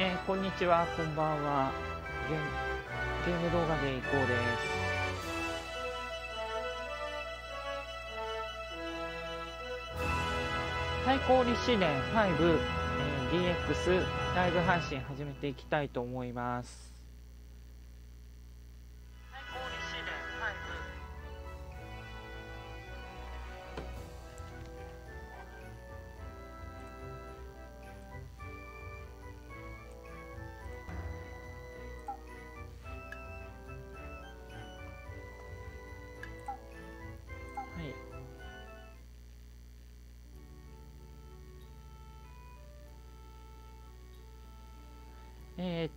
えーこんにちは、こんばんは。ゲームゲーム動画でいこうです。最高立志伝5、えー DX ライブ配信始めていきたいと思います。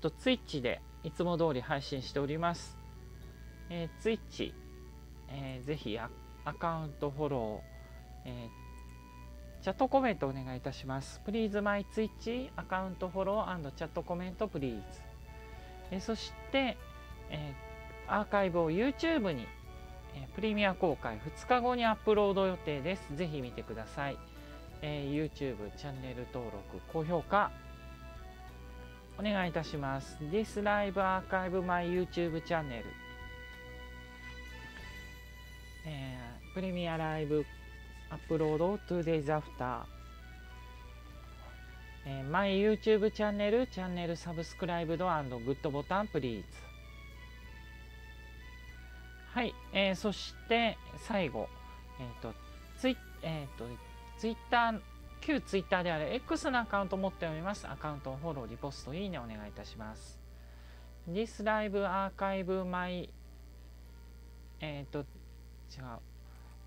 と、ツイッチでいつも通り配信しております。えー、ツイッチ、えーぜひアアカウントフォロー、えーチャットコメントお願いいたします。Please my Twitch アカウントフォローチャットコメント Please。えーそして、えーアーカイブを YouTube に、えープレミア公開2日後にアップロード予定です。ぜひ見てください。えー YouTube チャンネル登録、高評価、お願いいたします。This Live Archive My YouTube チャンネル。えープレミアライブアップロード 2days after。えー My YouTube チャンネル、チャンネルサブスクライブドグッドボタンプリーズ。はい、えーそして最後、えっ、ーと、ツイッえっ、ーと、ツイッター、旧ツイッターである X のアカウントを持っております。アカウントをフォロー、リポスト、いいねお願いいたします。This Live Archive My えっ、と、違う。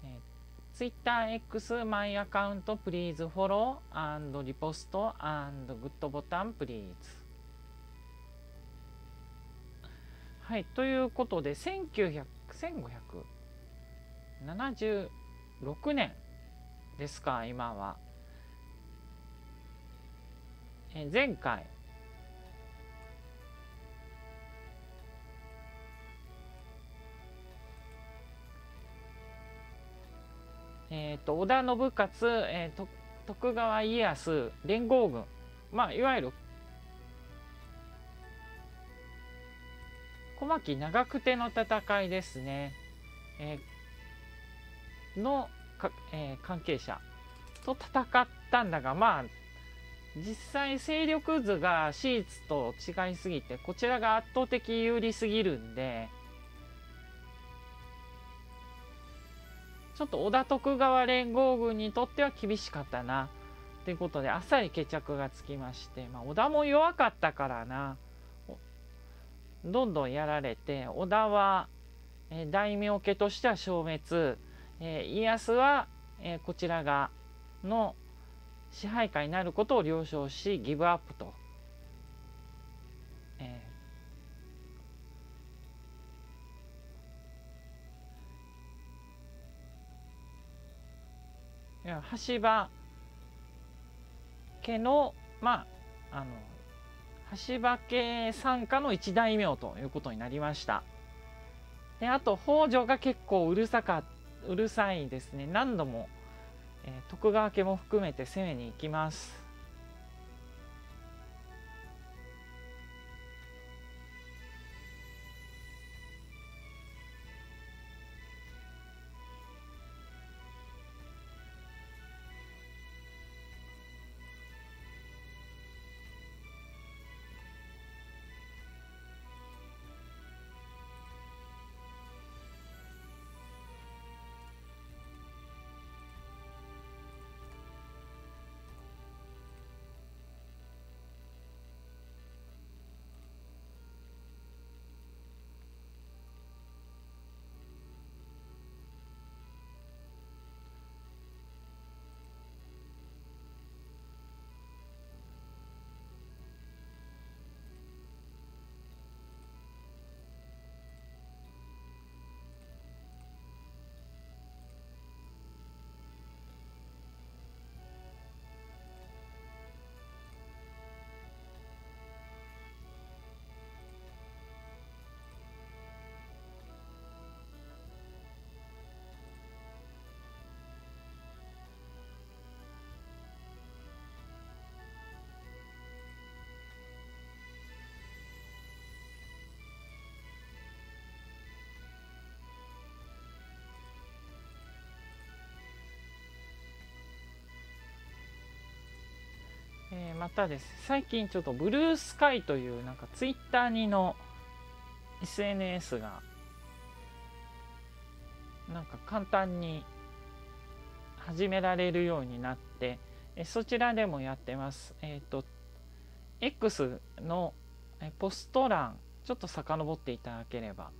えー、TwitterX My アカウント Please follow and リポスト and グッドボタン Please はい、ということで1900 1576年ですか今は。え前回。えー、と織田信雄、えーと徳川家康連合軍。まあいわゆる。小牧長久手の戦いですね、えーのか、えー関係者と戦ったんだがまあ実際勢力図がシーツと違いすぎてこちらが圧倒的有利すぎるんでちょっと織田徳川連合軍にとっては厳しかったなということであっさり決着がつきまして、まあ、織田も弱かったからな。どんどんやられて織田は、えー大名家としては消滅、えー家康は、えーこちらがの支配下になることを了承しギブアップと、えー。いや橋場家のまああの橋場家傘下の一大名ということになりました。であと北条が結構うるさかうるさいですね。何度も、え徳川家も含めて攻めに行きます。またです最近ちょっとブルースカイというなんかツイッターにの SNS がなんか簡単に始められるようになってえそちらでもやってます。えっ、ー、と X のえポスト欄ちょっと遡っていただければ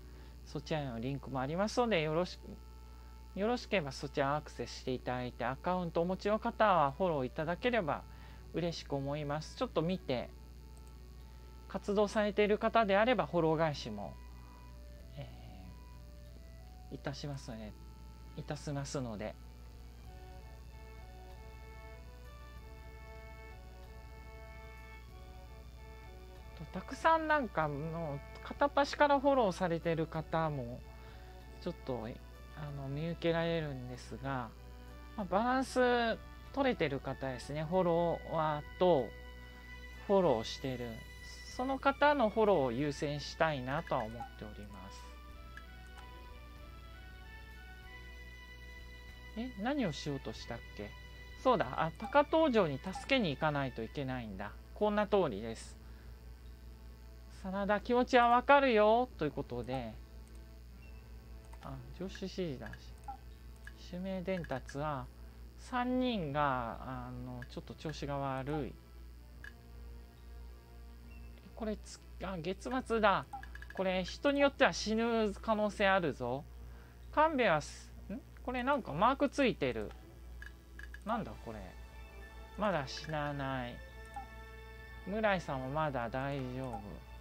そちらのリンクもありますのでよろしくよろしければそちらアクセスしていただいてアカウントお持ちの方はフォローいただければ嬉しく思います。ちょっと見て活動されている方であればフォロー返しも、えー、いたしますのでいたしますのでたくさんなんかの片っ端からフォローされてる方もちょっとあの見受けられるんですが、まあ、バランス取れてる方ですね。フォロワーとフォローしてる。その方のフォローを優先したいなとは思っております。え何をしようとしたっけ？そうだ。あ高遠城に助けに行かないといけないんだ。こんな通りです。真田気持ちはわかるよ。ということで。あ上司指示だし。指名伝達は3人があのちょっと調子が悪い。これつあ月末だ。これ人によっては死ぬ可能性あるぞ。神戸はん？これなんかマークついてる。なんだこれ。まだ死なない。村井さんもまだ大丈夫。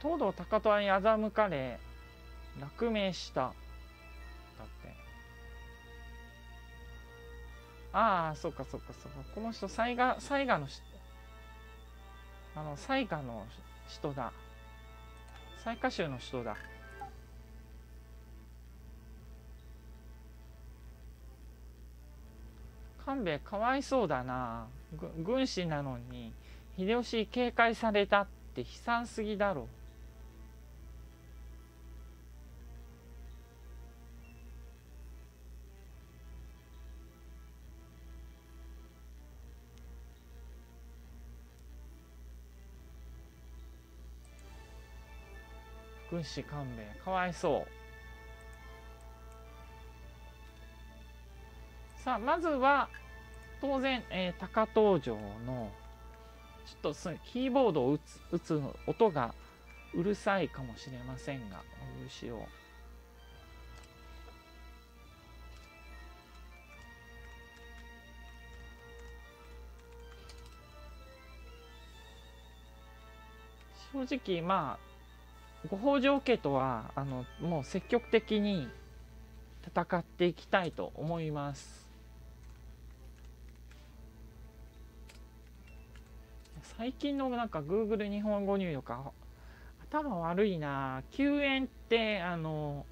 東堂高虎に欺かれ落命した。だって。ああそっかそっかそっか。この人災害災害のあの災害の人だ。災禍州の人だ。官兵衛かわいそうだな。軍師なのに秀吉警戒されたって。悲惨すぎだろ。う軍師官兵衛かわいそう。さあまずは当然、えー、高東城のちょっとキーボードを打つ打つ音がうるさいかもしれませんが牛を。正直まあご北条家とはあのもう積極的に戦っていきたいと思います最近のなんか Google 日本語入力頭悪いな救援ってあの、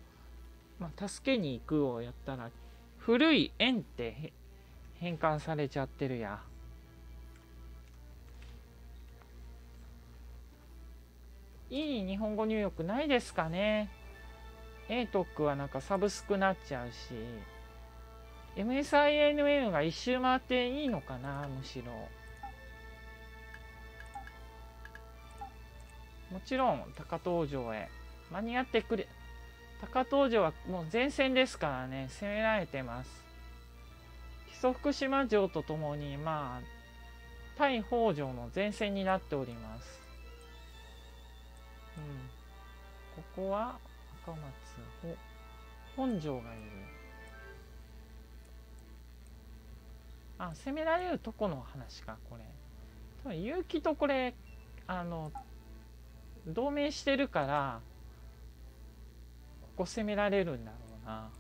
まあ、助けに行くをやったら古い円って変換されちゃってるや。いい日本語入力ないですかね ?ATOC はなんかサブスクなっちゃうし MSINN が一周回っていいのかなむしろもちろん高東城へ。間に合ってくれ。高東城はもう前線ですからね。攻められてます。木曽福島城とともにまあ対北条の前線になっております。うん、ここは赤松本庄がいる。あ攻められるとこの話かこれ。多分結城とこれあの同盟してるからここ攻められるんだろうな。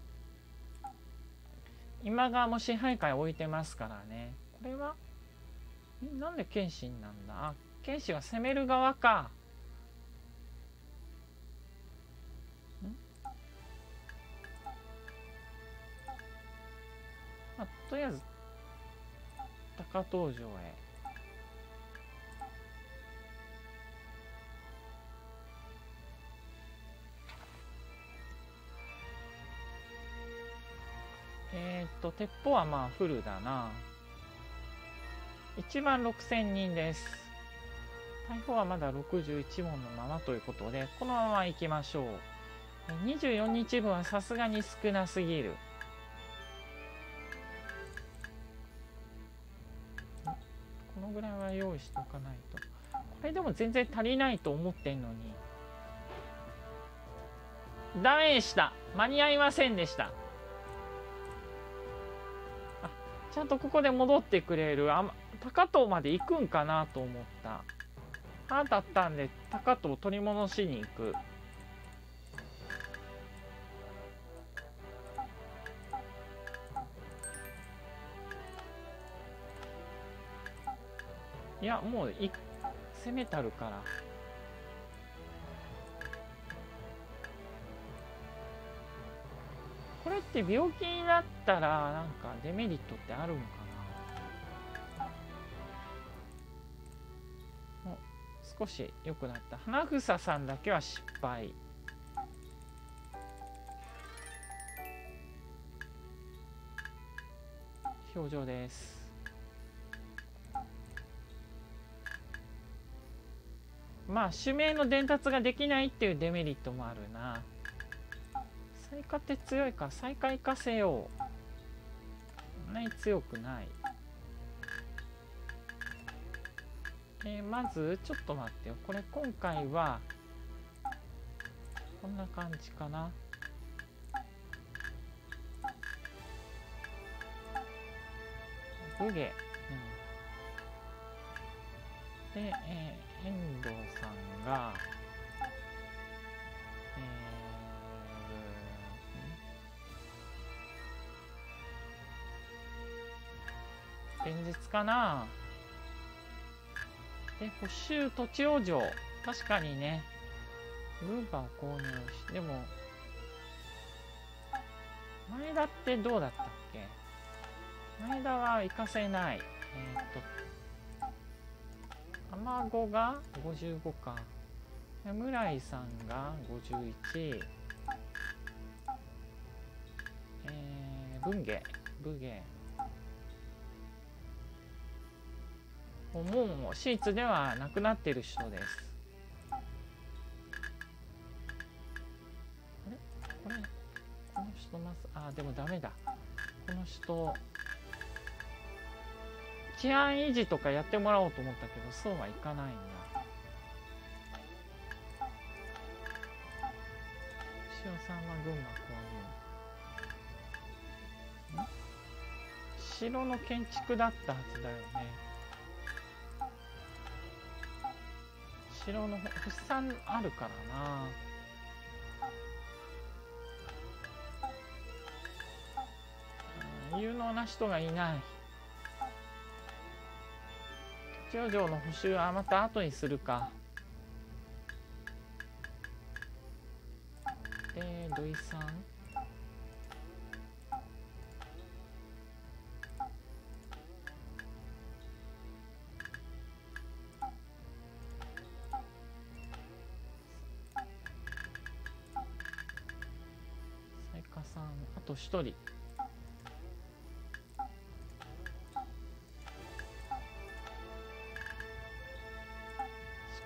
今川も支配下置いてますからね。これはなんで謙信なんだ？あ謙信は攻める側か。まあ、とりあえず高東城へ。えっと鉄砲はまあフルだな。1万6000人です。台風はまだ61問のままということでこのまま行きましょう。24日分はさすがに少なすぎる。このぐらいは用意しておかないと。これでも全然足りないと思ってんのに。ダメでした。間に合いませんでした。ちゃんとここで戻ってくれるあ高遠まで行くんかなと思った。あだったんで高遠取り戻しに行く。いやもうい攻めたるから。これって病気になったらなんかデメリットってあるんかな？少し良くなった。花房さんだけは失敗。表情です。まあ指名の伝達ができないっていうデメリットもあるな。最下って強いか最下行かせよう。そんなに強くない。えー、まずちょっと待ってよ。これ今回はこんな感じかな。武芸、うん、で、えー遠藤さんが、現実かな？で、補修土地往生。確かにね、ルーバー購入し、でも、前田ってどうだったっけ？前田は行かせない。えっ、と、卵が55か村井さんが51えー、文芸。武芸。もうシーツではなくなってる人です。あれ？これ？この人ますあでもダメだ。この人治安維持とかやってもらおうと思ったけどそうはいかないんだ塩さんは群馬購入城の建築だったはずだよね。城の星さんあるからな有能な人がいない八城の補修はまた後にするかで土井さんと一人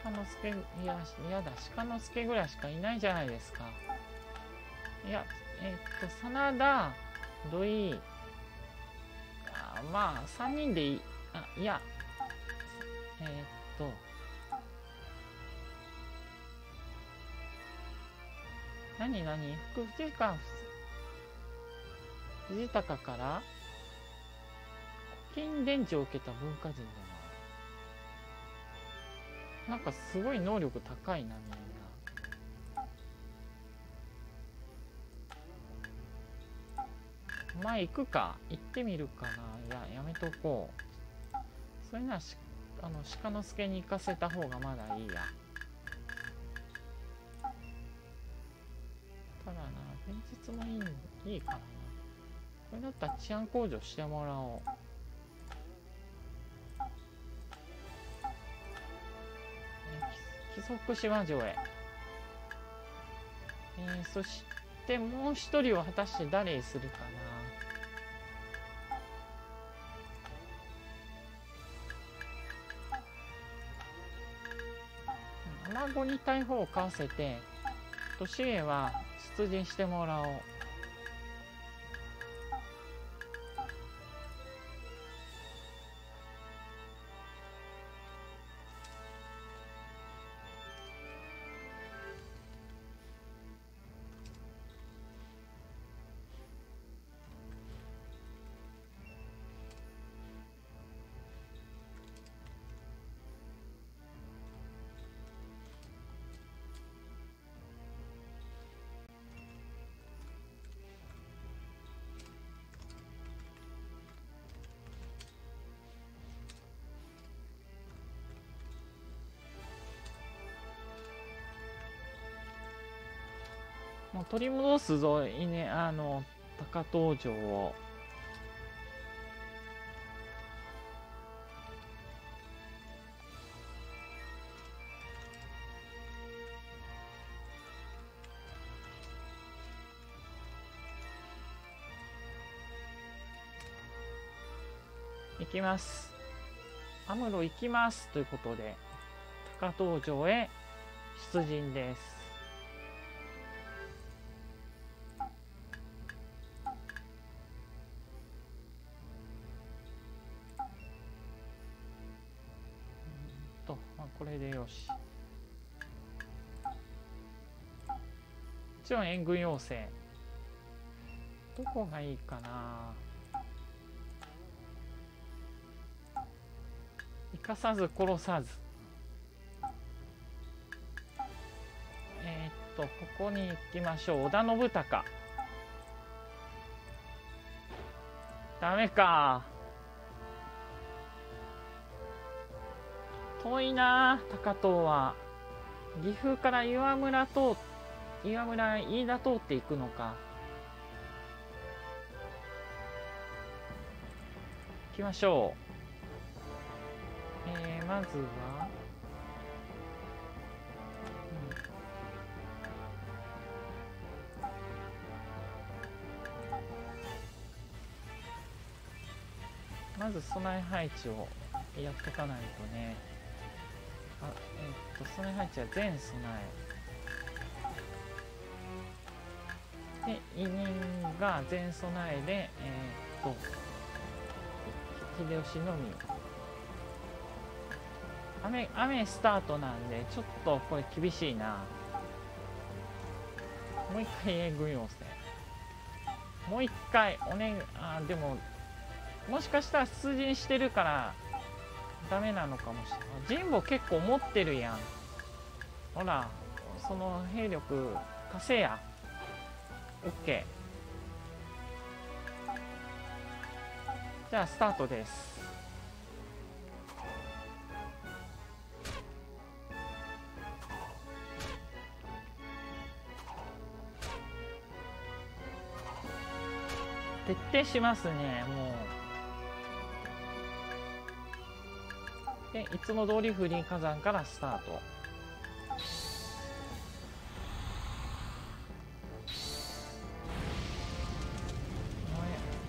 鹿之助いややだ鹿之助ぐらいしかいないじゃないですか。いやえ、っと真田土井あまあ3人でいいあいやえー、っと何何？福藤川藤高から金伝授を受けた文化人だな。なんかすごい能力高いなみんな。前行くか。行ってみるかな。いややめとこう。そういうのはしあの鹿之助に行かせた方がまだいいや。ただな現実もいいいいかなこれだったら治安向上してもらおう。貴族島城へ、えー、そしてもう一人は果たして誰にするかな。孫に大砲を買わせて年上は出陣してもらおう。取り戻すぞいね。あの高遠城を。行きます。アムロ行きますということで高遠城へ出陣です。これでよし。一応援軍要請。どこがいいかな。生かさず殺さず。えー、っとここに行きましょう。織田信孝。ダメか。遠いな高遠は。岐阜から岩村通岩村飯田通っていくのか。行きましょう。えー、まずは、うん、まず備え配置をやっとかないとね。あえっ、と備え配置は全備え。で委任が全備えでえっ、と秀吉のみ。雨雨スタートなんでちょっとこれ厳しいな。もう一回援軍要請もう一回おねあでももしかしたら出陣してるからダメなのかもしれない。神保結構持ってるやん。ほらその兵力貸せや。OK じゃあスタートです。徹底しますねもう。でいつも通り風林火山からスタート。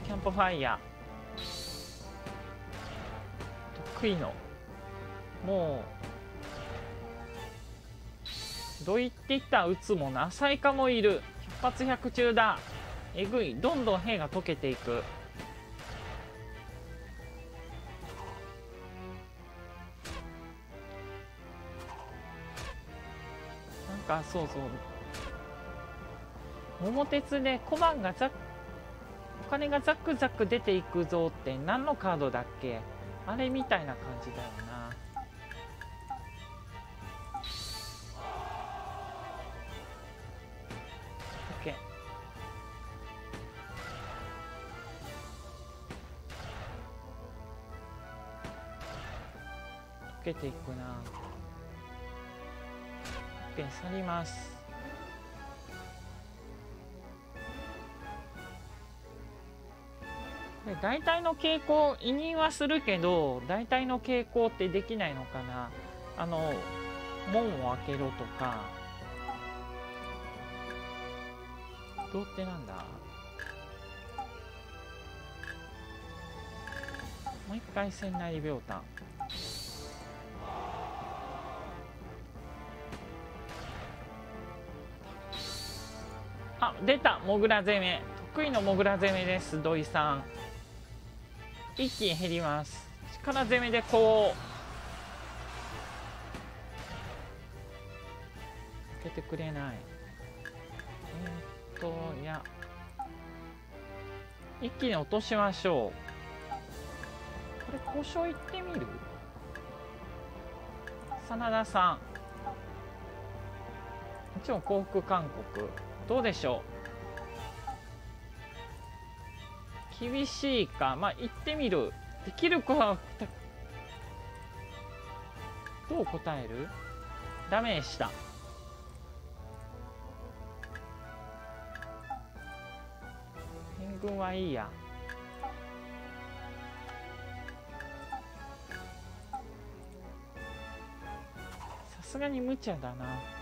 キャンプファイヤー。得意の。もうどう言っていったら撃つもな。浅いかもいる。百発百中だ。えぐい。どんどん兵が溶けていく。かそうそう。桃鉄で小判がザお金がザクザク出ていくぞって何のカードだっけ？あれみたいな感じだよな。OK 溶けていくな。ペン去ります。で大体の傾向委任はするけど大体の傾向ってできないのかな。あの門を開けろとか。どうってなんだ？もう一回船内秒単出たモグラ攻め。得意のモグラ攻めです土井さん。一気に減ります。力攻めでこう。受けてくれない。えー、っといや。一気に落としましょう。これ交渉行ってみる？真田さん。一応幸福勧告。どうでしょう？厳しいか。まあ行ってみる。できる子はどう答える？ダメでした。援軍はいいや。さすがに無茶だな。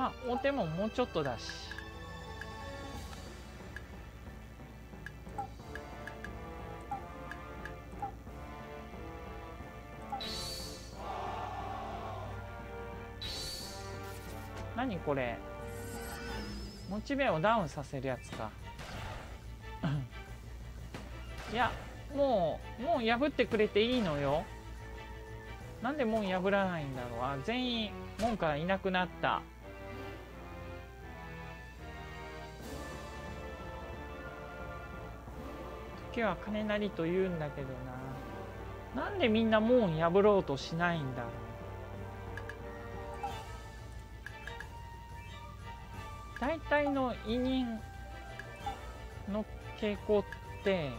まあお手ももうちょっとだし。何これ？モチベをダウンさせるやつか。いやもうもう破ってくれていいのよ。なんで門破らないんだろう？あ全員門からいなくなった。時は金なりと言うんだけどな。なんでみんな門破ろうとしないんだろう。大体の委任の傾向って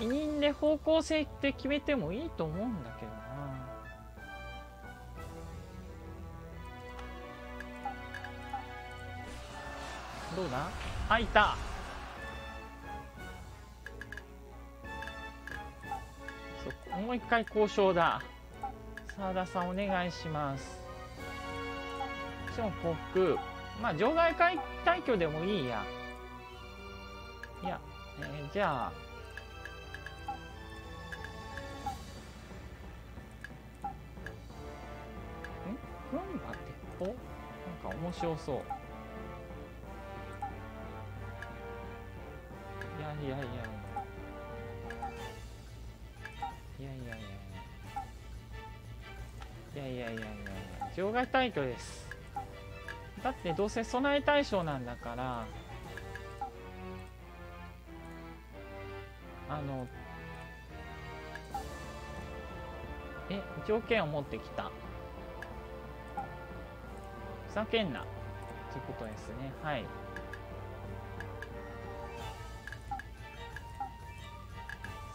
委任で方向性って決めてもいいと思うんだけどな。どうだ？あいた。もう一回交渉だ。澤田さんお願いします。もちろん幸福まあ場外退去でもいいや。いや、えー、じゃあん群馬鉄砲なんか面白そう。場外退去です。だってどうせ備え対象なんだからあのえ条件を持ってきた。ふざけんな。ということですね。はい。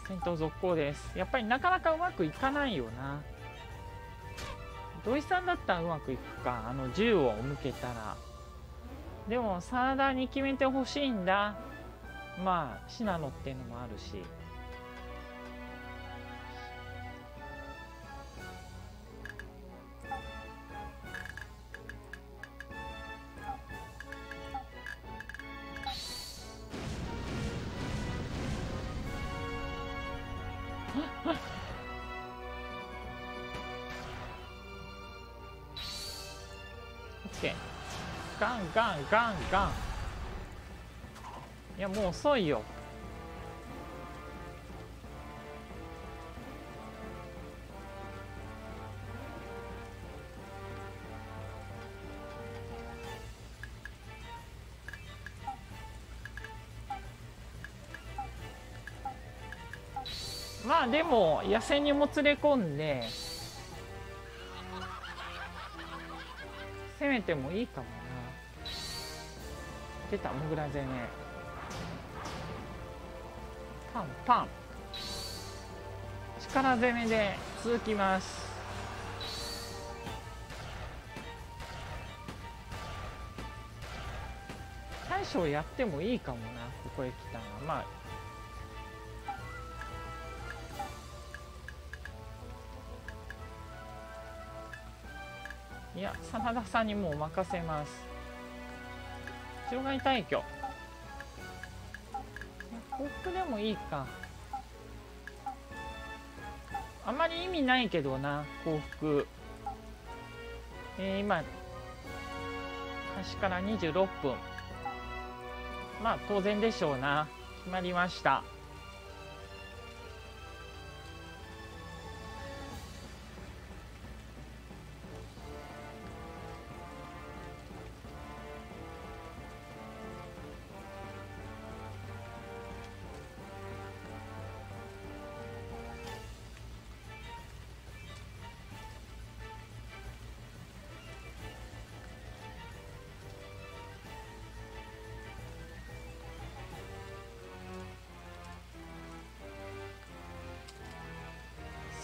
戦闘続行です。やっぱりなかなかうまくいかないよな。土井さんだったらうまくいくか。あの銃を向けたら。でも真田に決めてほしいんだ。まあ信濃っていうのもあるし。遅いよ。まあでも野戦にも連れ込んで攻めてもいいかもな。出たモグラ攻め。パンパン。力攻めで続きます。大将やってもいいかもな。ここへ来たらまあ。いや真田さんにもう任せます。場外退去。幸福でもいいか。あまり意味ないけどな幸福。えー、今端から26分。まあ当然でしょうな。決まりました。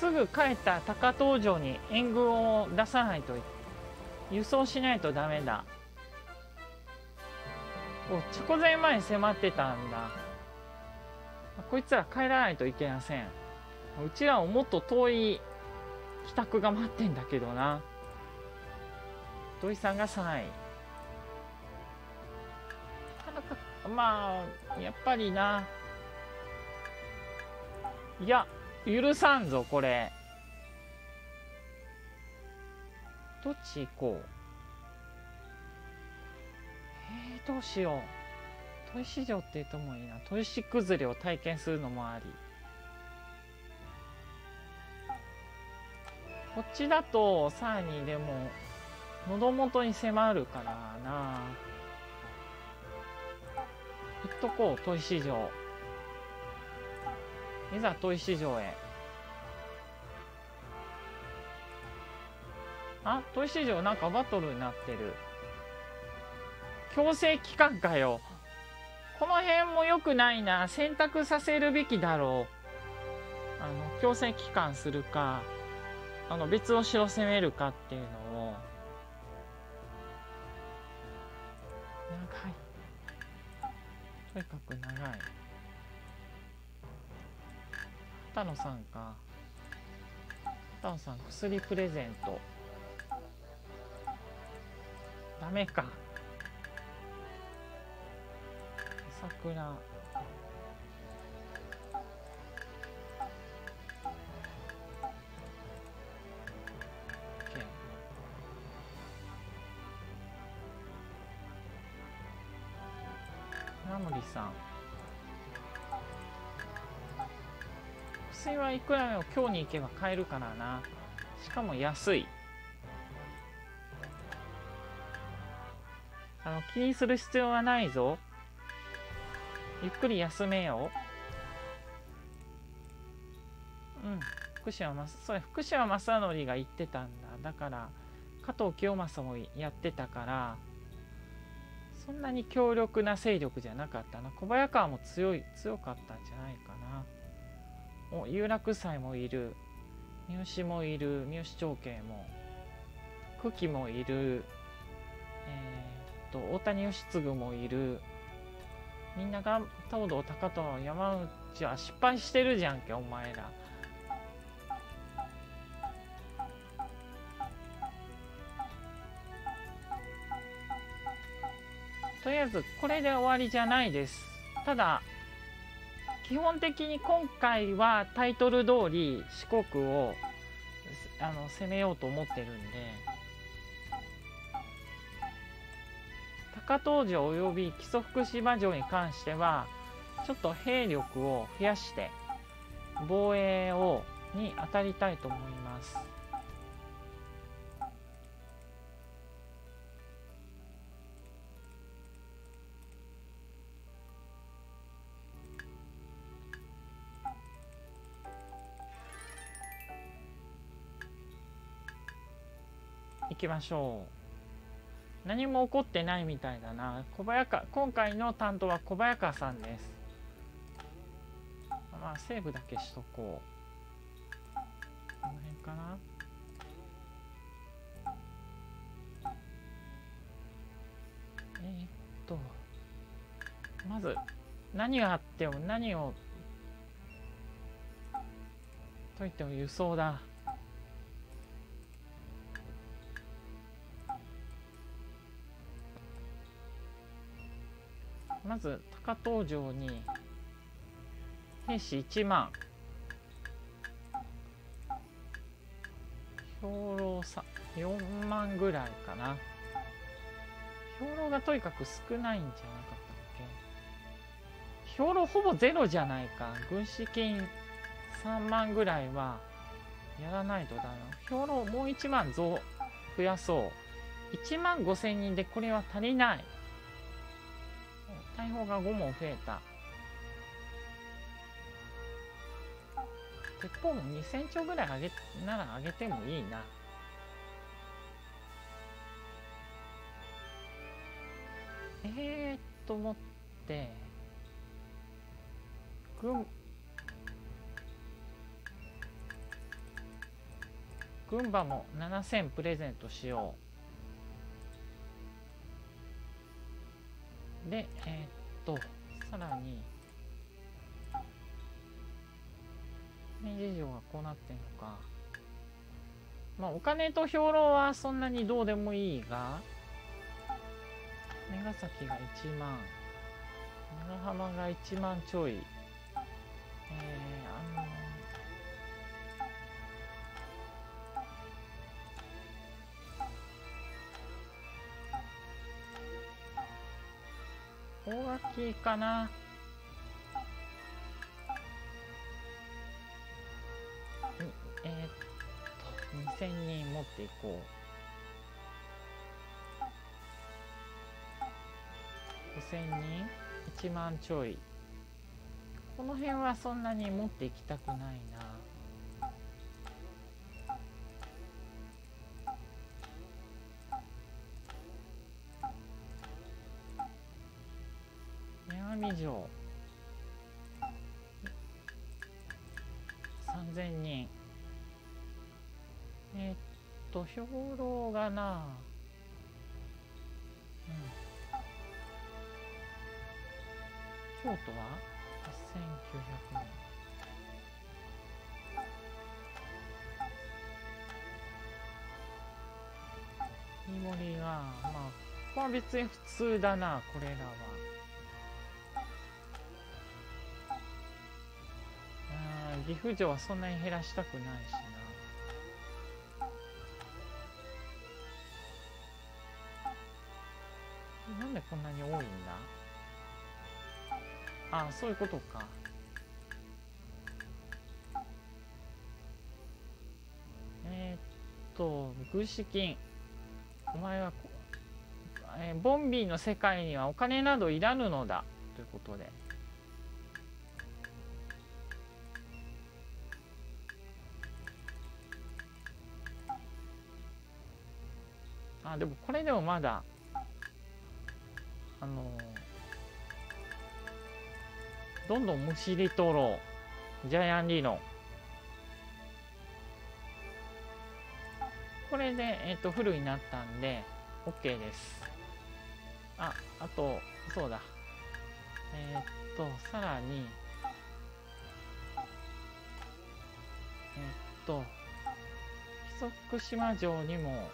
すぐ帰った高東城に援軍を出さないと輸送しないとダメだ。お直前前に迫ってたんだ。こいつら帰らないといけません。うちらをもっと遠い帰宅が待ってんだけどな。土井さんが3位まあやっぱりな。いや許さんぞこれ。どっち行こう？えー、どうしよう。砥石城って言うともいいな。砥石崩れを体験するのもあり。こっちだとさらにでも喉元に迫るからな。行っとこう砥石城。いざ砥石城へ。あ砥石城なんかバトルになってる。強制期間かよ。この辺も良くないな。選択させるべきだろう。あの強制帰還するかあの別の城攻めるかっていうのを。長い。とにかく長い。畑野さんか。畑野さん薬プレゼント。ダメか。桜花森さん。水はいくらを今日に行けば買えるからな。しかも安い。あの気にする必要はないぞ。ゆっくり休めよ。ううん。福島正それ福島正則が言ってたんだ。だから加藤清正もやってたからそんなに強力な勢力じゃなかったな。小早川も強い強かったんじゃないかな。お有楽祭もいる。三好もいる。三好長慶も。久喜もいる。えー、っと大谷義次もいる。みんなが東堂高藤山内は失敗してるじゃんけお前ら。とりあえずこれで終わりじゃないです。ただ基本的に今回はタイトル通り四国をあの攻めようと思ってるんで高東城及び木曽福島城に関してはちょっと兵力を増やして防衛をに当たりたいと思います。きましょう。何も起こってないみたいだな。小早川今回の担当は小早川さんです。まあセーブだけしとこう。この辺かな。えー、っとまず何があっても何をといっても輸送だ。まず高東城に兵士1万。兵糧さ4万ぐらいかな。兵糧がとにかく少ないんじゃなかったっけ？兵糧ほぼゼロじゃないか。軍資金3万ぐらいはやらないとだな兵糧もう1万増増やそう。1万5千人でこれは足りない。大砲が5問増えた。鉄砲も2000丁ぐらい上げなら上げてもいいな。えー、っと思って。軍群馬も7000プレゼントしよう。でえー、っとさらに明治城がこうなってんのか。まあお金と兵糧はそんなにどうでもいいが長崎が1万。長浜が1万ちょい。えー、あの大垣かな。えー、っと2000人持っていこう。5000人？1万ちょい。この辺はそんなに持っていきたくないな。八神城3000人。えー、っと兵糧がな。うん。京都は？1900人。飯盛りがまあここは別に普通だなこれらは。岐阜城はそんなに減らしたくないしな。なんでこんなに多いんだ？ああそういうことか。え、っと軍資金。お前は、えー、ボンビーの世界にはお金などいらぬのだ。ということで。あでもこれでもまだあのー、どんどんむしり取ろう。ジャイアン理論これで、えっ、ー、とフルになったんで OK です。ああとそうだ。えっ、ー、とさらにえっと木曽島城にも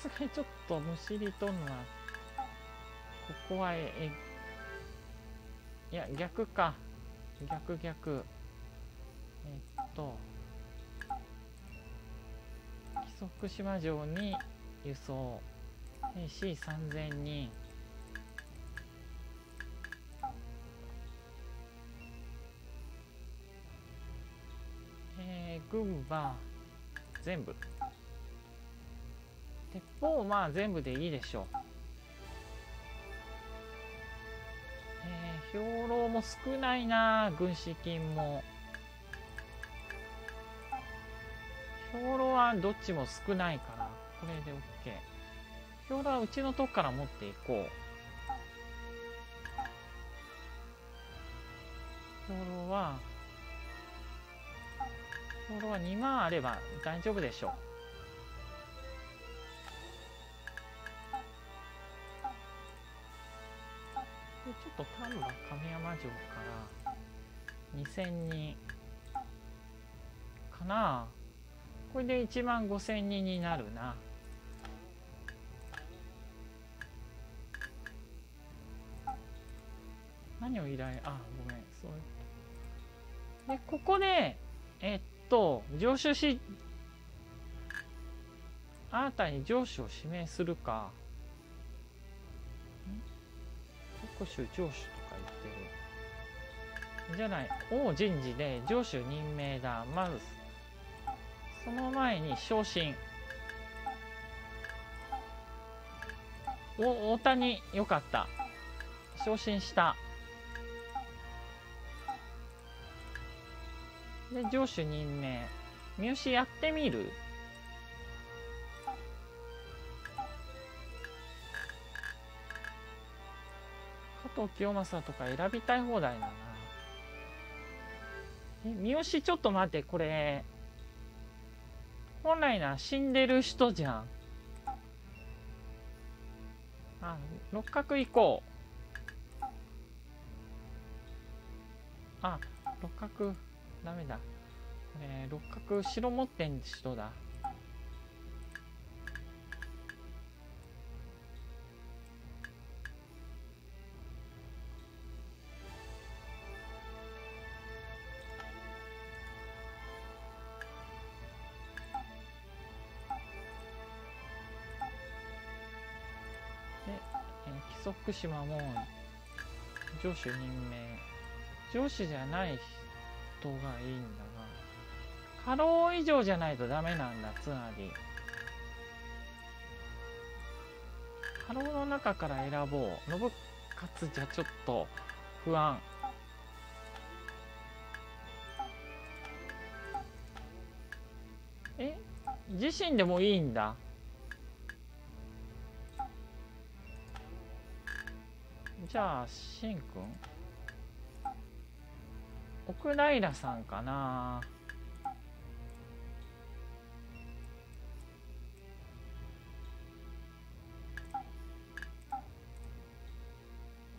すがにちょっとむしり取るのはここはえいや逆か。逆逆。えっと木曽福島城に輸送。兵士3000人。えー、群馬。全部。鉄砲まあ全部でいいでしょう。えー、兵糧も少ないな軍資金も。兵糧はどっちも少ないから。これで OK 兵糧はうちのとこから持っていこう。兵糧は兵糧は2万あれば大丈夫でしょう。と丹波亀山城から2000人かな。これで1万5000人になるな。何を依頼？あごめんそう。でここでえっと上主し新たに上司を指名するか。国主上司とか言ってるじゃない王人事で上司任命だまずその前に昇進。お大谷よかった。昇進した。で上司任命。三好やってみる？藤清正とか選びたい放題だな。え三好ちょっと待ってこれ。本来な死んでる人じゃん。あ六角行こう。あ六角ダメだ。えー、六角城持ってん人だ。福島も上司任命上司じゃない人がいいんだが過労以上じゃないとダメなんだつまり。過労の中から選ぼう。信勝じゃちょっと不安。え？自身でもいいんだ。じゃあしんくん？奥平さんかな？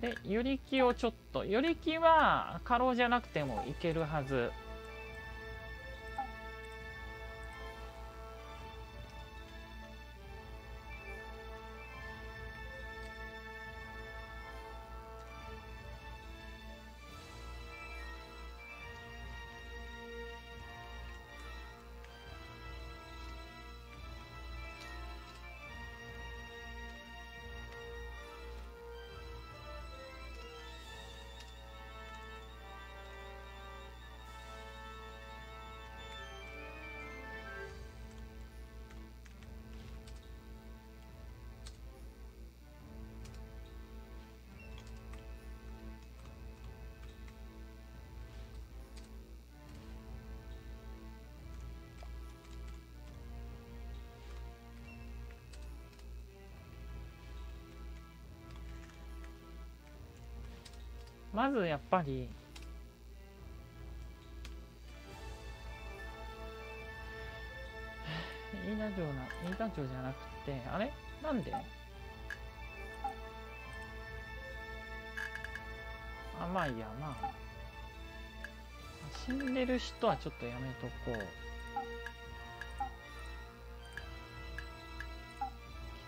で、よりきをちょっと、よりきは過労じゃなくてもいけるはず。まずやっぱり飯田城な飯田城じゃなくてあれ？なんで？あまあいいやまあ。死んでる人はちょっとやめとこう。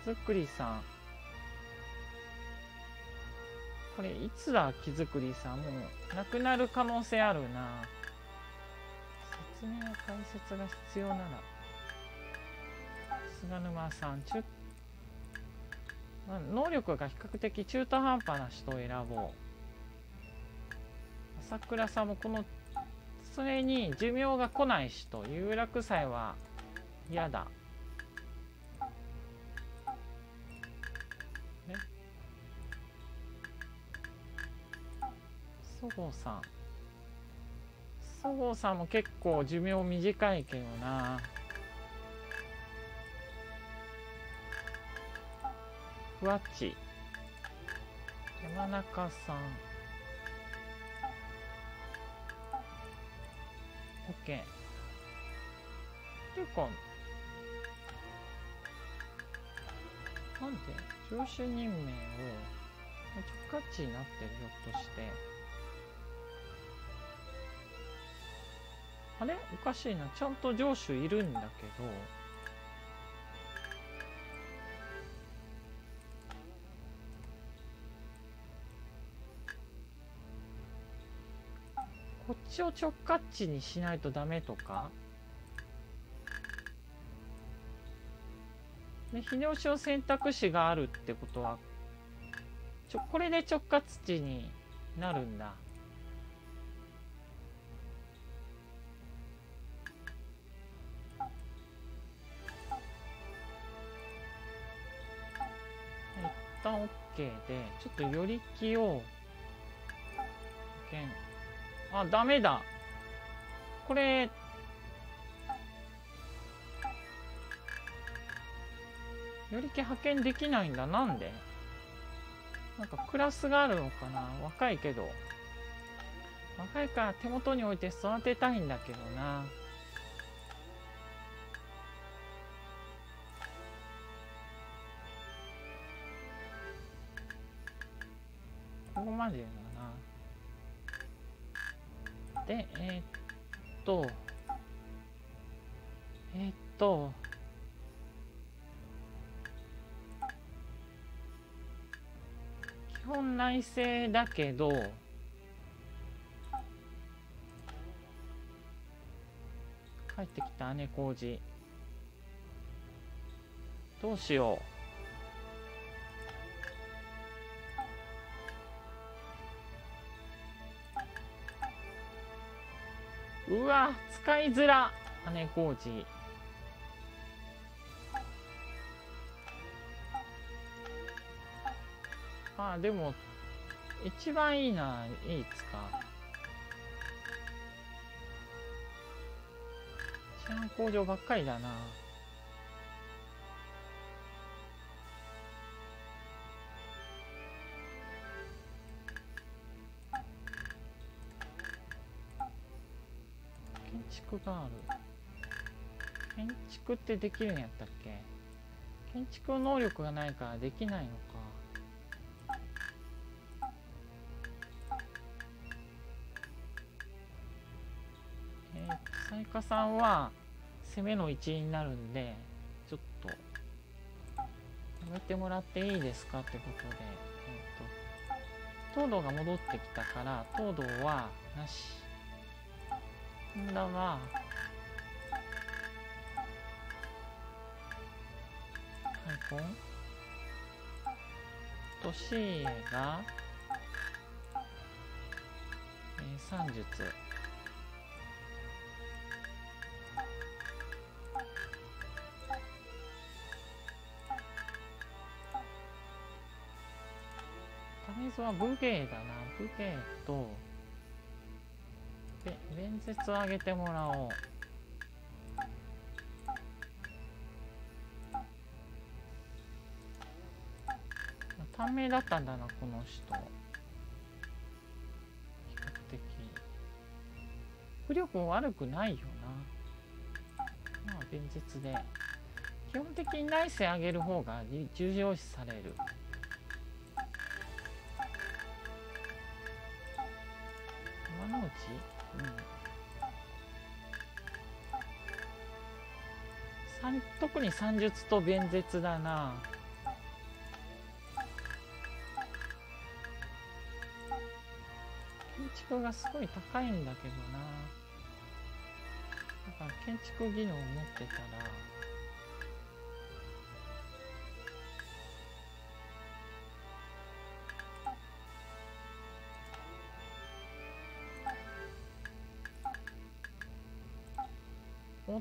木造りさん。これいつだ木造りさんもうなくなる可能性あるな。説明や解説が必要なら。菅沼さん中能力が比較的中途半端な人を選ぼう。朝倉さんもこのそれに寿命が来ない人有楽祭は嫌だ。そごうさん。そごうさんも結構寿命短いけどな。ふわっち。山中さん。OK っていうかなんで上司任命を直価値になってるひょっとして。あれ？おかしいな。ちゃんと上司いるんだけど。こっちを直轄地にしないとダメとか？で秀吉の選択肢があるってことはちょこれで直轄地になるんだ OK でちょっと寄り気をあダメだ。これより気派遣できないんだ。なんで？なんかクラスがあるのかな？若いけど。若いから手元に置いて育てたいんだけどな。までだな。でえー、っとえー、っと基本内政だけど帰ってきた姉小路。どうしよう。うわ使いづら。姉小路。あでも一番いいないいつか。治安工場ばっかりだな。がある。建築ってできるんやったっけ？建築能力がないからできないのか。イカさんは攻めの一員になるんでちょっとやめてもらっていいですかってことで、えーと、東堂が戻ってきたから東堂はなし。んだが開墾年家が、えー、算術ズは武芸だな。武芸とで弁舌を上げてもらおう。短命だったんだなこの人。比較的。浮力も悪くないよな。まあ弁舌で。基本的に内政上げる方が重要視される。山内？うん、特に算術と弁舌だな。建築がすごい高いんだけどな。だから建築技能を持ってたら。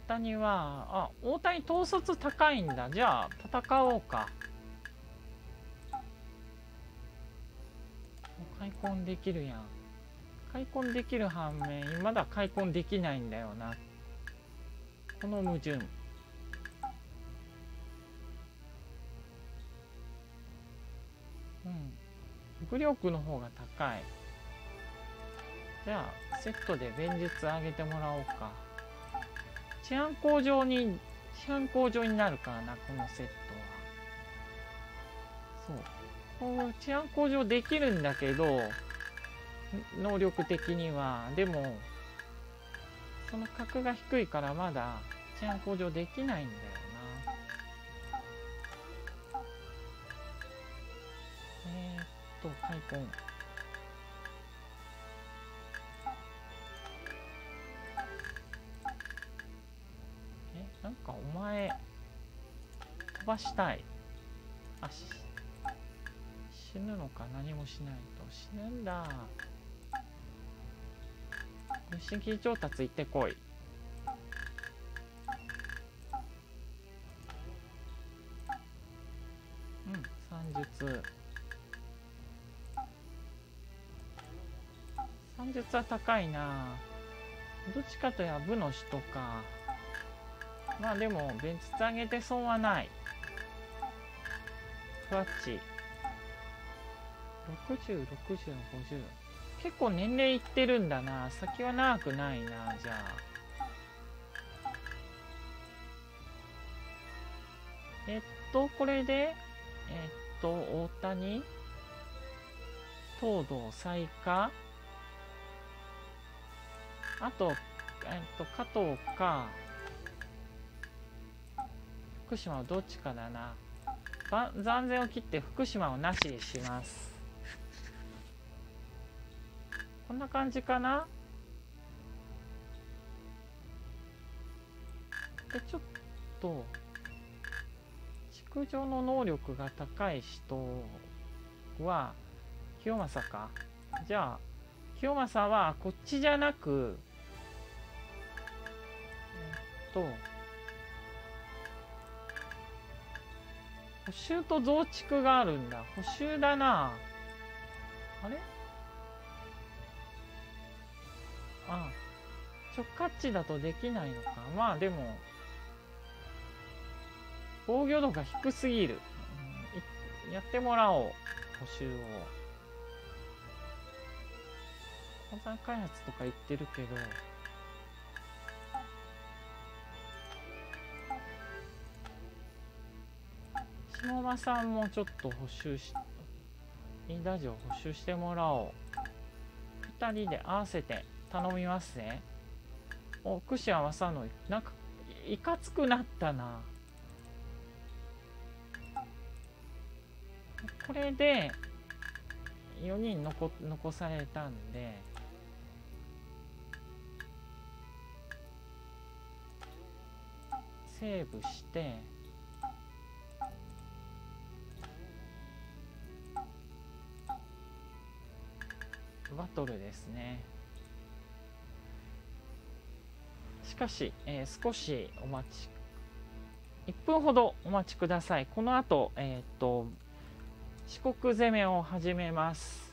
大谷はあ大谷統率高いんだ。じゃあ戦おうか。開墾できるやん。開墾できる反面まだ開墾できないんだよな。この矛盾。うん。武力の方が高い。じゃあセットで弁術上げてもらおうか。治安向上に治安向上になるからなこのセットは。そう。こう治安向上できるんだけど能力的には。でもその格が低いからまだ治安向上できないんだよな。えー、っと開墾飛ばしたい。あし死ぬのか。何もしないと。死ぬんだ。新規調達行ってこい。うん算術。算術は高いな。どっちかといえば部の人か。まあでも弁実上げて損はない。ふわっち606050結構年齢いってるんだな。先は長くないなじゃあ。えっとこれでえっと大谷？東堂最下あとえっと加藤か。福島どっちかだな。残念を切って福島をなしにします。こんな感じかな。でちょっと築城の能力が高い人は清正か。じゃあ清正はこっちじゃなくえっと補修と増築があるんだ。補修だな。あれ？あ直轄地だとできないのか。まあでも防御度が低すぎる、うん、やってもらおう。補修を。火山開発とか言ってるけど。下間さんもちょっと補修しインダジオ補修してもらおう。2人で合わせて頼みますね。お串合わさのなんかいかつくなったな。これで4人残残されたんで。セーブしてバトルですね。しかし、えー、少しお待ち1分ほどお待ちください。この後えっ、と四国攻めを始めます。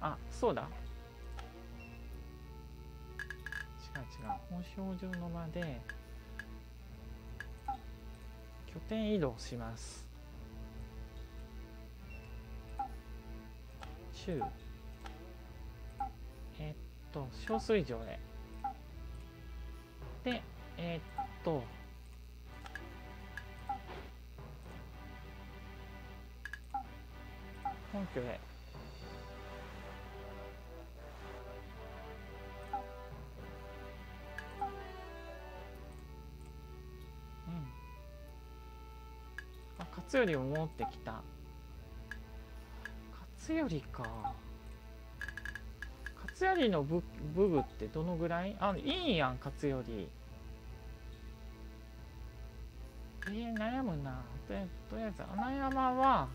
あそうだ。違う違う。本標準の間で拠点移動します。中、と小水城へ。でえー、っと。本拠へ。うん。勝頼を持ってきた。勝頼か。勝頼の武武具ってどのぐらい？あいいやん勝頼えー、悩むな。とりあえず穴山は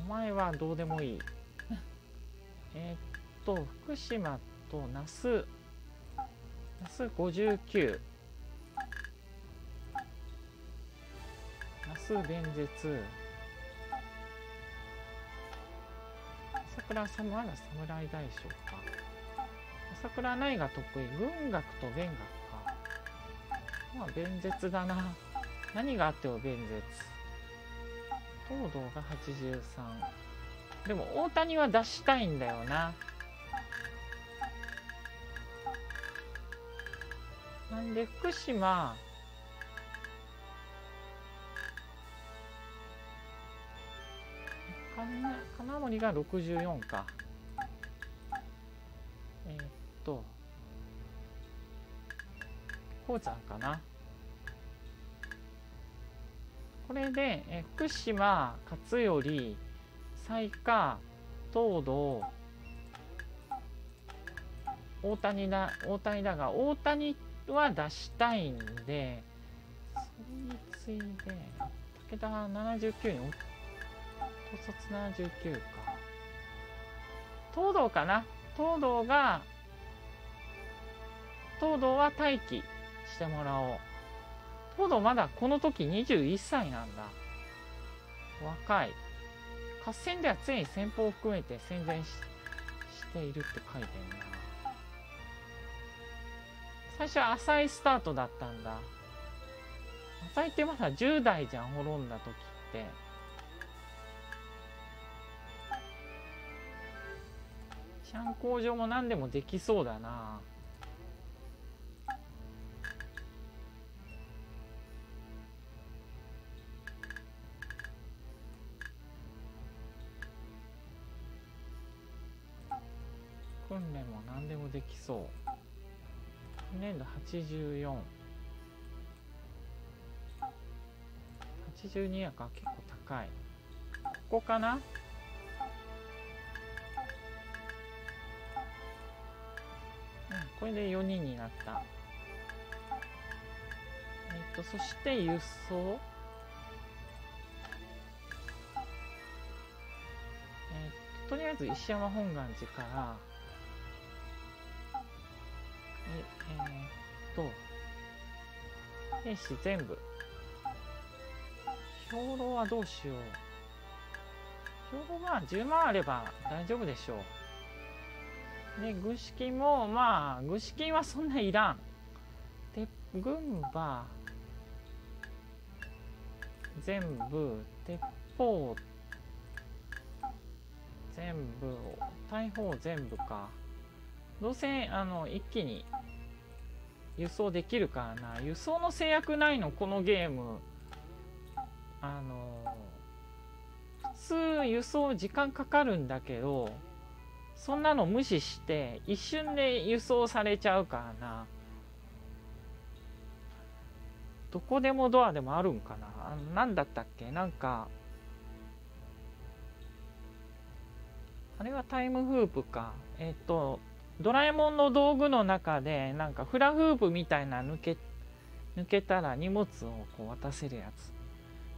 お前はどうでもいい。えっと福島と那須。那須59那須弁舌桜さまだ侍大将か。朝倉内が得意文学と弁学か。まあ弁舌だな。何があっても弁舌。東堂が83でも大谷は出したいんだよな。なんで福島金森が64か。えー、っとこうちゃんかな。これで、え福島勝頼西下東堂大谷だ大谷だが大谷は出したいんでそれに次いで武田79に盗撮79か。東堂かな？東堂が東堂は待機してもらおう。東堂まだこの時21歳なんだ。若い。合戦では常に先方を含めて戦前ししているって書いてんな。最初は浅いスタートだったんだ。浅いってまだ10代じゃん滅んだ時って。シャン工場も何でもできそうだな。訓練も何でもできそう。年度84 82やか結構高い。ここかな？これで4人になった。えっとそして輸送。えっととりあえず石山本願寺から。ええー、っと兵士全部。兵糧はどうしよう。兵糧が10万あれば大丈夫でしょう。で具資金もまあ具資金はそんないらん。で軍馬全部鉄砲全部大砲全部か。どうせあの一気に輸送できるからな。輸送の制約ないのこのゲーム。あの普通輸送時間かかるんだけどそんなの無視して一瞬で輸送されちゃうからな。どこでもドアでもあるんかな。何だったっけ？なんかあれはタイムフープか。えっ、とドラえもんの道具の中でなんかフラフープみたいな抜け抜けたら荷物をこう渡せるやつ。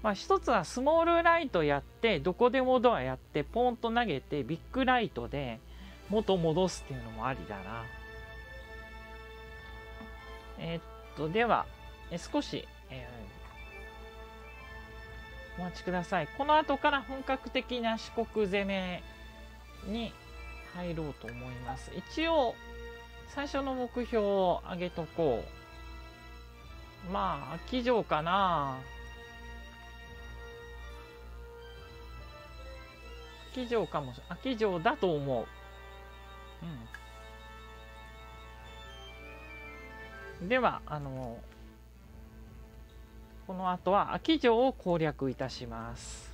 まあ一つはスモールライトやってどこでもドアやってポンと投げてビッグライトで元戻すっていうのもありだな。えー、っとではえ少し、えー、お待ちください。この後から本格的な四国攻めに入ろうと思います。一応最初の目標を上げとこう。まあ秋城かな。秋城かもし秋城だと思う。ではあのこの後は秋城を攻略いたします。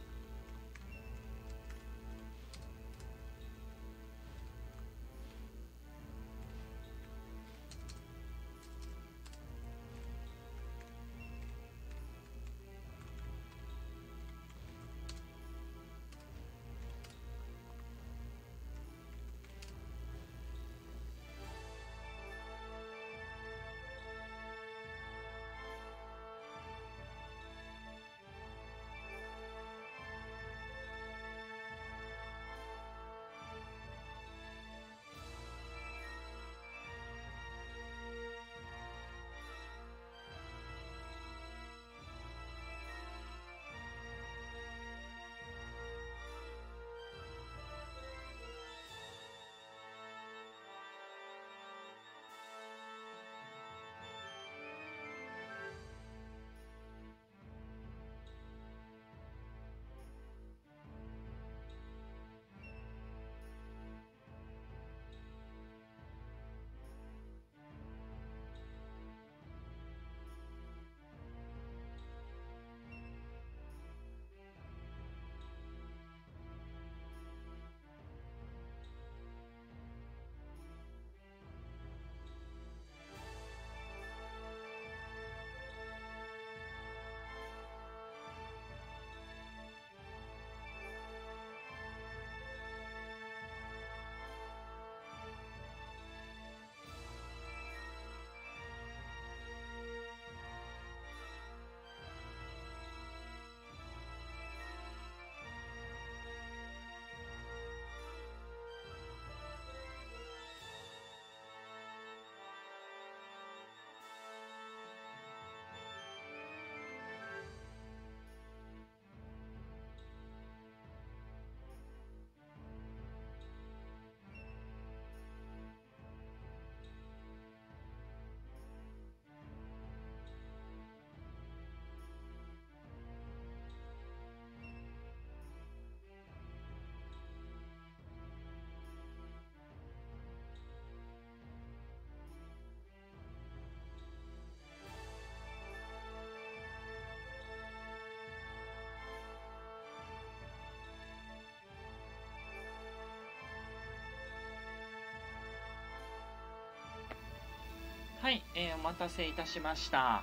はい、えーお待たせいたしました。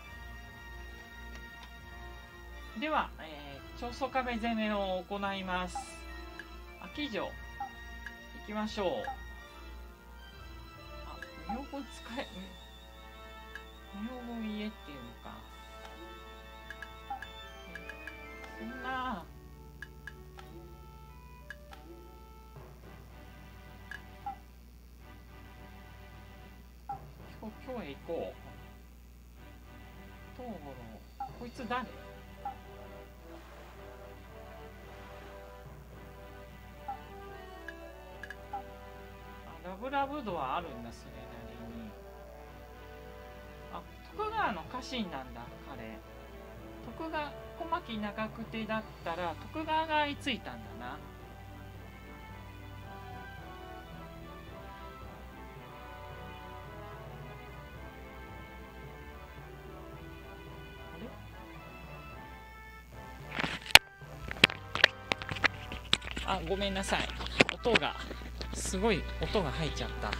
では、えー、長宗壁攻めを行います。秋城、行きましょう。あ、名分使え、名分家っていうのか。えーそんな、へ行こう。東五郎、こいつ誰？あラブラブ度はあるんだ、それなりに。あ、徳川の家臣なんだ、彼。徳川、小牧長久手だったら、徳川が居ついたんだな。ごめんなさい。音が、すごい音が入っちゃった。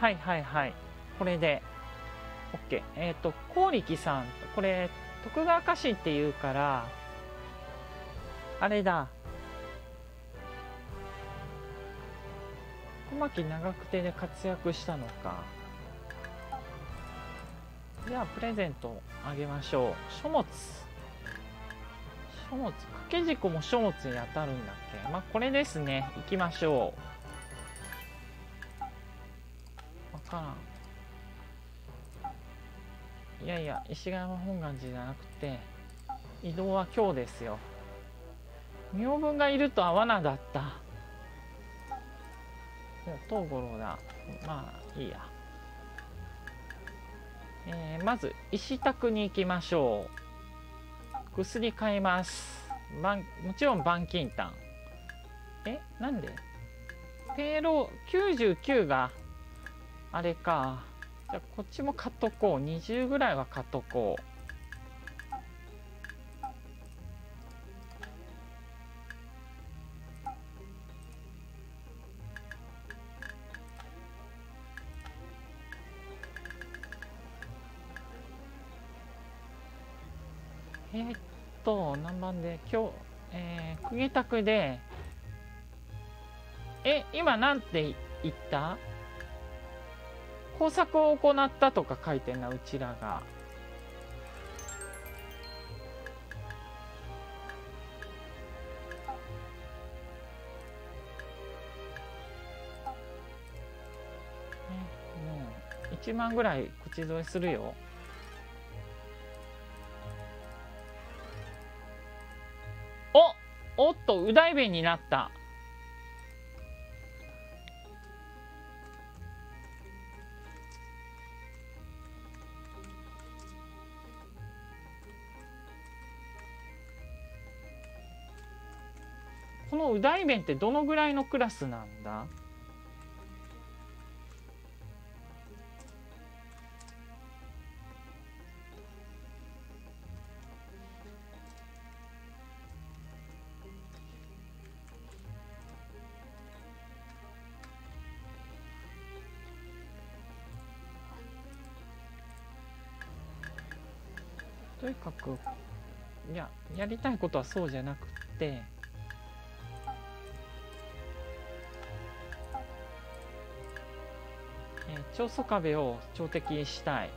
はいはいはい。これで、OK。えっ、と、光力さん、これ、徳川家臣っていうから、あれだ。小牧長久手で活躍したのか。じゃあ、プレゼントあげましょう。書物。書物。掛け軸も書物に当たるんだっけ？まあ、これですね。行きましょう。わからん。いやいや、石川本願寺じゃなくて、移動は今日ですよ。明文がいるとは罠だった。東五郎だ。まあ、いいや。えーまず石宅に行きましょう。薬買います。ばんもちろん板金炭。えなんで?ペーロー99があれか。じゃあこっちも買っとこう。20ぐらいは買っとこう。と、何番で、今日、えー、釘宅で、え、今なんて言った？工作を行ったとか書いてんな、うちらが。えもう1万ぐらい口添えするよ。おっとう大弁になった。このう大弁ってどのぐらいのクラスなんだ？かくいややりたいことはそうじゃなくってえー長宗壁を朝敵にしたい。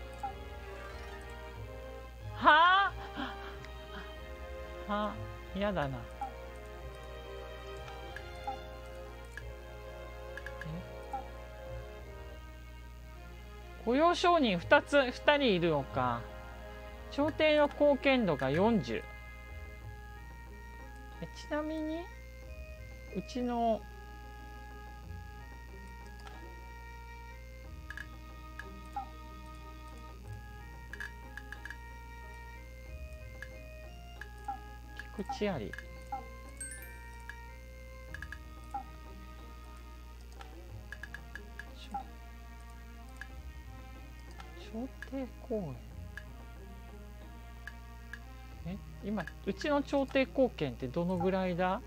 はあ？はあ？嫌だな。え？御用商人2つ2人いるのか。朝廷の貢献度が40えちなみにうちの菊池あり。朝廷公園？今うちの朝廷貢献ってどのぐらいだ？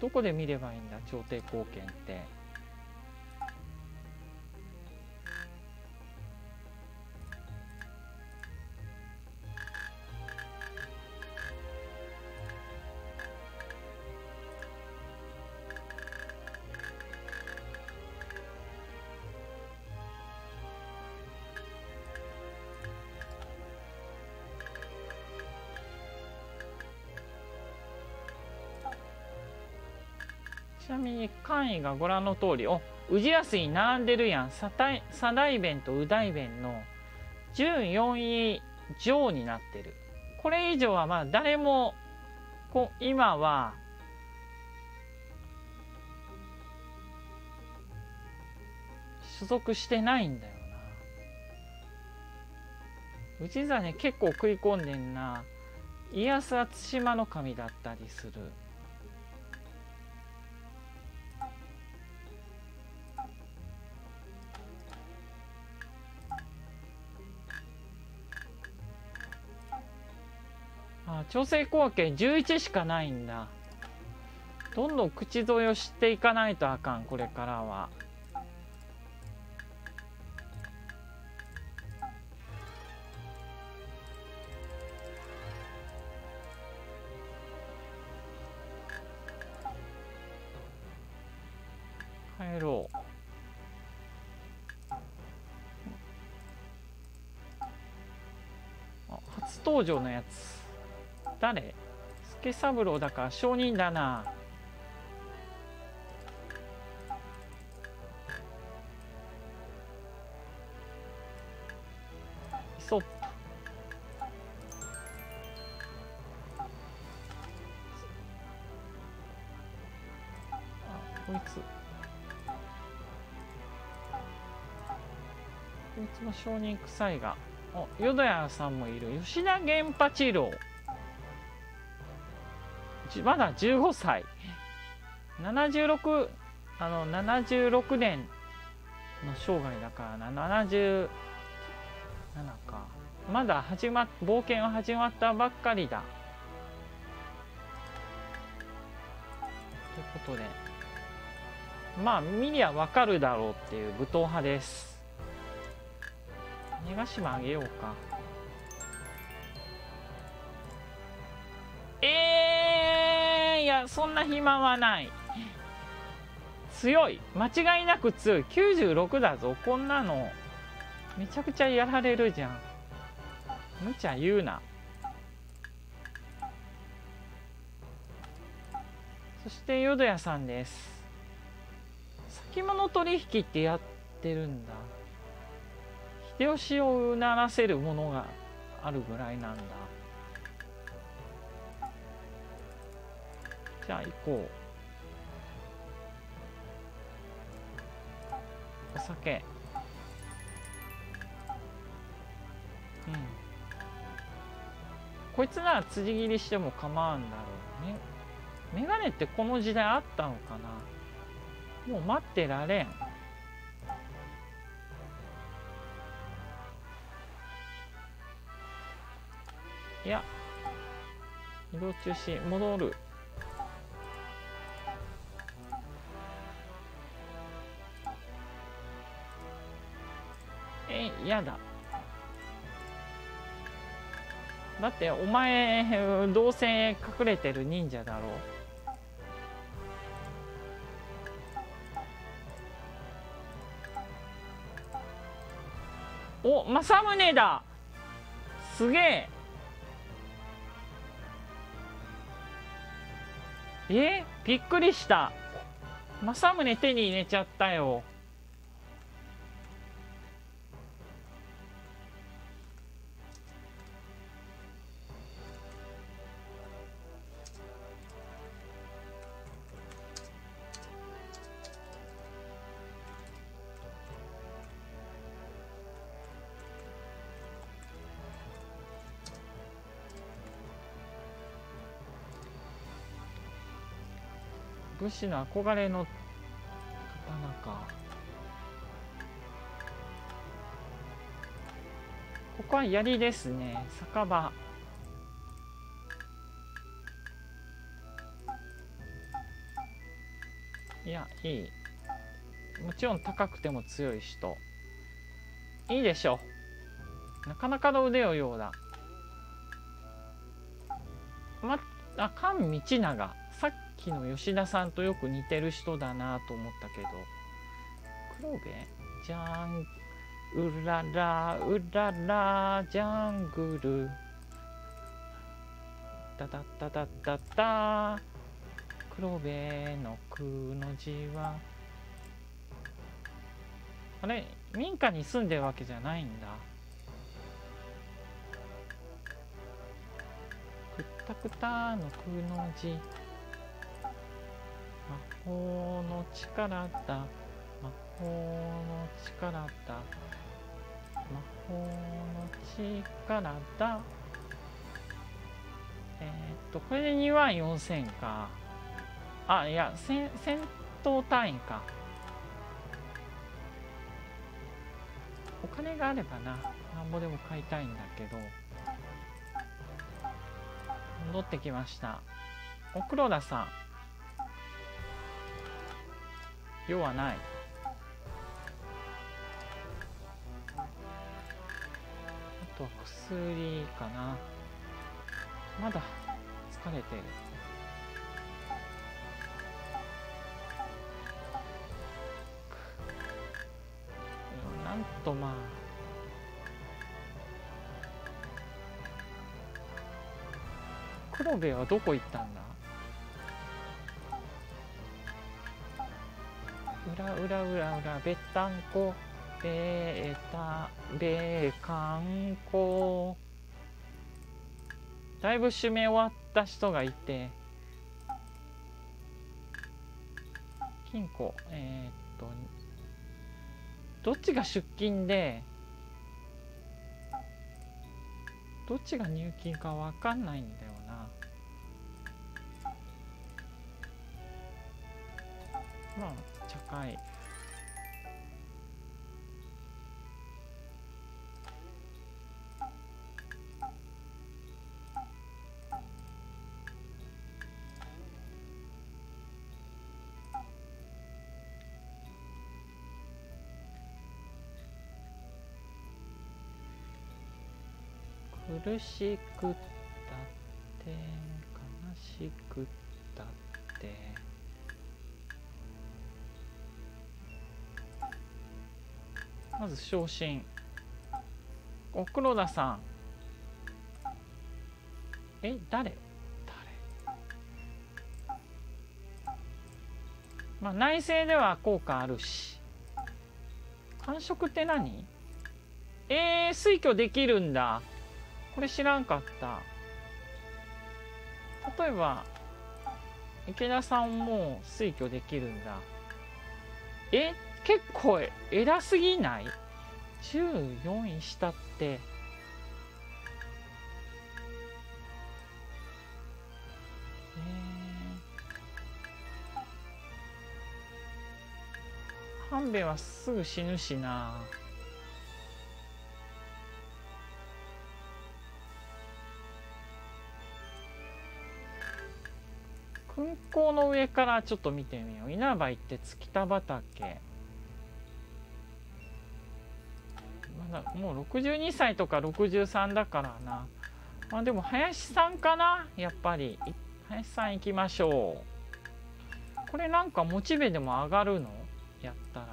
どこで見ればいいんだ朝廷貢献って。に簡位がご覧の通りお宇治安に並んでるやん。左大左大弁と右大弁の準4位上になってる。これ以上はまあ誰もこ今は所属してないんだよな。氏真結構食い込んでんな。家康は対馬の神だったりする。調整貢献11しかないんだ。どんどん口添えをしていかないとあかんこれからは。帰ろう。あ初登場のやつ。誰？助三郎だか。ら証人だな。そっ。あこいつ。こいつも証人臭いが。お淀屋さんもいる。吉田源八郎。まだ15歳76あの76年の生涯だからな。77か。まだ始ま冒険は始まったばっかりだ。ということで。まあ見りゃわかるだろうっていう武闘派です。根ヶ島あげようか。やそんな暇はない。強い。間違いなく強い。96だぞこんなの。めちゃくちゃやられるじゃん。無茶言うな。そして淀屋さんです。先物取引ってやってるんだ。秀吉をうならせるものがあるぐらいなんだ。じゃあ行こう。お酒。うん。こいつなら辻切りしても構わんだろうね。メガネってこの時代あったのかな。もう待ってられん。いや。移動中止。戻る。え嫌だ。だってお前どうせ隠れてる忍者だろう。お政宗だ。すげえ。えびっくりした。政宗手に入れちゃったよ。武士の憧れの刀か。ここは槍ですね。酒場。いやいい。もちろん高くても強い人。いいでしょう。なかなかの腕をようだ。まあ菅道長。きの吉田さんとよく似てる人だなと思ったけど。黒部。じゃんうららうららジャングル。ダダダダダダ。黒部のくの字は。あれ民家に住んでるわけじゃないんだ。くったくたのくの字。法の力だ。魔法の力だ。魔法の力だ。えー、っとこれで2万4000か。あいや戦戦闘隊員か。お金があればな。なんぼでも買いたいんだけど。戻ってきました。お黒田さん。用はない。あとは薬かな。まだ疲れてる。なんとまあ。黒部はどこ行ったんだ？裏裏裏裏べったんこべたべかんこだいぶ締め終わった人がいて。金庫。えー、っとどっちが出勤でどっちが入金か分かんないんだよな。まあ茶会苦しくったって悲しくったってまず昇進。お黒田さん。え誰？誰？まあ内政では効果あるし。感触って何？えー、推挙できるんだ。これ知らんかった。例えば池田さんも推挙できるんだ。え？っ結構偉すぎない？14位下って。半兵衛はすぐ死ぬしな。空港の上からちょっと見てみよう。稲葉行って月田畑。まだもう62歳とか63だからな。まあでも林さんかな？やっぱり。林さん行きましょう。これなんかモチベでも上がるの？やったら。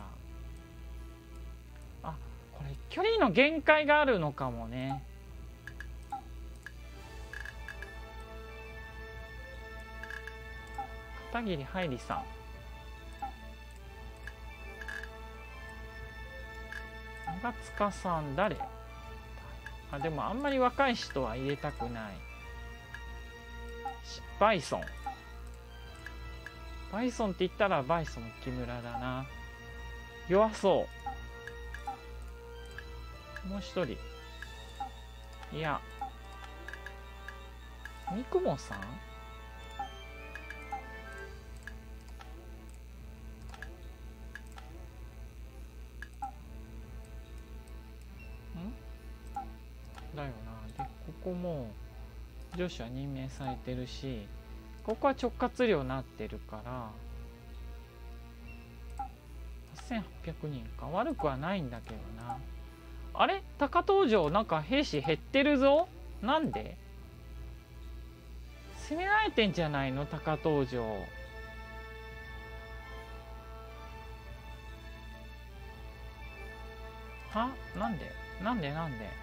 あこれ距離の限界があるのかもね。片桐はいりさん。長塚さん誰？あでもあんまり若い人は入れたくない。バイソン。バイソンって言ったらバイソン木村だな。弱そう。もう一人。いや。三雲さん？だよな。でここも女子は任命されてるしここは直轄領になってるから8800人か。悪くはないんだけどな。あれ？高東城なんか兵士減ってるぞ？なんで？攻められてんじゃないの？高東城。は？なんで？なんで？なんで？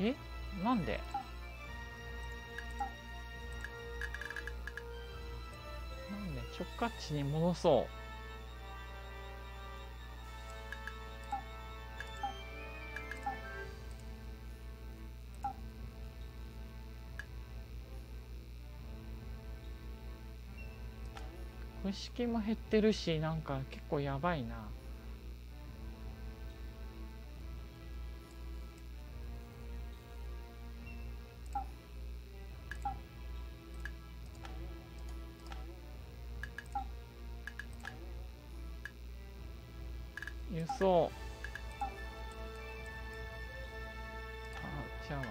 え？なんで？なんで直轄地に戻そう。蒸気も減ってるしなんか結構やばいな。輸送。あ違うわ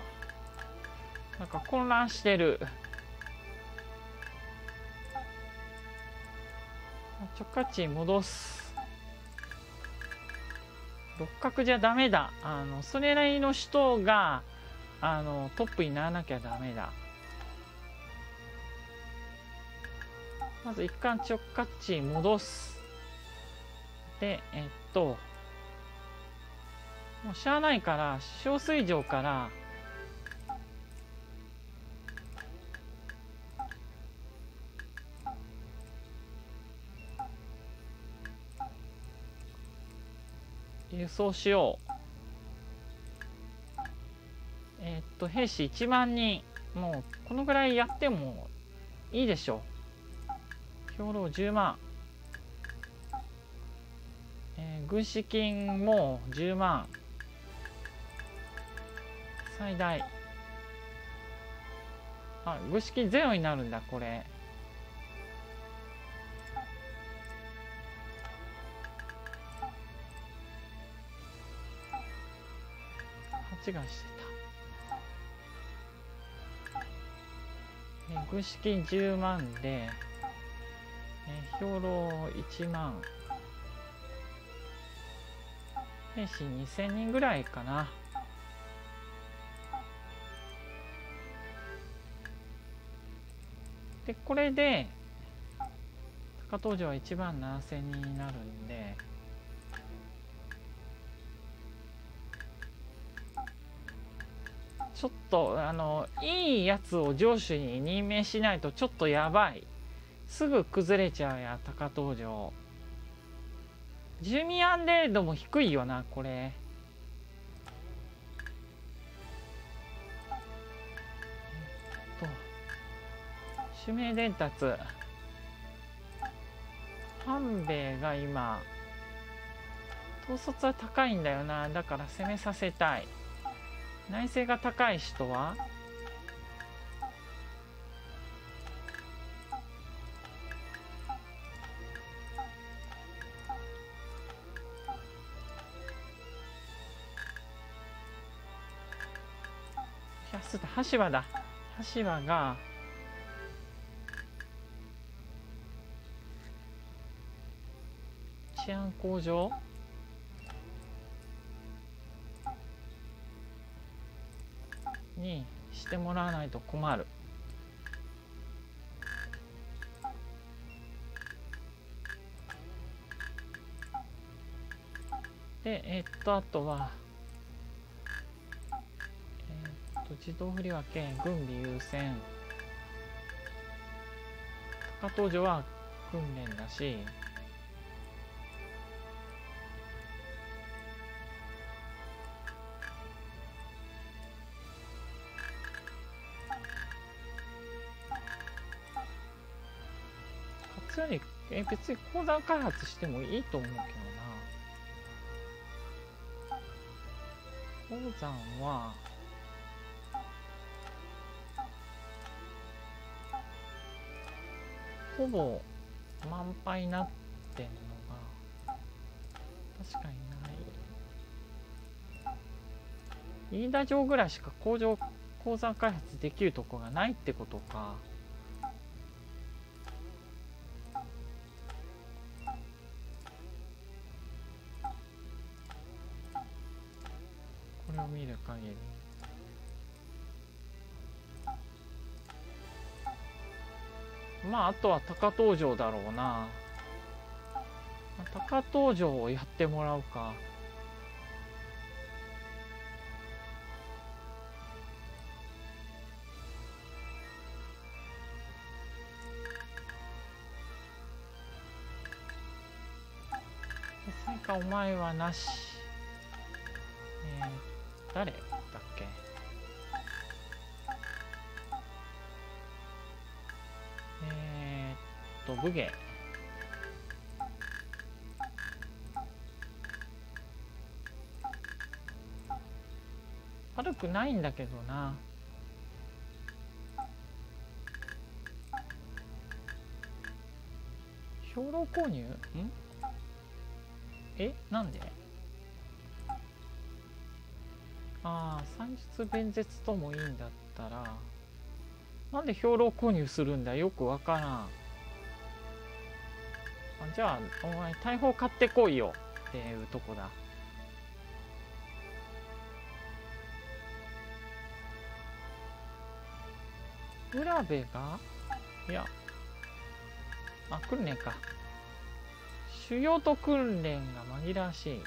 なんか混乱してる。直轄地に戻す。六角じゃダメだ。あのそれなりの人があのトップにならなきゃダメだ。まず一貫直轄地に戻す。でえっともうしゃあないから小水城から輸送しようえー、っと兵士1万人もうこのぐらいやってもいいでしょう。兵糧10万。えー、軍資金も10万。最大。あ軍資金ゼロになるんだこれ。違いしてた。え具資金10万で、え兵糧1万。兵士2000人ぐらいかな。で、これで、高東城は1万7000人になるんで、ちょっとあのいいやつを上司に任命しないとちょっとやばい。すぐ崩れちゃうや高東城住民安定度も低いよなこれ。えっと指名伝達。半兵衛が今統率は高いんだよな。だから攻めさせたい。内政が高い人は？安田橋場だ。橋場が治安向上？にしてもらわないと困る。で、えっと、あとは、えっと、自動振り分け、軍備優先。高東城は訓練だし、別に鉱山開発してもいいと思うけどな。鉱山はほぼ満杯になってんのが確かにない。飯田城ぐらいしか工場鉱山開発できるとこがないってことか。れを見る限りまああとは高東城だろうな。高東城をやってもらうか。かお前はなし、誰だっけ？えー、っと武芸。悪くないんだけどな。兵糧購入？ん？え？なんで？あ算術弁舌ともいいんだったらなんで兵糧購入するんだよくわからん。あじゃあお前大砲買ってこいよっていうとこだ。浦部がいやあ来るねか。修行と訓練が紛らわしい。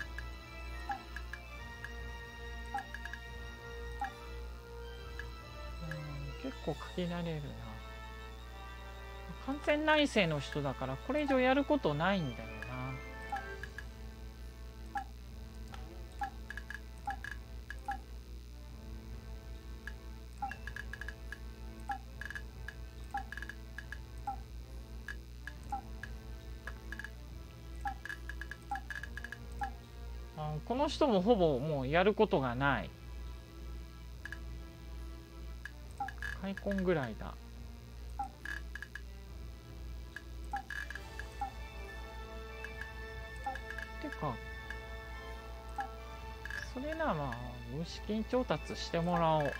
構書き慣れるな。完全内政の人だからこれ以上やることないんだよなこの人もほぼもうやることがない開墾ぐらいだ。てかそれならまあ無資金調達してもらおう。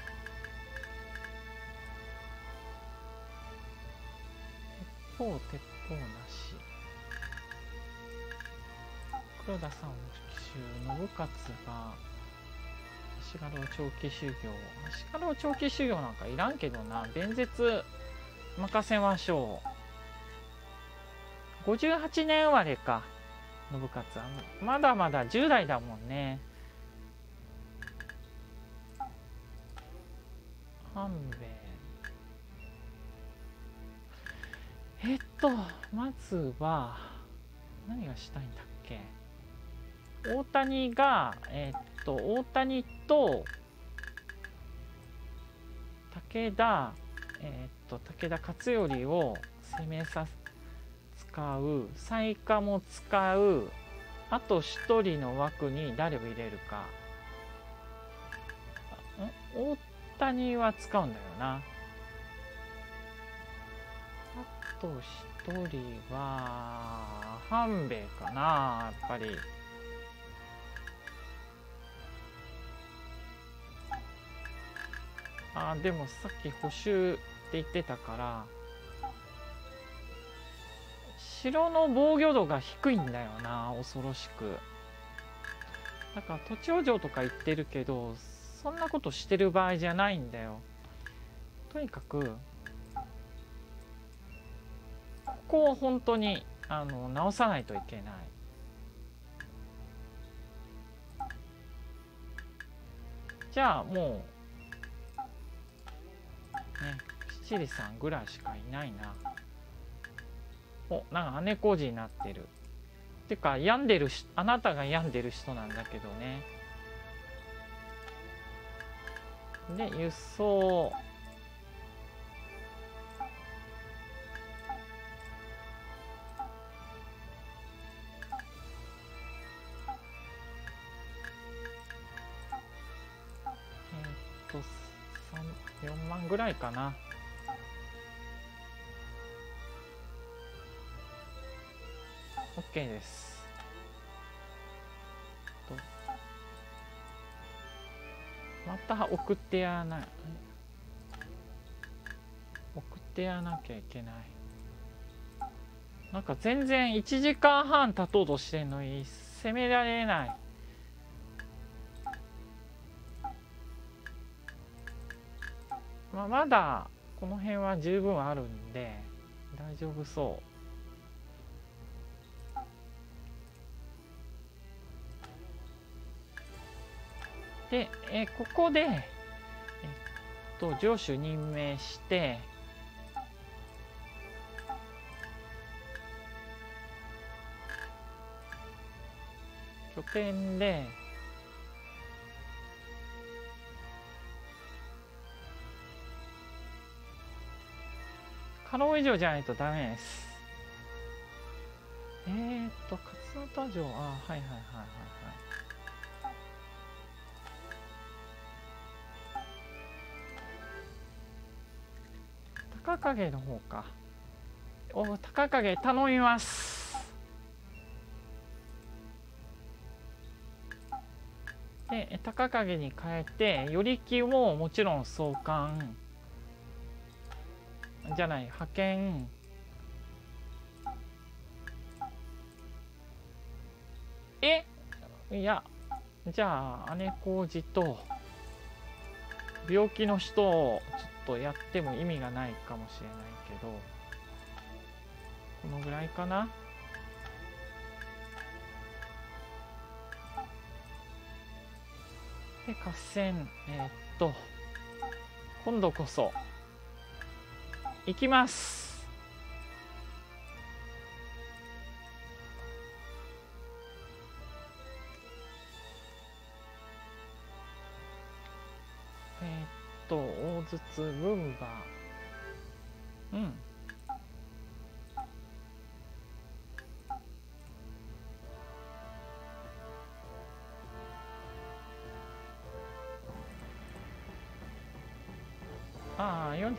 鉄砲鉄砲なし。黒田さんも信勝が足軽長期修行。足軽長期修行なんかいらんけどな。弁舌任せましょう。58年生まれか。信勝まだまだ10代だもんね。半兵衛。えっとまずは何がしたいんだっけ。大谷が、え、っと、大谷と、武田、えー、と、武田勝頼を攻めさ、使う、最下も使う、あと1人の枠に誰を入れるか。大谷は使うんだよな。あと1人は、半兵衛かな、やっぱり。あでもさっき補修って言ってたから城の防御度が低いんだよな恐ろしく。だから土地往生とか言ってるけどそんなことしてる場合じゃないんだよ。とにかくここを本当にあの直さないといけない。じゃあもう七里さんぐらいしかいないな。おなんか姉小路になってる。てか病んでるしあなたが病んでる人なんだけどね。で輸送。ぐらいかな。OK です。また送ってやらない。送ってやらなきゃいけない。なんか全然1時間半経とうとしてんのに攻められない。まあ、まだこの辺は十分あるんで大丈夫そう。で、えここで、えっと、上司任命して拠点で可能以上じゃないとダメですえー、っと勝俣城あはいはいはいはいはい。高影の方か。お高影頼みます。で高影に変えて与力ももちろん相関じゃない派遣。えいやじゃあ姉小路と病気の人をちょっとやっても意味がないかもしれないけどこのぐらいかな？で合戦。えー、っと今度こそいきます。えー、っと大筒群馬うん。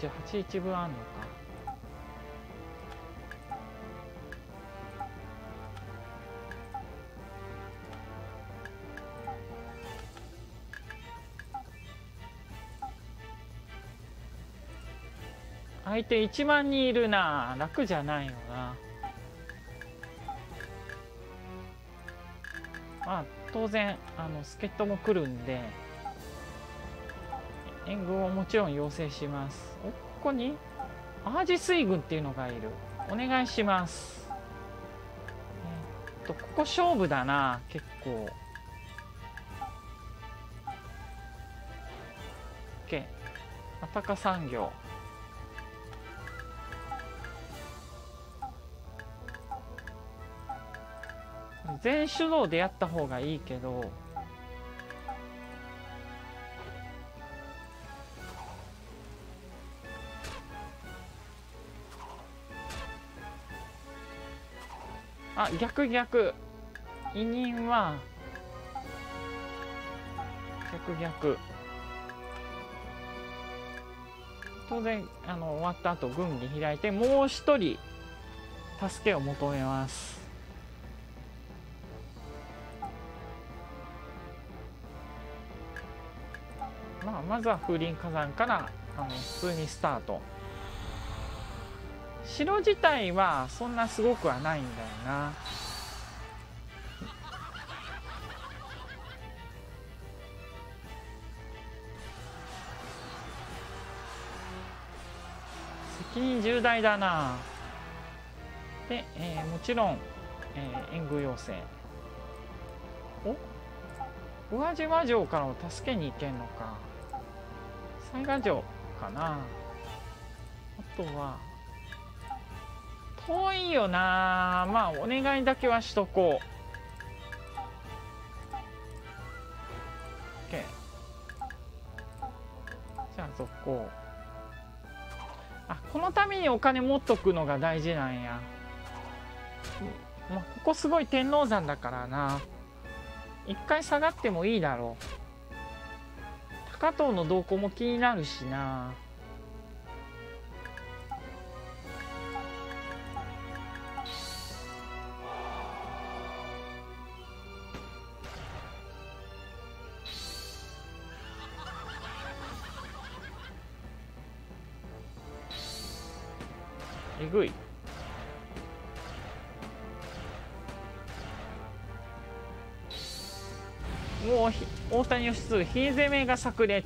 ああ48分あんのか。相手1万人いるな。楽じゃないよな。まあ当然あの助っ人も来るんで。援軍をもちろん要請します。おここにアージ水軍っていうのがいる。お願いします。えー、っとここ勝負だな結構。OK アタカ産業。全手動でやった方がいいけどあ逆逆。委任は。逆逆。当然あの終わった後軍に開いてもう一人助けを求めます。まあ、まずは風林火山からあの普通にスタート。城自体はそんなすごくはないんだよな。責任重大だな。で、えー、もちろん、えー、援軍要請。お？宇和島城からも助けに行けんのか。災害城かな。あとは遠いよな。まあお願いだけはしとこう。OK じゃあ続行あこのためにお金持っとくのが大事なんや、まあ、ここすごい天王山だからな。一回下がってもいいだろう。高藤の動向も気になるしな。えぐいもう大谷義嗣火攻めが炸裂。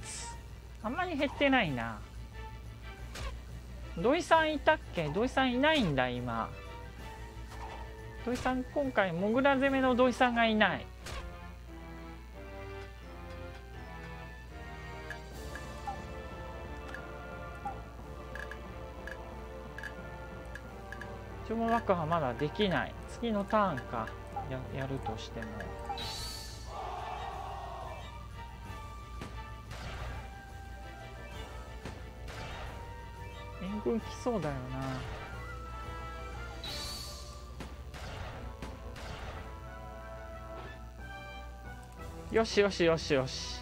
あんまり減ってないな。土井さんいたっけ？土井さんいないんだ今。土井さん今回モグラ攻めの土井さんがいない。注文爆破まだできない。次のターンか。ややるとしても。援軍来そうだよな。よしよしよしよし。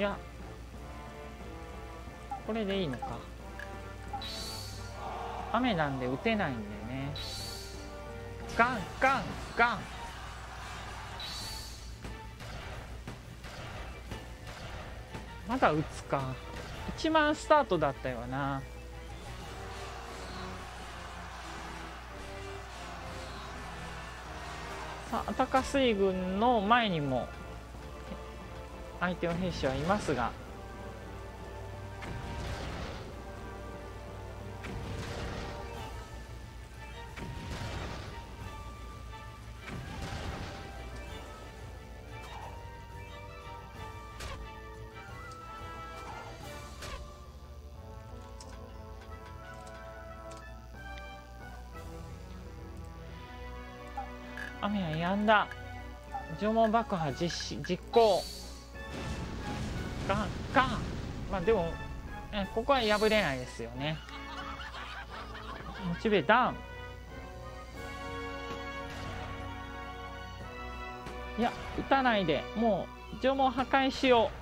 いや。これでいいのか。雨なんで打てないんでね。ガンガンガン。まだ打つか。1万スタートだったよな。さあアタカ水軍の前にも。相手の兵士はいますが雨は止んだ。縄文爆破実施実行。ガンガン。まあでもここは破れないですよね。モチベダウン。いや撃たないでもう縄文破壊しよ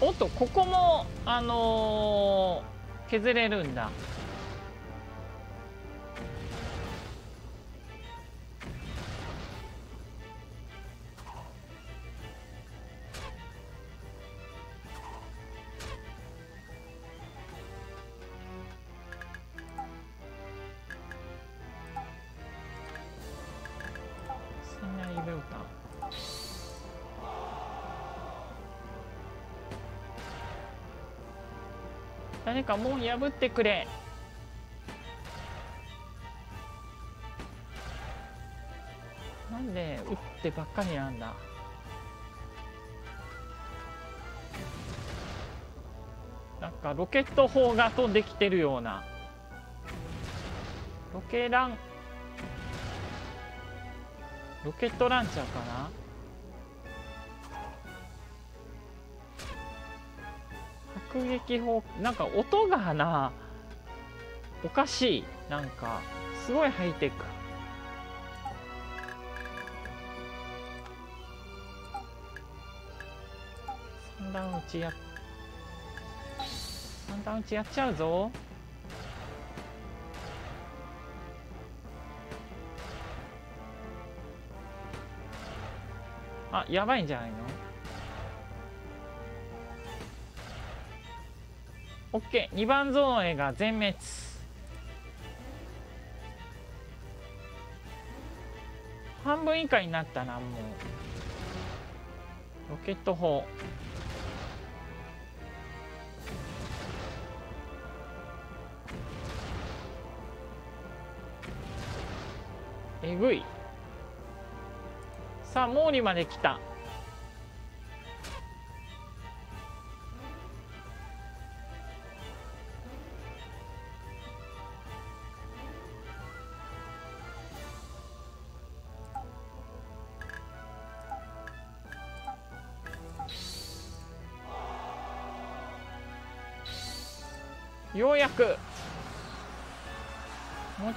う。おっとここもあのー削れるんだ。か門破ってくれ。なんで撃ってばっかりなんだ。なんかロケット砲が飛んできてるような。ロケラン。ロケットランチャーかな？迫撃砲なんか音がなおかしい。なんかすごいハイテク。三段打ちや三段打ちやっちゃうぞ。あやばいんじゃないの？オッケー2番ゾーンへが全滅。半分以下になったなもう。ロケット砲。えぐい。さあ毛利まで来た。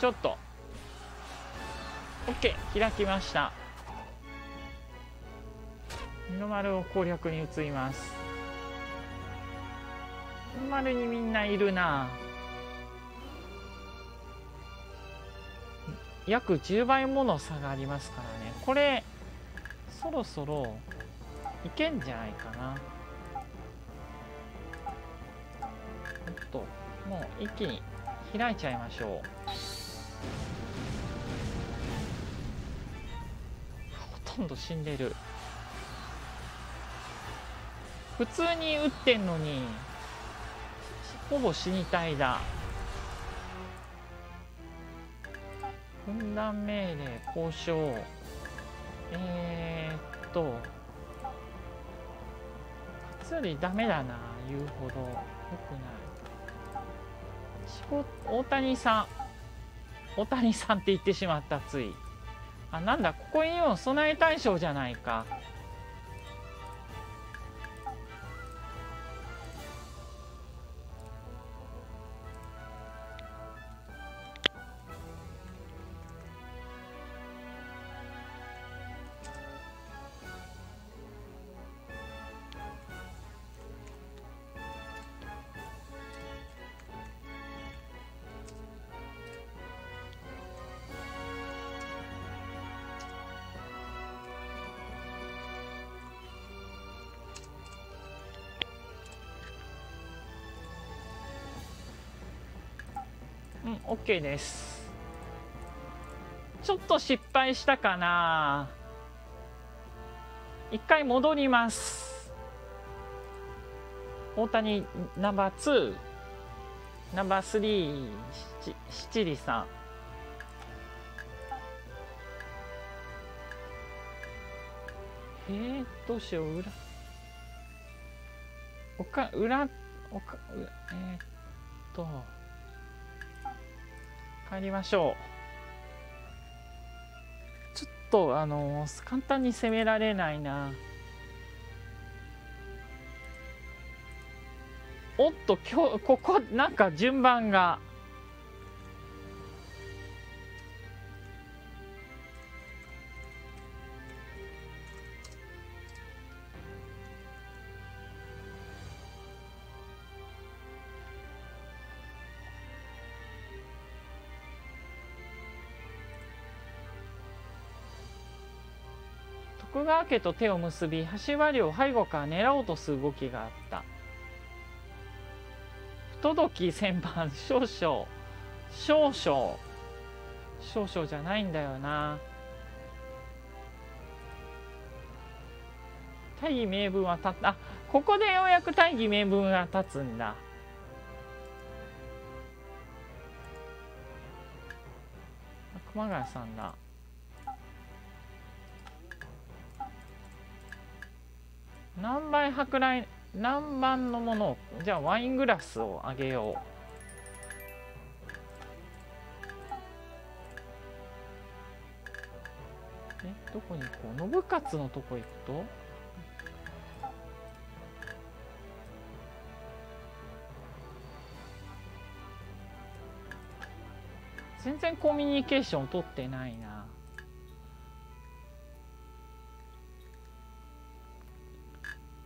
ちょっと。OK 開きました。日の丸を攻略に移ります。日の丸にみんないるな。約10倍もの差がありますからね。これそろそろいけんじゃないかな。おっともう一気に開いちゃいましょう。んど死んでる。普通に撃ってんのにほぼ死に体だ。分断命令交渉。えー、っと勝つよりダメだな言うほど。よくない。大谷さん。大谷さんって言ってしまったつい。あなんだここにも備え対象じゃないか。ん OK です。ちょっと失敗したかな。一回戻ります。大谷ナンバー2ナンバー3七里さん。えー、どうしよう裏。おか裏おかえー、っと。帰りましょう。ちょっとあの簡単に攻められないな。おっと今日ここなんか順番が。川家と手を結び橋割りを背後から狙おうとする動きがあった。不届き千番少々。少々。少々じゃないんだよな。大義名分は立ったあここでようやく大義名分が立つんだ。熊谷さんだ。何倍舶来何番のものをじゃあワイングラスをあげよう。えどこに行こう？信勝のとこ行くと？全然コミュニケーション取ってないな。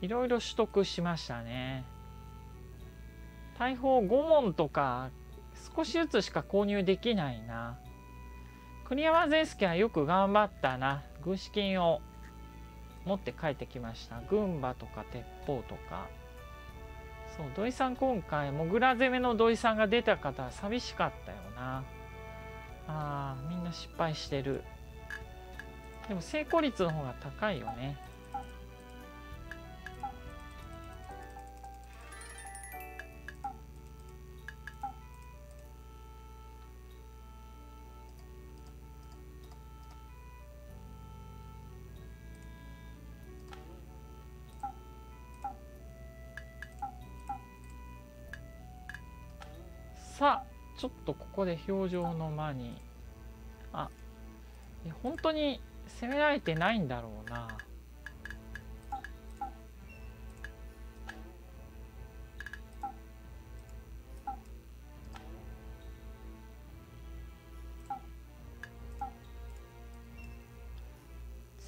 いろいろ取得しましたね。大砲5問とか少しずつしか購入できないな。栗山善介はよく頑張ったな。軍資金を持って帰ってきました。群馬とか鉄砲とか。そう土井さん今回モグラ攻めの土井さんが出た方は寂しかったよな。あーみんな失敗してる。でも成功率の方が高いよね。さあちょっとここで表情の間に。あ本当に攻められてないんだろうな。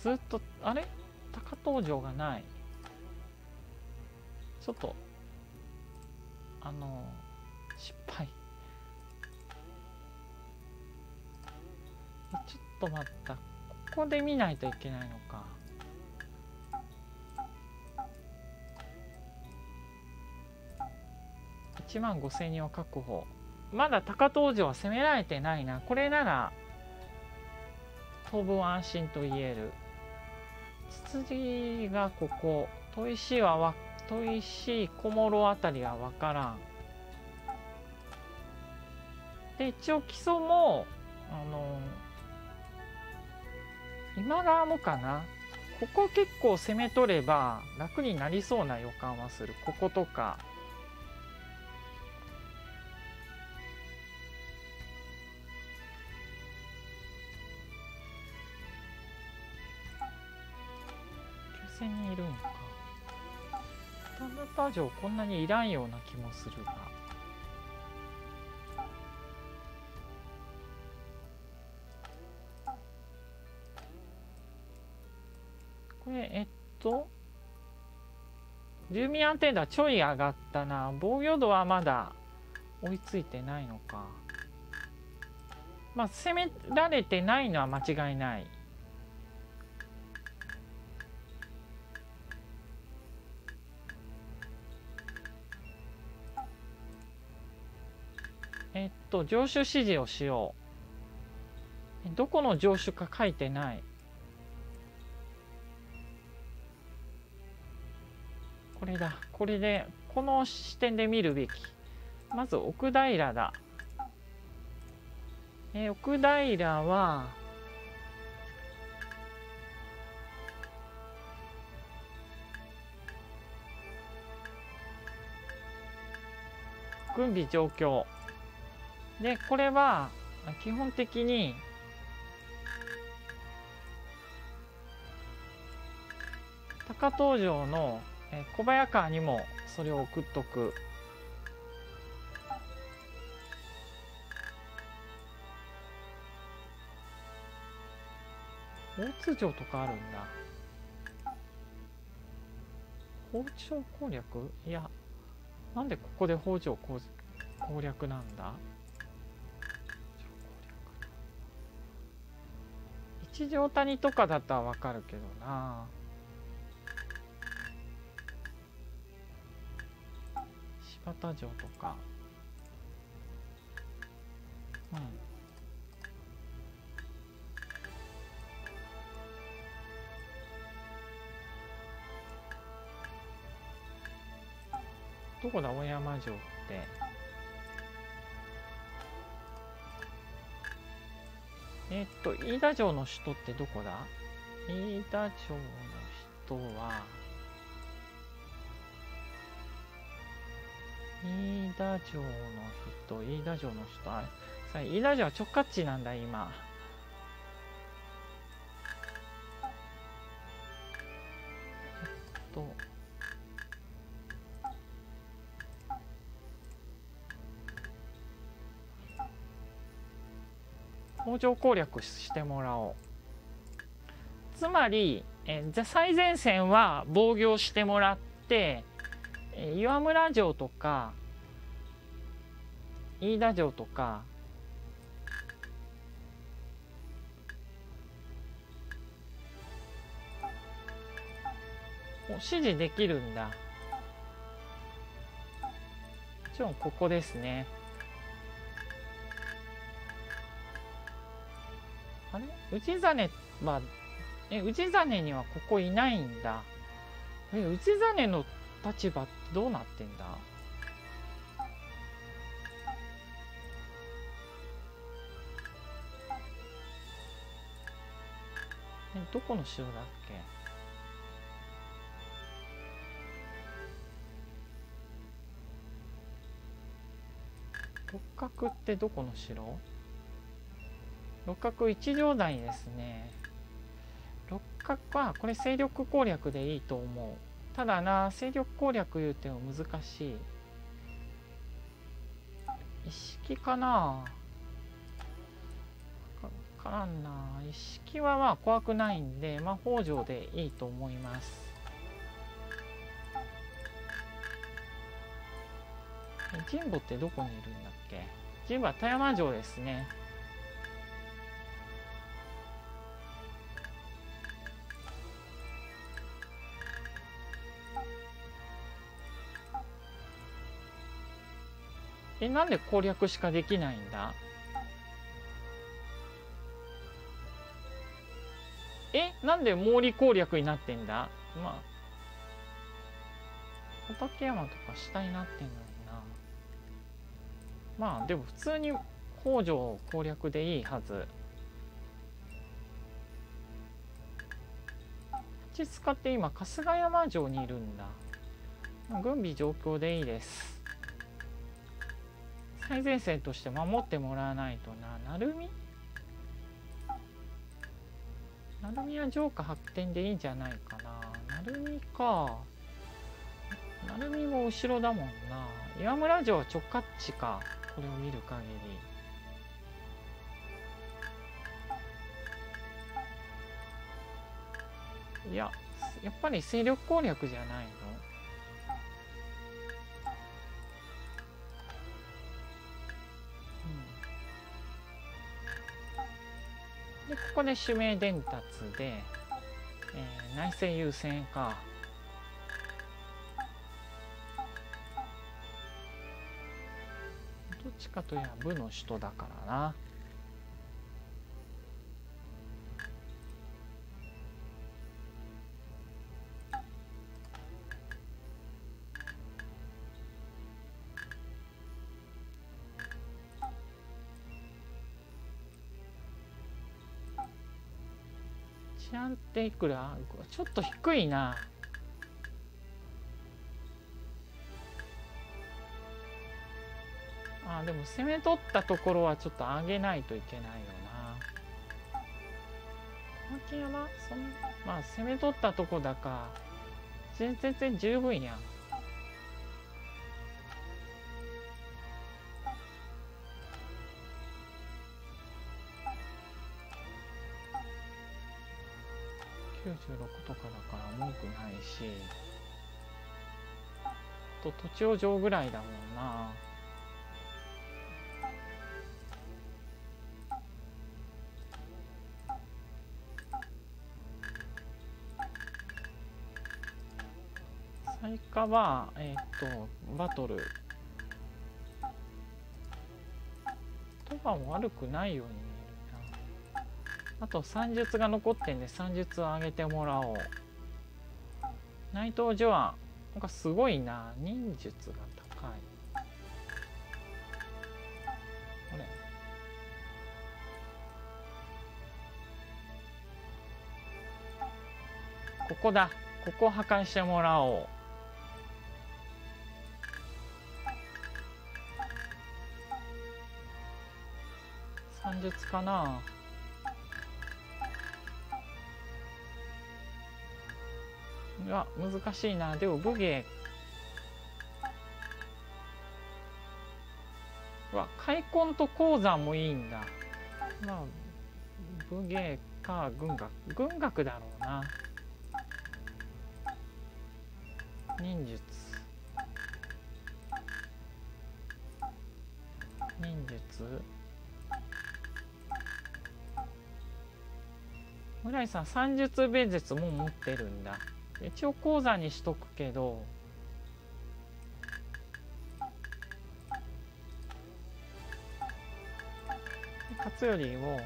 ずっとあれ？高登場がない。ちょっとあの失敗。ちょっと待った。ここで見ないといけないのか。1万5000人は確保。まだ高登場は攻められてないな。これなら当分安心と言える。ツツジがここ。砥石はわ砥石小諸あたりは分からん。で一応基礎もあの今川もかな。ここ結構攻め取れば楽になりそうな予感はする。こことか。9000人いるんか。タムタ城こんなにいらんような気もするが。これえっと住民安定度はちょい上がったな。防御度はまだ追いついてないのか。まあ攻められてないのは間違いない。えっと城主指示をしよう。どこの城主か書いてない。これだ。これでこの視点で見るべき。まず奥平だ。えー、奥平は軍備状況。でこれは基本的に高東城のえ小早川にもそれを送っとく。大津城とかあるんだ。北条攻略？いやなんでここで北条攻略なんだ？一条谷とかだったらわかるけどな。柴田城とか。うん。どこだ？大山城って。え、っと飯田城の首都ってどこだ？飯田城の首都は飯田城の人飯田城の人あさ飯田城は直轄地なんだ今。えっと。北条攻略してもらおう。つまりえ最前線は防御してもらって岩村城とか飯田城とか指示できるんだ。もちろんここですね。あれ？氏真はえ氏真にはここいないんだ。え氏真の立場どうなってんだ？えどこの城だっけ？六角ってどこの城？六角一条台ですね。六角はこれ勢力攻略でいいと思う。ただな勢力攻略いうても難しい。意識かな？からんな。一式はまあ怖くないんで魔法城でいいと思います。神保ってどこにいるんだっけ？神保は田山城ですね。えなんで攻略しかできないんだ？えなんで毛利攻略になってんだ？まあ。畠山とか下になってんのにな。まあでも普通に北条攻略でいいはず。八塚って今春日山城にいるんだ。軍備状況でいいです。最前線として守ってもらわないとな。鳴海鳴海は城下発展でいいんじゃないかな。鳴海か。鳴海も後ろだもんな。岩村城は直轄地か。これを見る限り。いややっぱり勢力攻略じゃないの？でここで指名伝達で、えー、内政優先か。どっちかといえば部の人だからな。治安っていくら？ちょっと低いな。あでも攻め取ったところはちょっと上げないといけないよな。小牧山そんまあ攻め取ったとこだか。全然十分や。んとかだから文句ないしと土地を城ぐらいだもんな。最下はえっ、とバトル。とかも悪くないようにあと算術が残ってんで算術を上げてもらおう。内藤ジョアンなんかすごいな。忍術が高い。これ。ここだ。ここを破壊してもらおう。算術かな。うわ難しいな。でも武芸。うわ開墾と鉱山もいいんだ。まあ武芸か軍学軍学だろうな。忍術。忍術。村井さん算術弁術も持ってるんだ。一応講座にしとくけど。勝頼を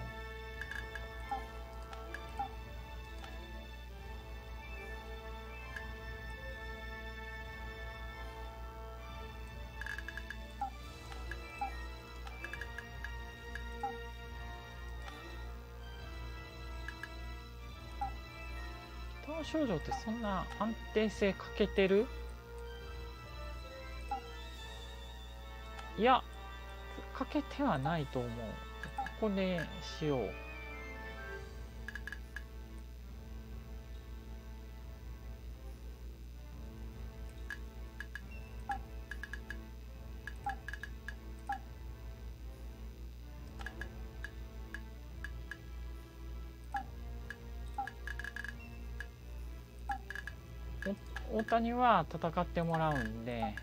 症状ってそんな安定性欠けてる？いや欠けてはないと思う。ここでしよう。大谷は戦ってもらうんで。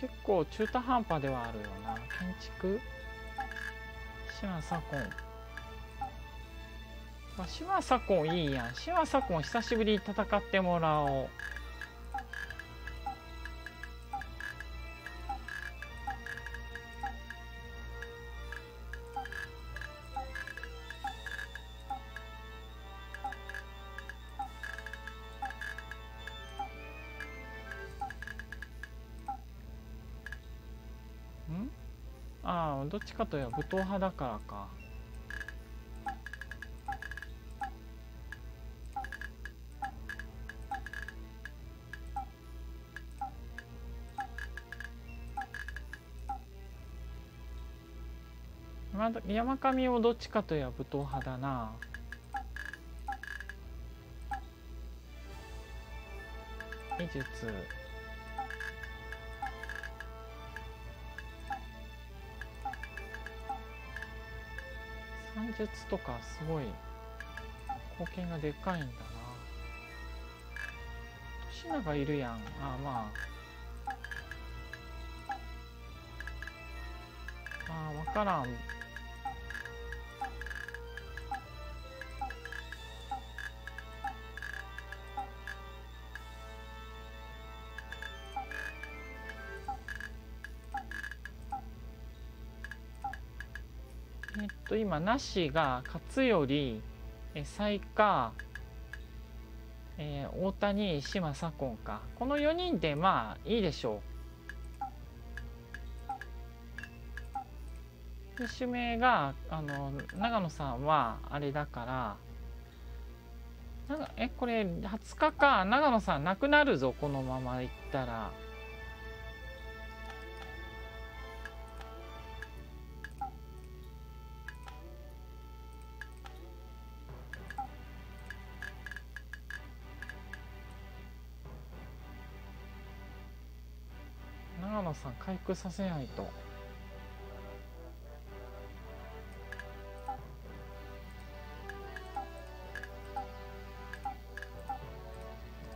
結構中途半端ではあるよな。建築？島左近。まあ、島左近いいやん。島左近久しぶりに戦ってもらおう。ちかといえば武闘派だからか。山上をどっちかといえば武闘派だな。技術。鉄とかすごい貢献がでかいんだな。年永いるやん。あまあ。あ分からん。今なしが勝頼才か、えー、大谷島左近かこの4人でまあいいでしょう。で指名があの長野さんはあれだからなんかえこれ20日か長野さん亡くなるぞこのままいったら。さん回復させないと。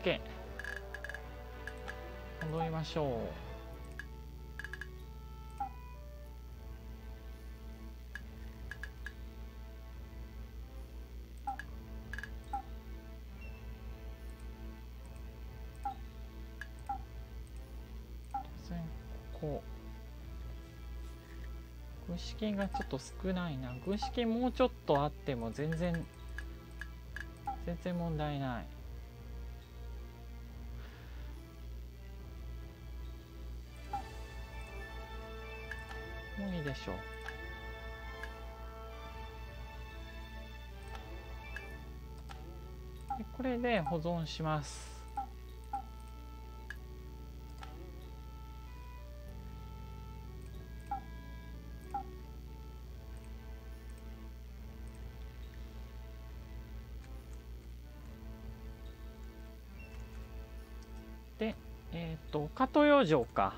OK 戻りましょう。軍資金がちょっと少ないな。軍資金もうちょっとあっても全然全然問題ない。もういいでしょう。これで保存します。と加戸養城か。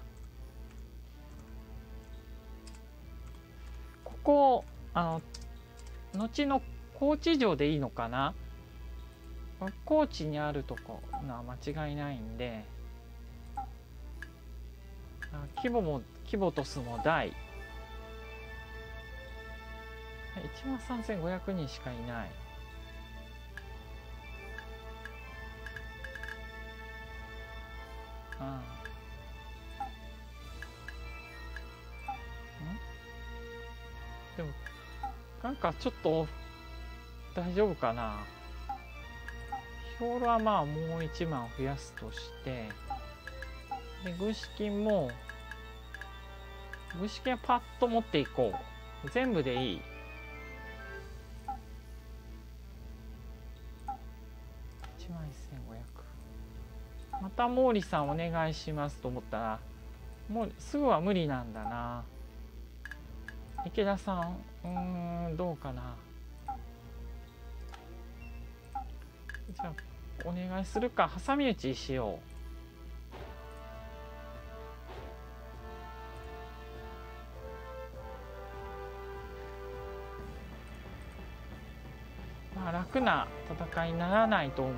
ここあの後の高知城でいいのかな？高知にあるとこな間違いないんで規模も規模と数も大。1万3500人しかいない。かちょっと大丈夫かな。兵糧はまあもう1万増やすとしてで軍資金も軍資金はパッと持っていこう。全部でいい。1万1500また毛利さんお願いしますと思ったらもうすぐは無理なんだな。池田さんうんどうかな。じゃあお願いするか。挟み撃ちしよう。まあ楽な戦いにならないと思う。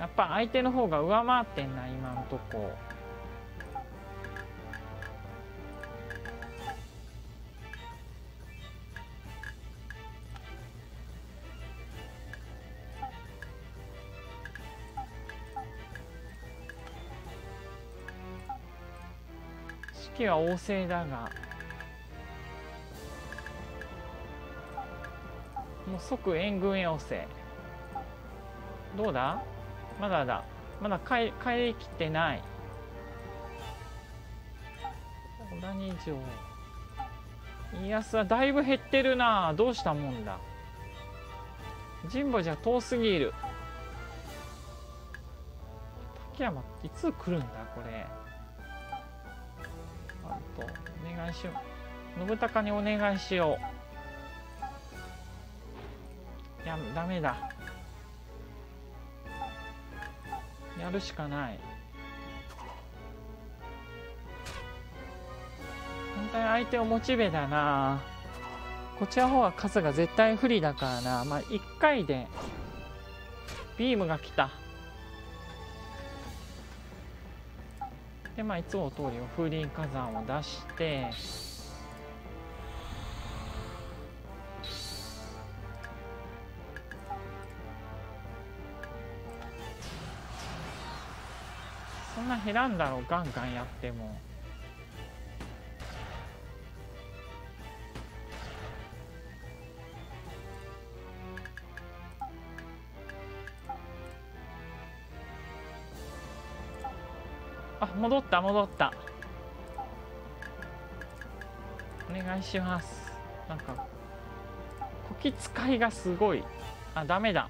やっぱ相手の方が上回ってんな今のとこ。士気は旺盛だがもう即援軍要請。どうだ？まだだ。まだ帰帰りきってない。小谷城家康はだいぶ減ってるな。どうしたもんだ？神保じゃ遠すぎる。竹山いつ来るんだこれ？とお願いしよう。信孝にお願いしよう。いやダメだ。やるしかない。本当に相手をモチベだな。こちらの方が数が絶対不利だからな。まあ1回でビームが来た。でまあいつも通り風林火山を出してそんな減らんだろうガンガンやっても戻った戻った。お願いします。なんかこき使いがすごい。あダメだ。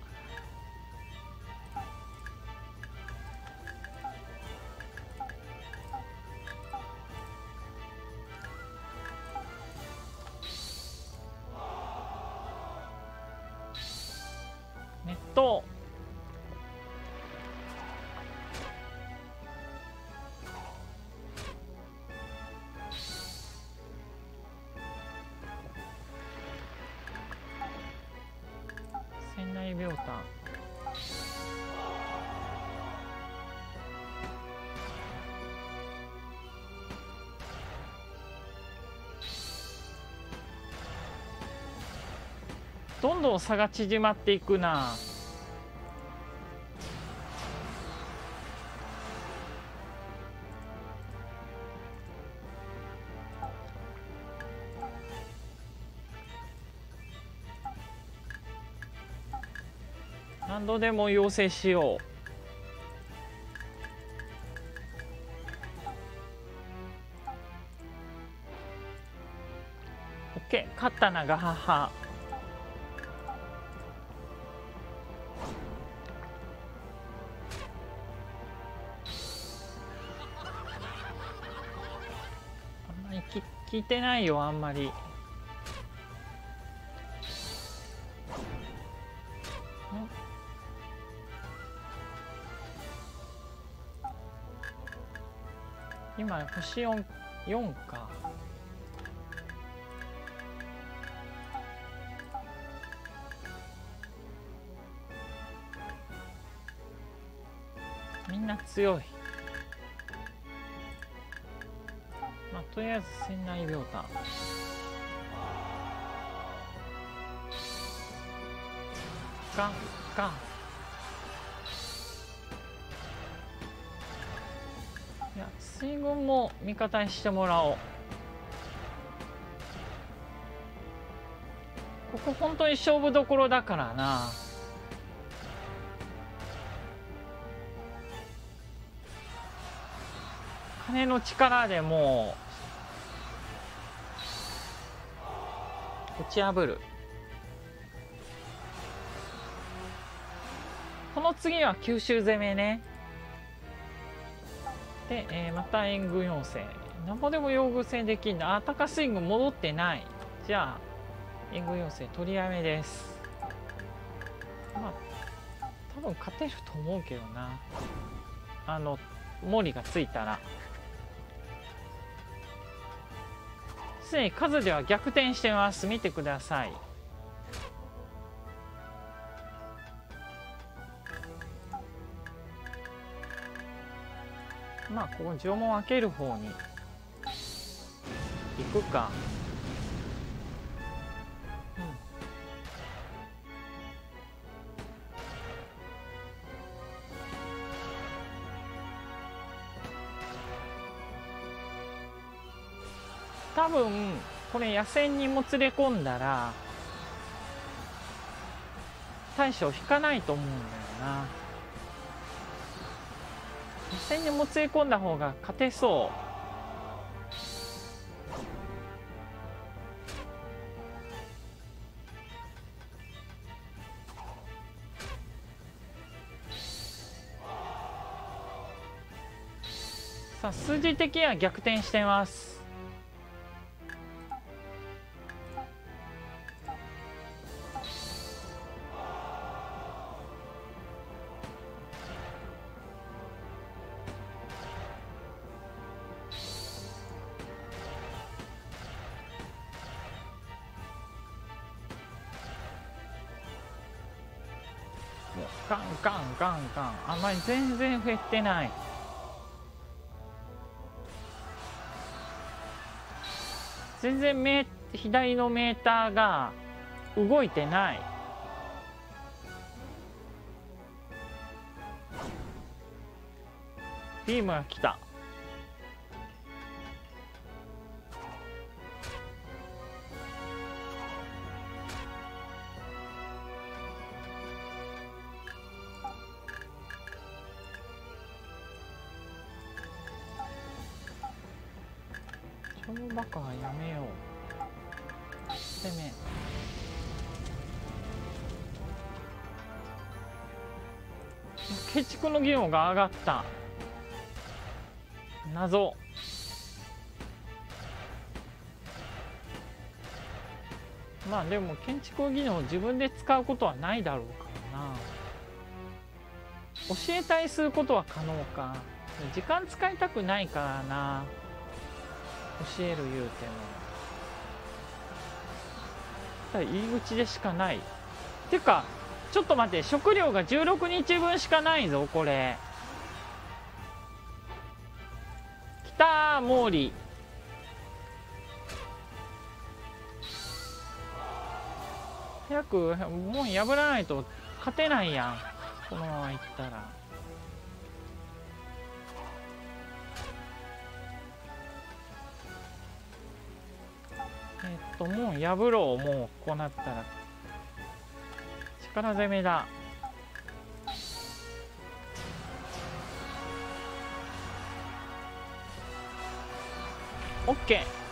どん差が縮まっていくな。何度でも要請しよう。オッケー勝ったなガハハ。聞いてないよあんまり。今星 4, 4か。みんな強い。とりあえず船内秒炭ガンガン。いや水軍も味方にしてもらおう。ここ本当に勝負どころだからな。金の力でもうち破る。この次は九州攻めね。で、えーまた援軍要請。なんぼでも用具戦できんだあ高スイング戻ってない。じゃあ援軍要請取りやめです。まあ多分勝てると思うけどな。あの毛利がついたら。すでに数では逆転してます。見てください。まあこの縄文開ける方に行くか。野戦にも連れ込んだら大将引かないと思うんだよな。野戦にもつれ込んだ方が勝てそう。さあ数字的には逆転してます。全然減ってない。全然メ左のメーターが動いてない。ビームが来た。技能が上がった。謎。まあでも建築技能を自分で使うことはないだろうからな。教えたりすることは可能か。時間使いたくないからな。教える言うても。ただ入り口でしかない。っていうかちょっと待って食料が16日分しかないぞこれ。きた毛利早く門破らないと勝てないやん。このままいったら。えっともう破ろうもう。こうなったら。力攻めだ。オッケー。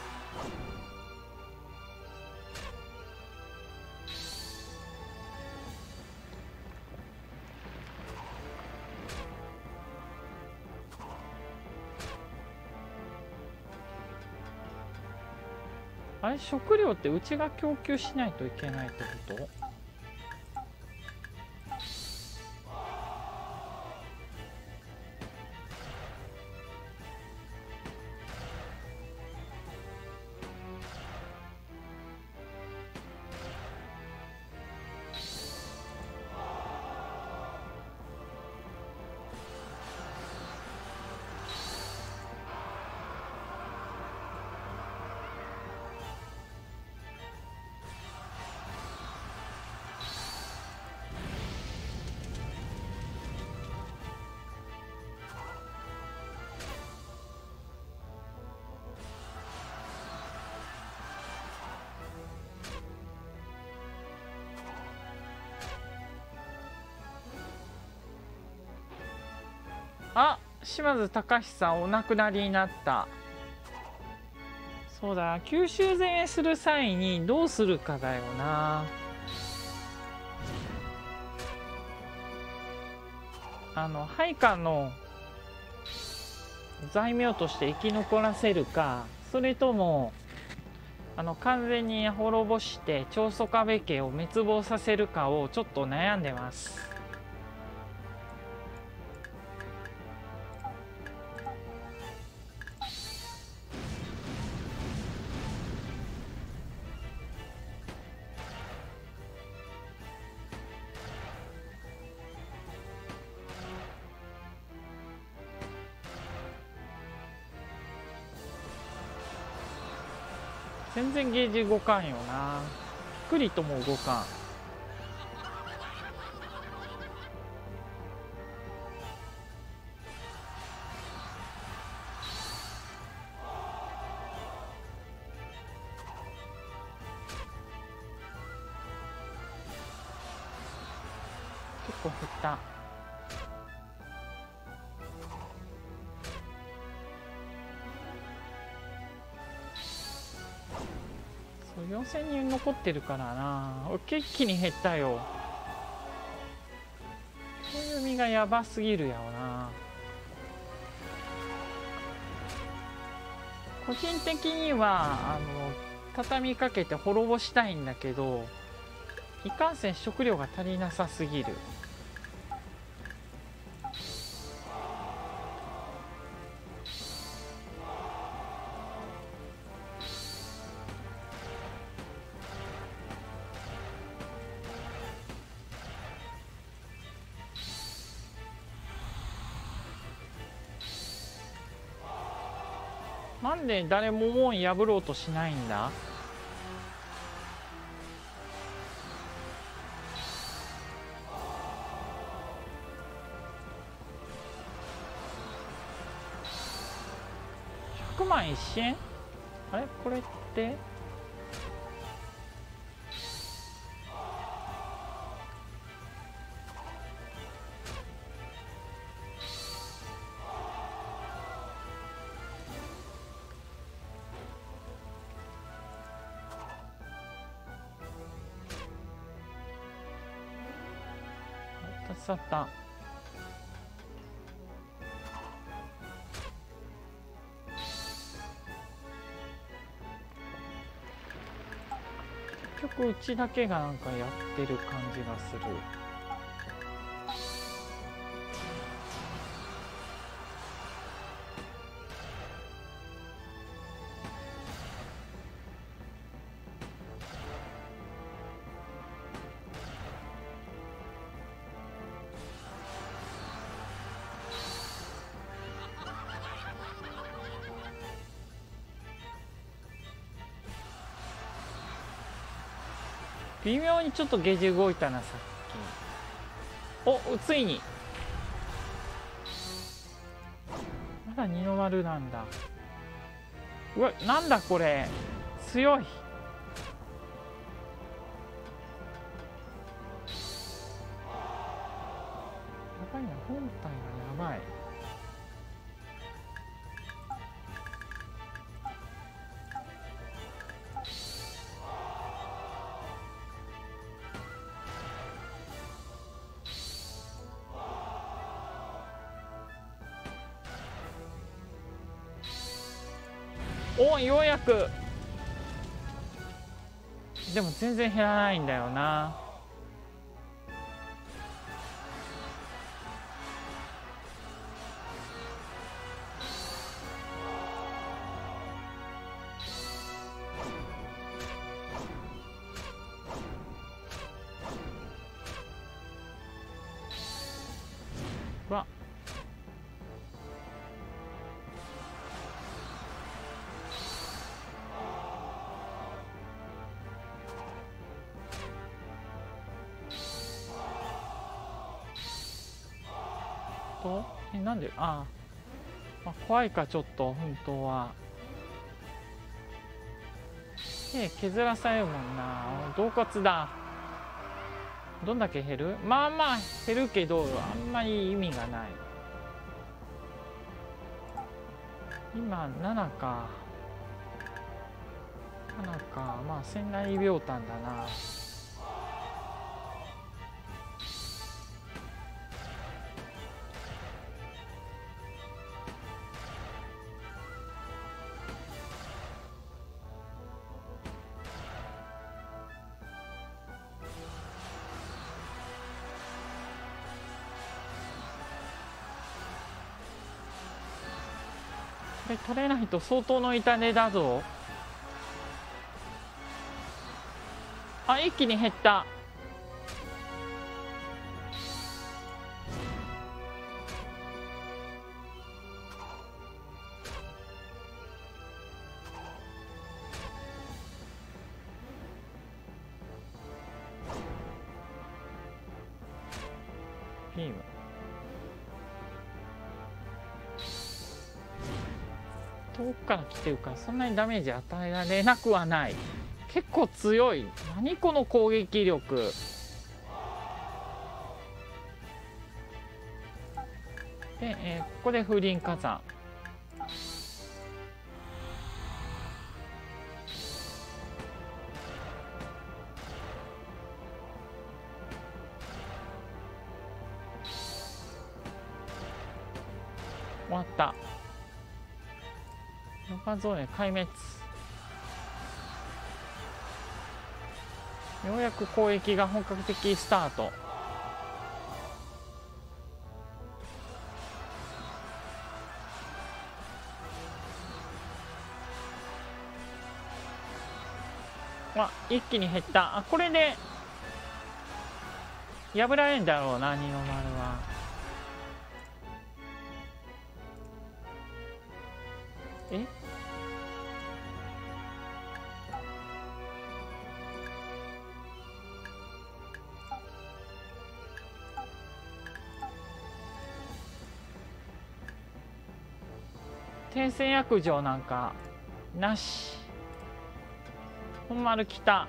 あれ食料ってうちが供給しないといけないってこと？島津隆さんお亡くなりになった。そうだ九州攻めする際にどうするかだよな。あの配下の財名として生き残らせるかそれともあの完全に滅ぼして長宗我部家を滅亡させるかをちょっと悩んでます。全然ゲージ動かんよな。ゆっくりとも動かん。そう4000人残ってるからな。一気に減ったよ。風味がやばすぎるやろな。個人的にはあの畳みかけて滅ぼしたいんだけどいかんせん食料が足りなさすぎる。なんで誰も門破ろうとしないんだ？100万一円あれ？これって？立ち去った。結局うちだけがなんかやってる感じがする。微妙にちょっとゲージ動いたなさっき。おついに。まだ二の丸なんだ。うわなんだこれ。強い。でも全然減らないんだよな。でああ、まあ、怖いかちょっと本当は。え削らされるもんな。恫喝だ。どんだけ減る？まあまあ減るけどあんまり意味がない。今7か。7か。まあ千内秒単だな。これ取れないと相当の痛手だぞ。あ一気に減った。っていうかそんなにダメージ与えられなくはない。結構強い。何この攻撃力。で、えー、ここで風林火山。ヨガゾーン壊滅。ようやく攻撃が本格的スタート。あ一気に減った。あこれで破られんだろうな二の丸は。え？天戦薬場なんかなし。本丸来た。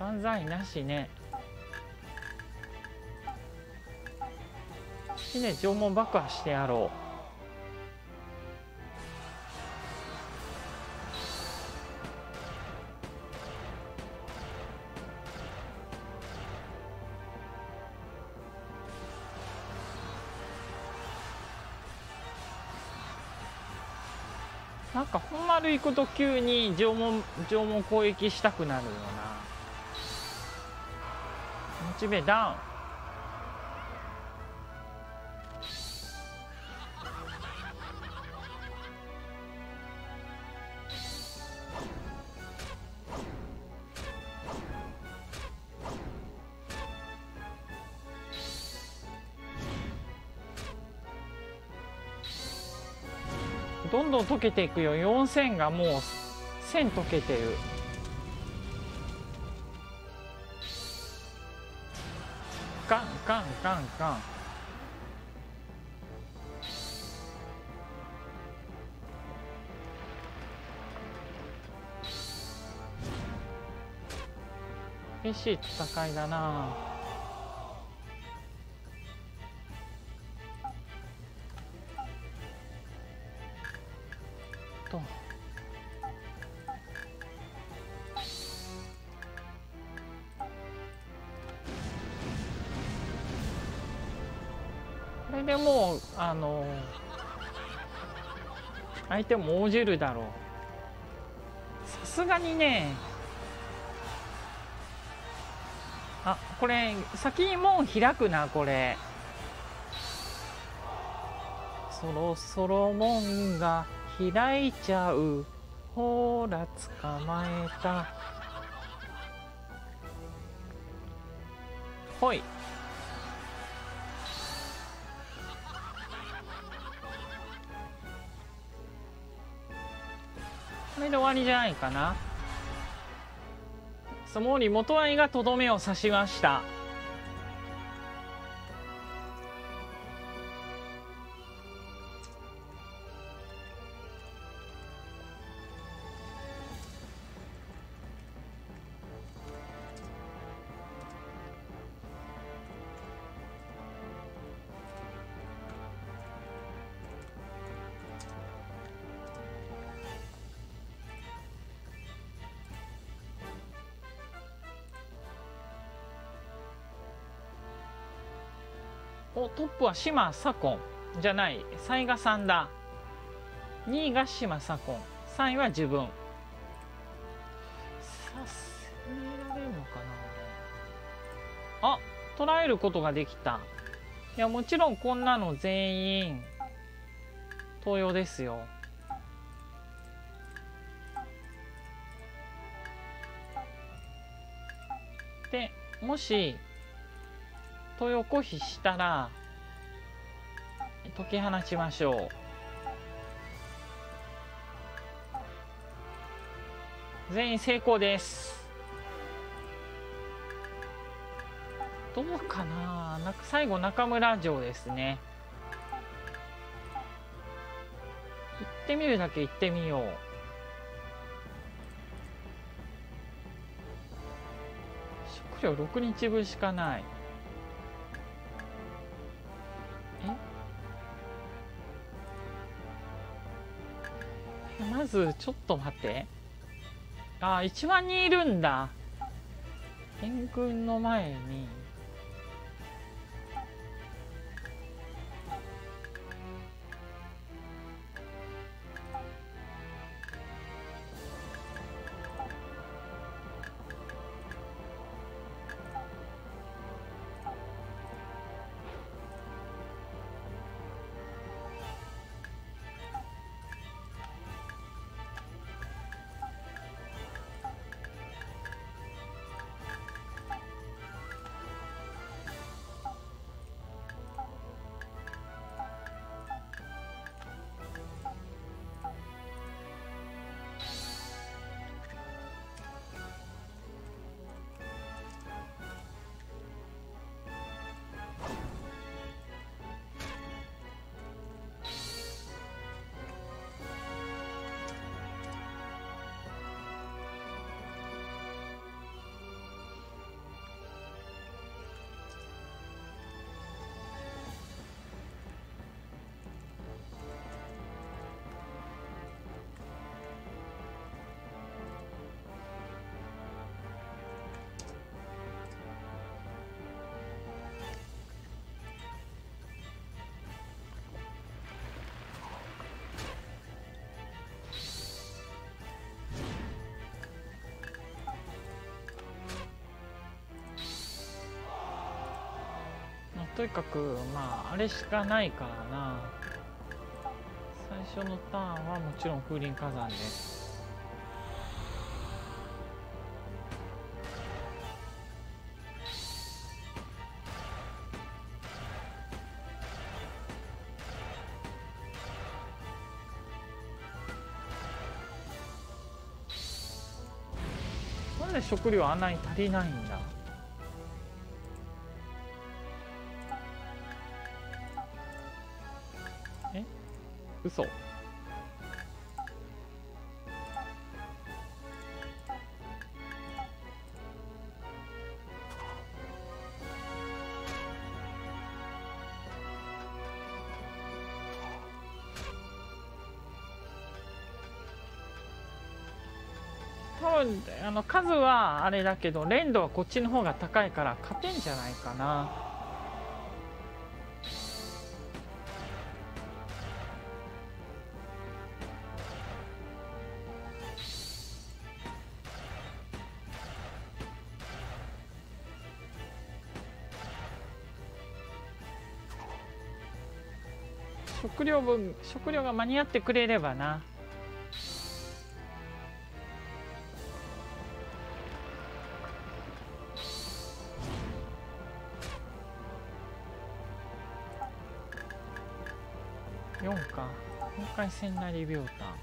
万歳なしね。死ね縄文爆破してやろう。本丸行くと急に縄文縄文攻撃したくなるよな。モチベダウン。ん溶けていくよ。4000がもう1000溶けてる。ガンガンガンガン。厳しい戦いだな。相手も応じるだろう。さすがにね。あこれ先に門開くなこれ。そろそろ門が開いちゃう。ほら捕まえた。ほい。わりじゃないかな。そのり元愛がとどめを刺しました。トップは島左近じゃない雑賀さんだ2位が島左近。3位は自分。さ攻められるのかなあ捉えることができた。いやもちろんこんなの全員東洋ですよ。でもしと横比したら解き放ちましょう。全員成功です。どうかな？な最後中村城ですね。行ってみるだけ行ってみよう。食料6日分しかない。ずちょっと待って。あ1万人いるんだ。援軍の前に。とにかくまああれしかないからな。最初のターンはもちろん風林火山で。すなんで食料あんなに足りないんだあの数はあれだけど連度はこっちの方が高いから勝てんじゃないかな。食料分食料が間に合ってくれればな。戦なり秒単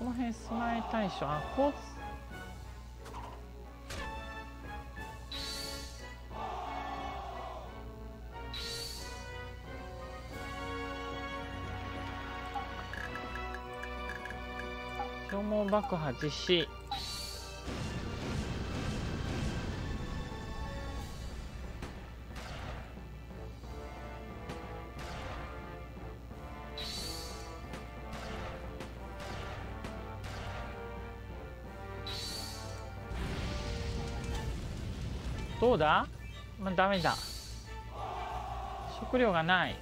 この辺備え対象。あこう爆破実施どうだ？まあ、ダメだ。食料がない。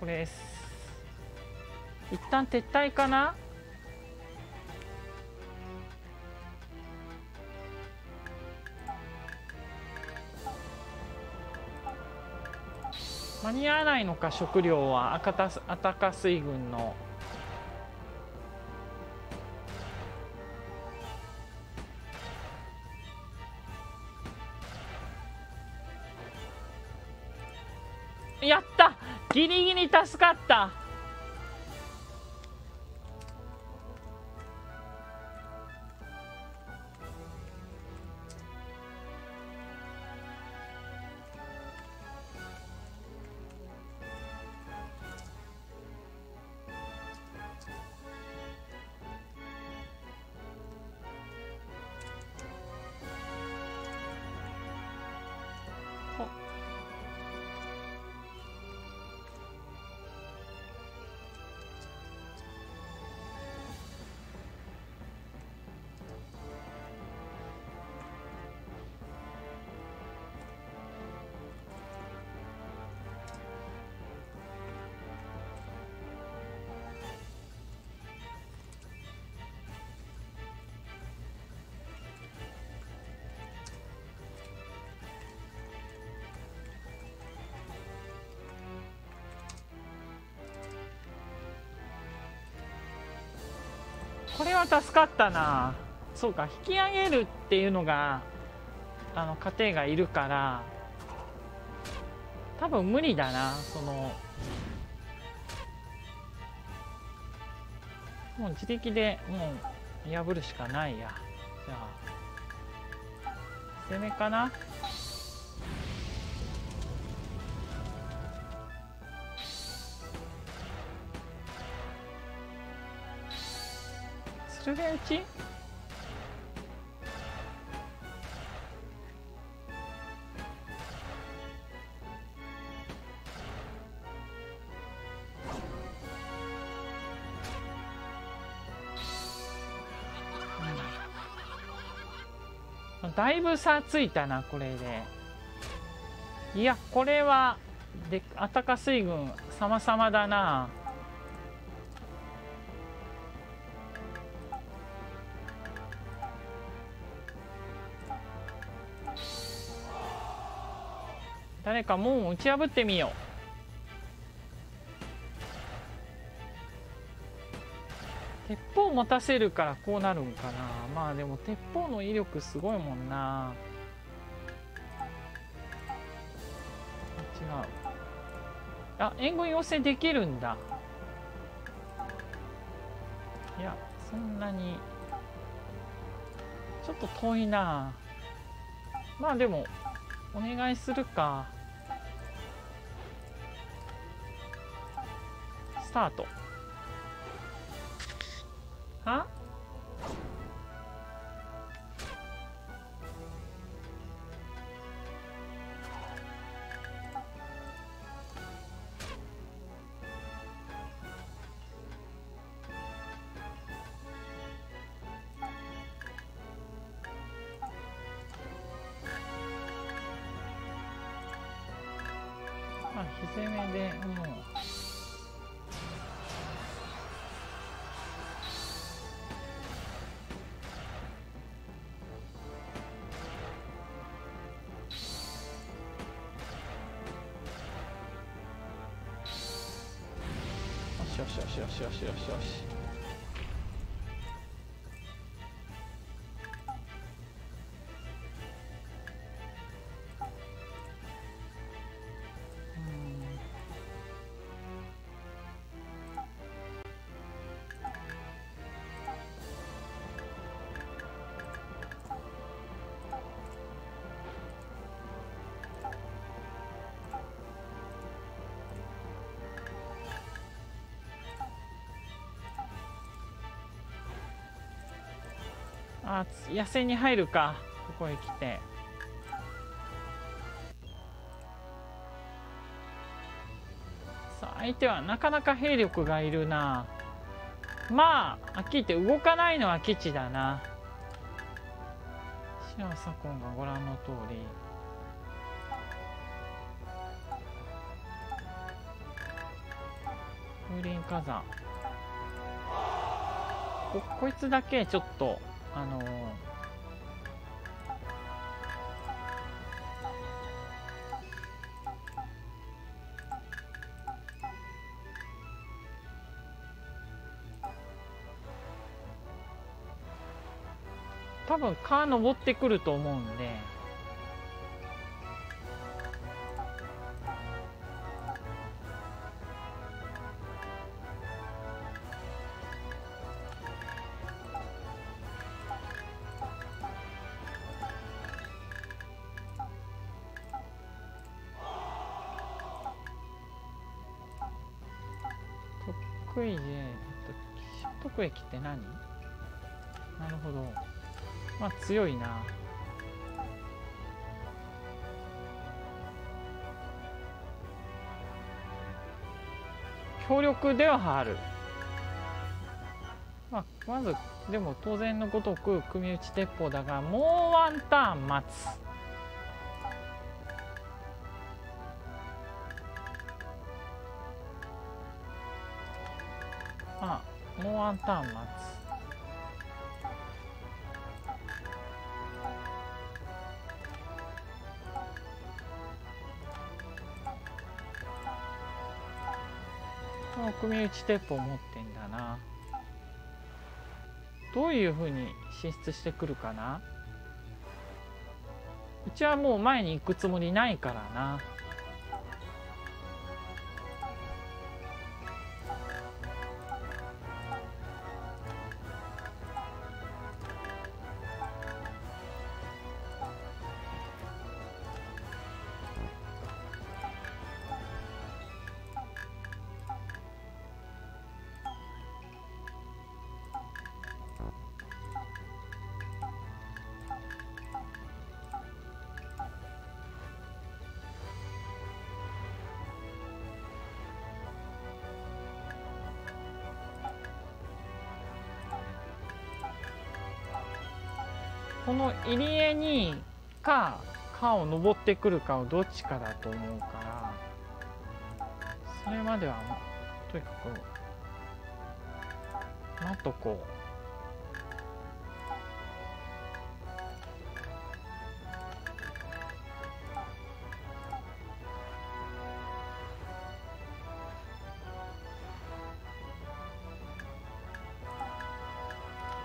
これです。一旦撤退かな？間に合わないのか食料は。赤たアタカ水軍の。やった！ギリギリ助かった！助かったな。そうか引き上げるっていうのがあの家庭がいるから多分無理だなそのもう自力でもう破るしかないや。じゃあ攻めかな？鶴瓶打ちだいぶ差ついたなこれで。いやこれはであたか水軍様々だな。誰か門を打ち破ってみよう。鉄砲持たせるからこうなるんかな。まあでも鉄砲の威力すごいもんな。違う。あ援軍要請できるんだ。いやそんなにちょっと遠いな。まあでもお願いするか。スタートよしよしあ野生に入るかここへ来て。さあ相手はなかなか兵力がいるな。まあはっきて動かないのは基地だな。シア左近がご覧の通り。風林火山。ここいつだけちょっとあのー多分川登ってくると思うんで聖徳駅って何？なるほど。まあ強いな。強力ではある。まあ、まず、でも当然のごとく組打ち鉄砲だが、もうワンターン待つ。ターン待つ。この組打ち鉄砲持ってんだな。どういうふうに進出してくるかな。うちはもう前に行くつもりないからな。入り江にか川を登ってくるかをどっちかだと思うからそれまではとにかく待っとこう。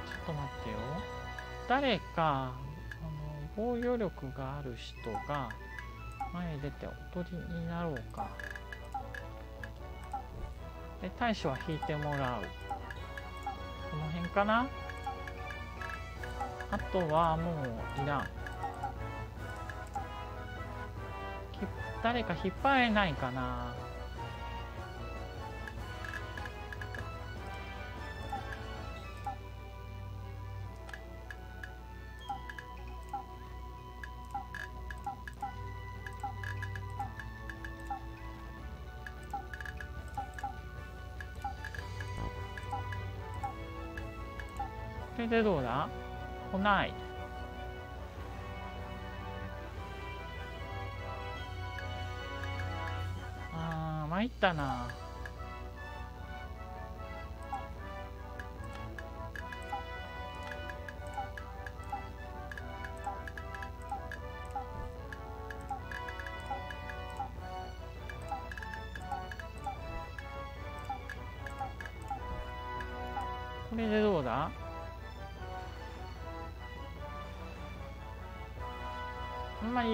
ちょっと待ってよ。誰か防御力がある人が前に出ておとりになろうか。で大将は引いてもらう。この辺かな。あとはもういらん。誰か引っ張れないかな。でどうだ？来ない。あー参ったな。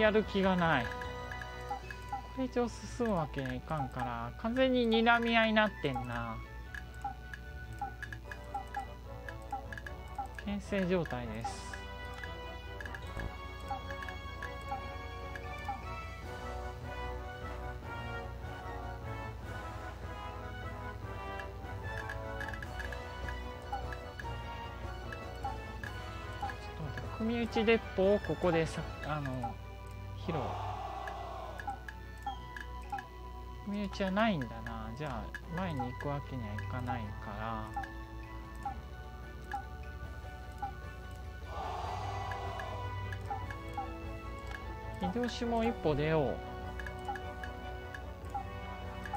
やる気がない。これ以上進むわけにはいかんから完全に睨み合いになってんな。牽制状態です。組打ち鉄砲をここでさあの披露。組打ちはないんだな。じゃあ前に行くわけにはいかないから。秀吉も一歩出よう。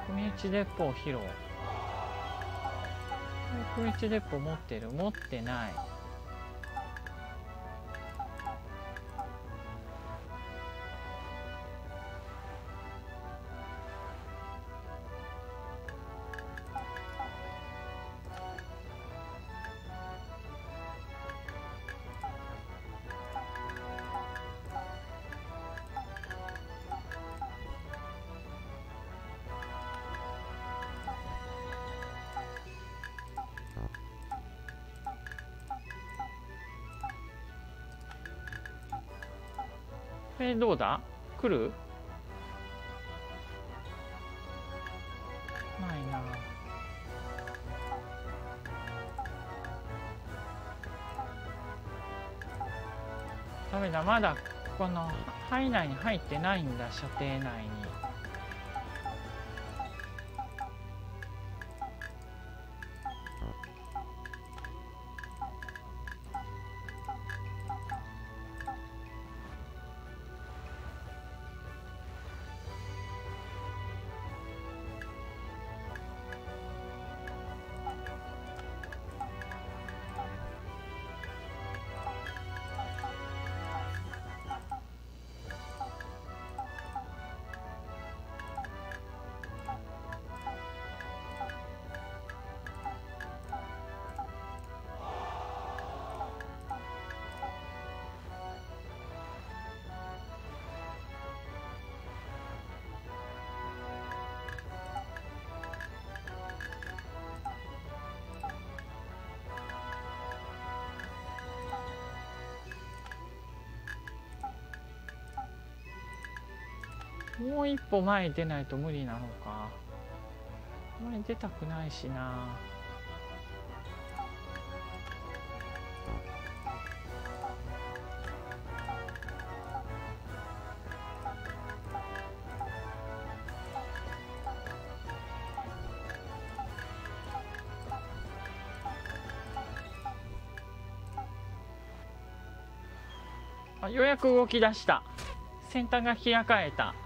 組打ち鉄砲披露。組打ち鉄砲持ってる？持ってない。辺どうだ？来る？ないな。ダメだまだこの範囲内に入ってないんだ射程内に。もう一歩前に出ないと無理なのか。前に出たくないしな。あようやく動き出した。先端が開かれた。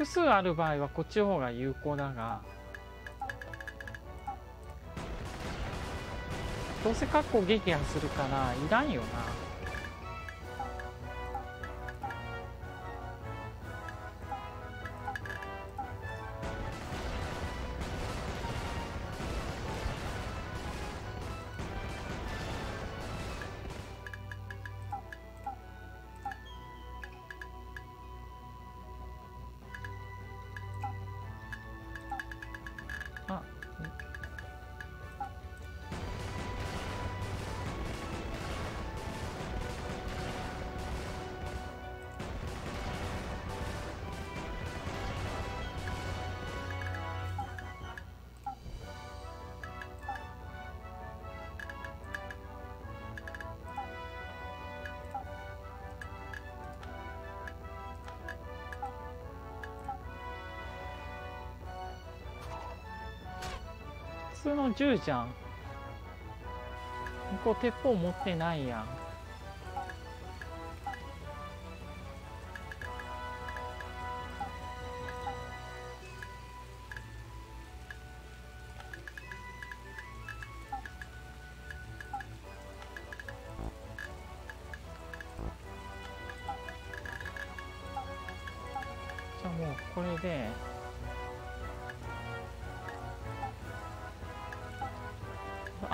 複数ある場合はこっちの方が有効だがどうせ格好撃破するからいらんよな。銃じゃん。向こ鉄砲持ってないやん。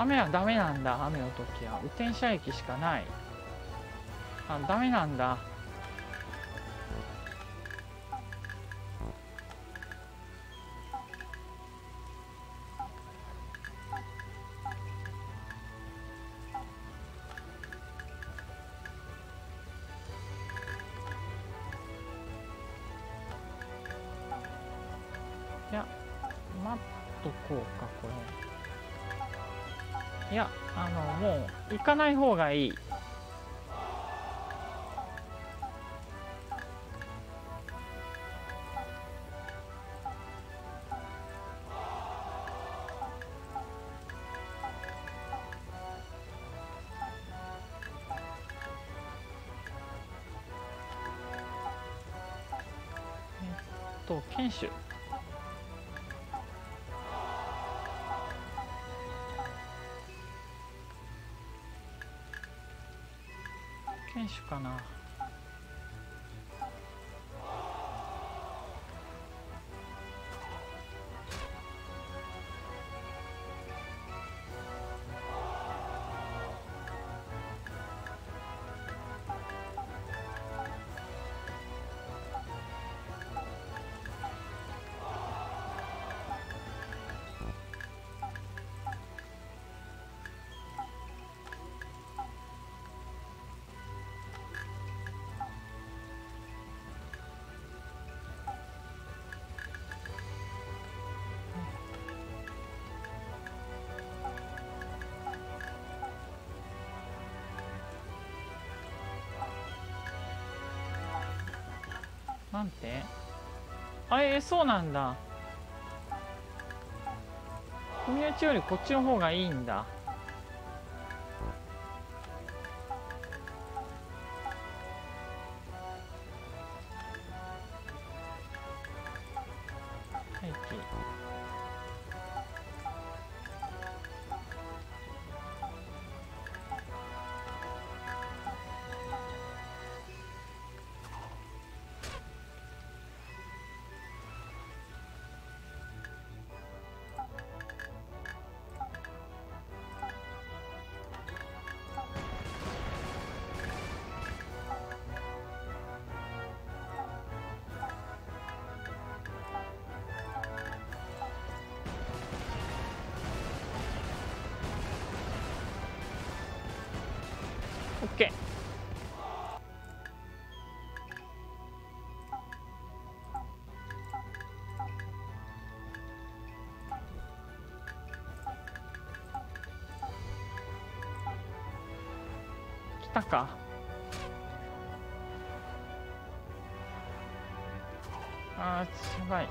雨はダメなんだ雨の時は。雨天車駅しかない。あダメなんだ。かない方がいい。えっと剣手手かな。なんて。あえそうなんだ。組み打ちよりこっちの方がいいんだ。ったか。あーやばい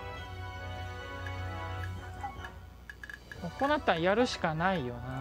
ここうなったらやるしかないよな。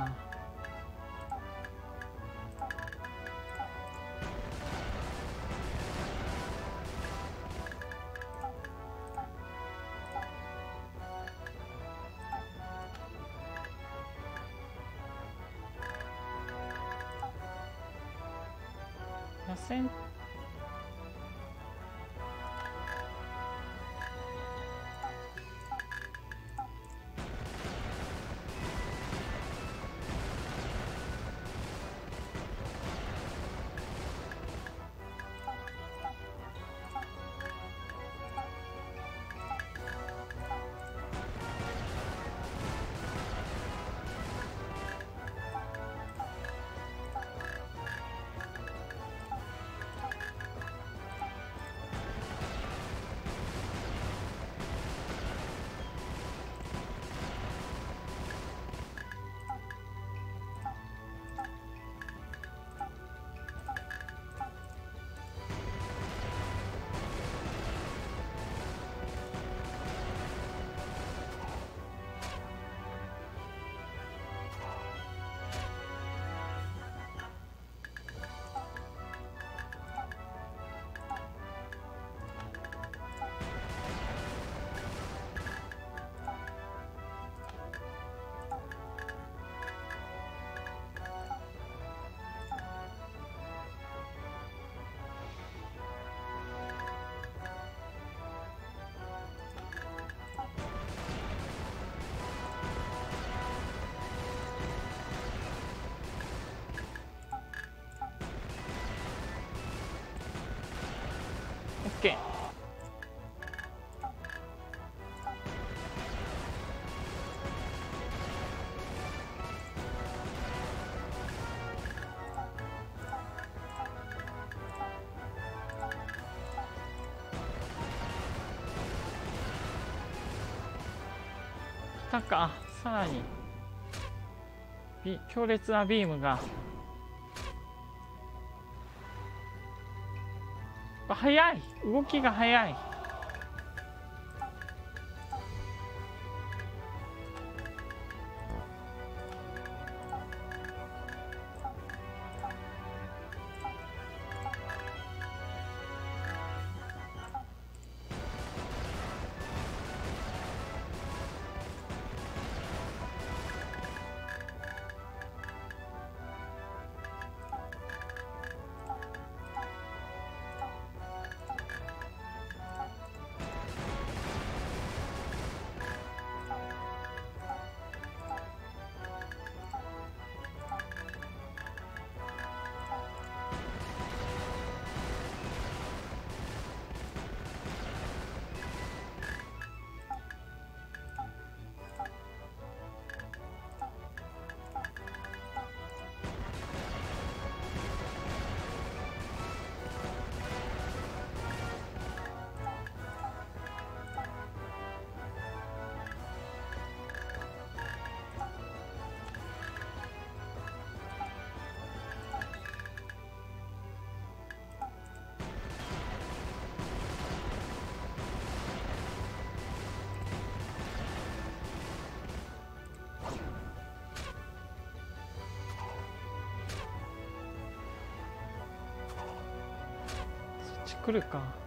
来たかさらに。強烈なビームが。速い。動きが速い。ち来るか。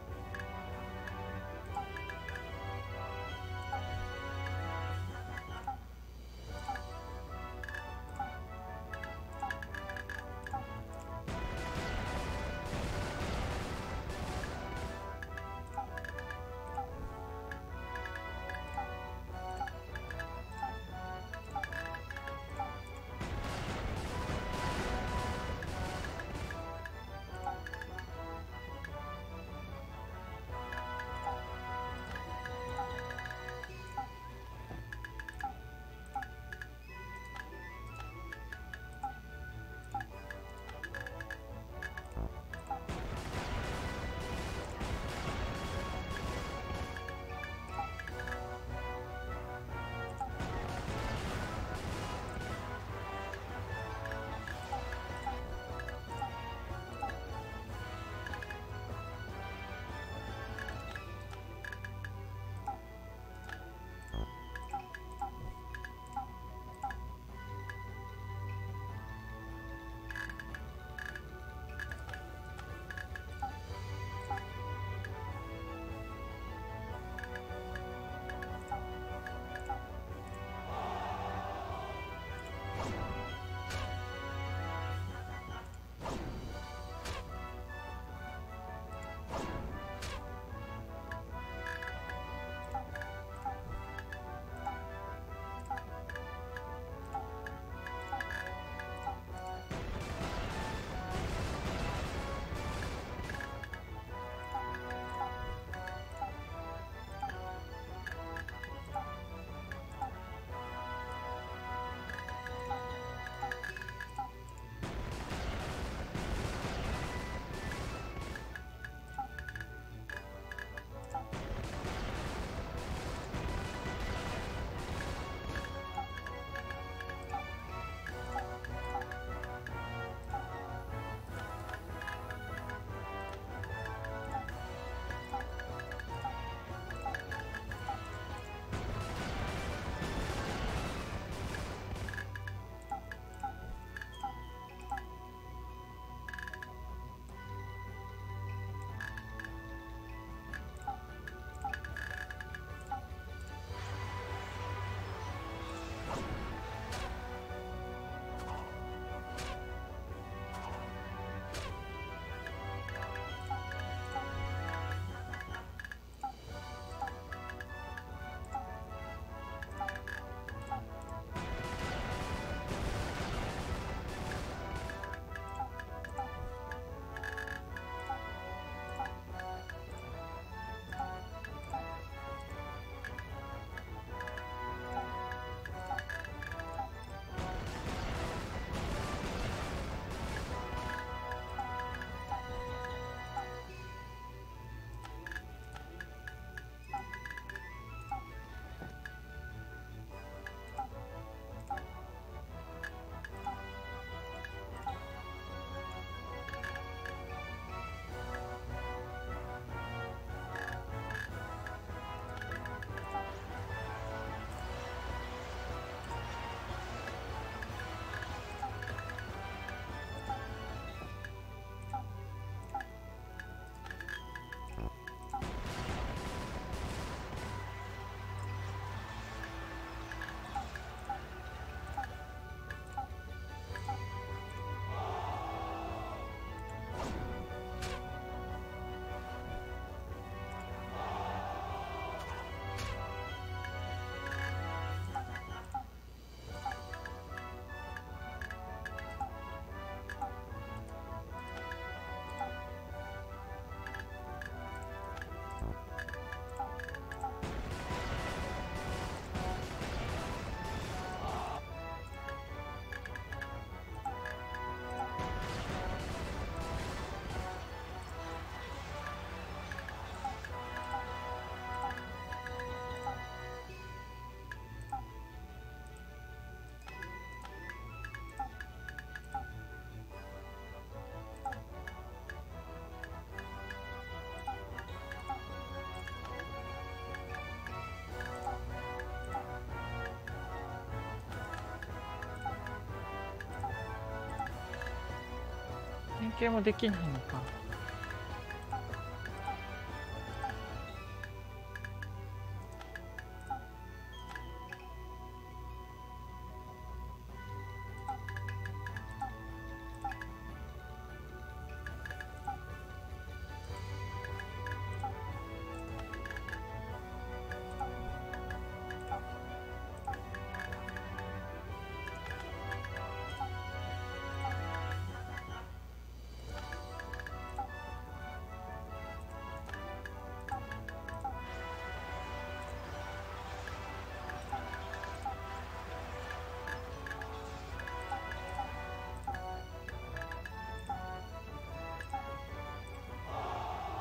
係もできないの？か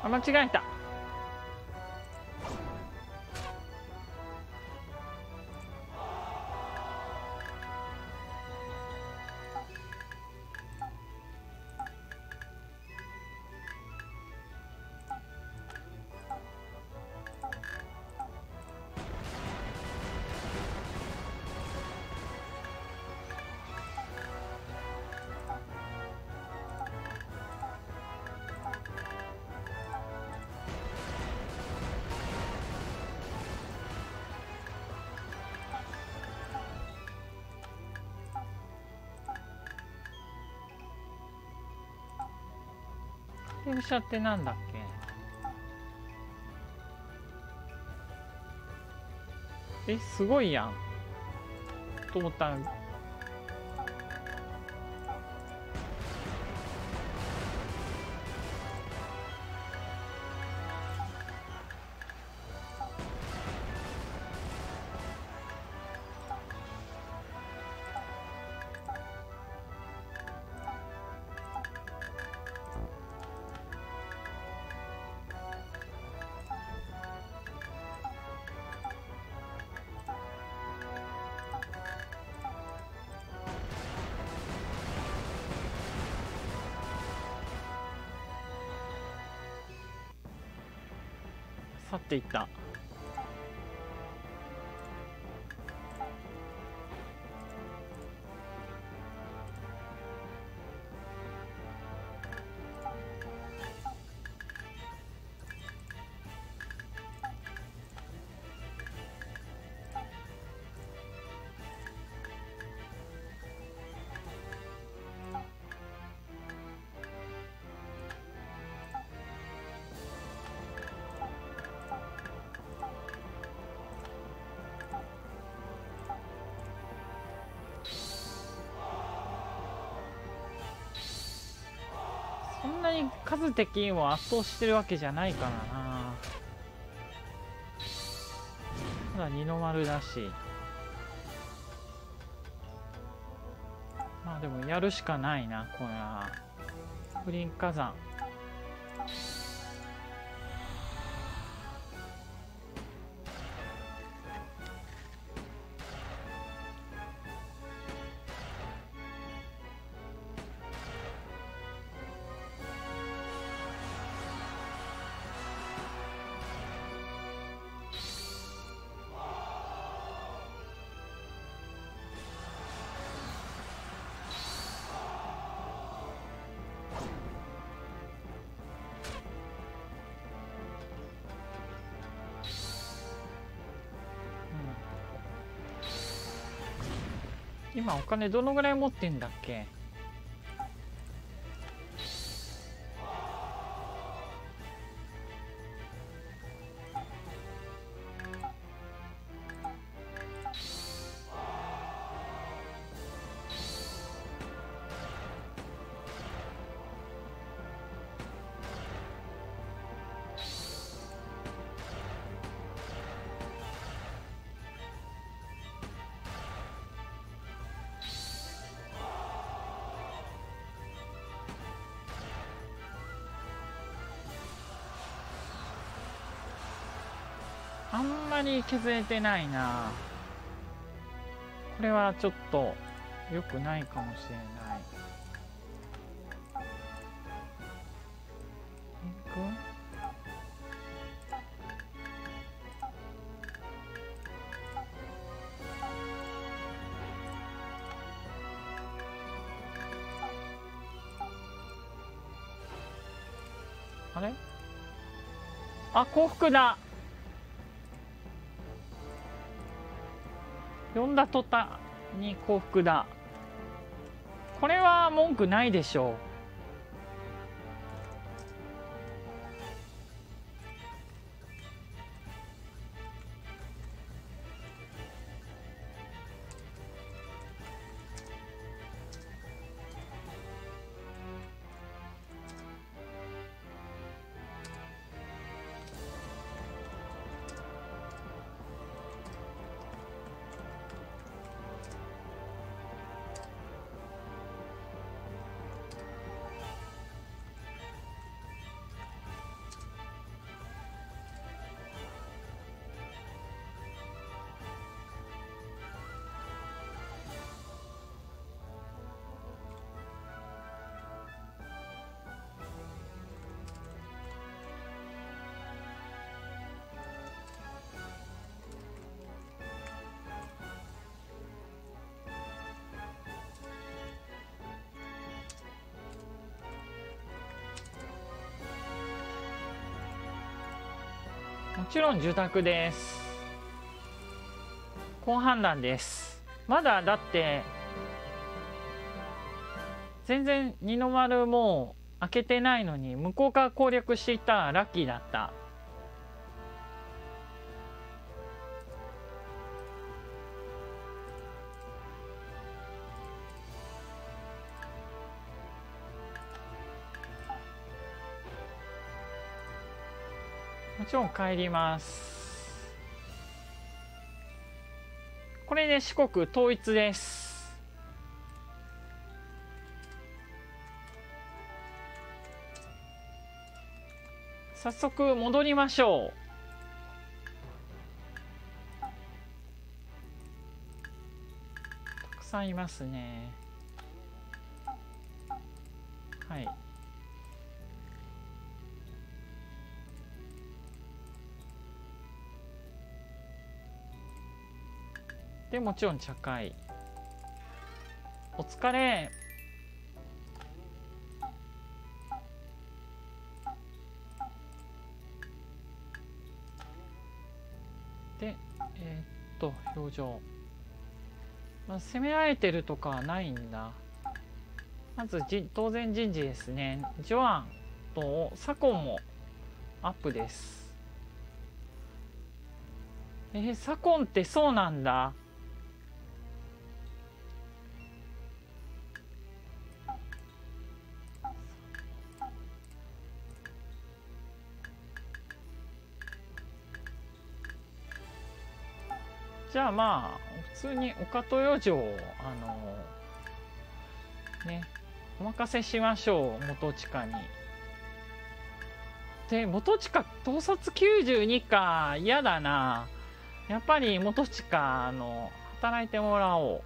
間違えた。飛車ってなんだっけ？えすごいやん。と思ったら去っ数的にも圧倒してるわけじゃないからな。まだ二の丸だし。まあでもやるしかないなこれは。不倫火山。今お金どのぐらい持ってんだっけ？り削れてないな。これはちょっと良くないかもしれない。あれ？あ幸福だだ途端に幸福だ。これは文句ないでしょう。ろん住宅です。好判断です。まだだって全然二の丸も開けてないのに向こうから攻略していたらラッキーだった。ちろん帰ります。これで四国統一です。早速戻りましょう。たくさんいますね。はい。でもちろん茶会。お疲れ。でえー、っと表情、まあ、攻められてるとかはないんだ。まずじ当然人事ですね。ジョアンとサコンもアップです。えー、サコンってそうなんだ。じゃあまあ普通に岡豊城あのねお任せしましょう元地下に。で元地下盗撮92か嫌だな。やっぱり元地下あの働いてもらおう。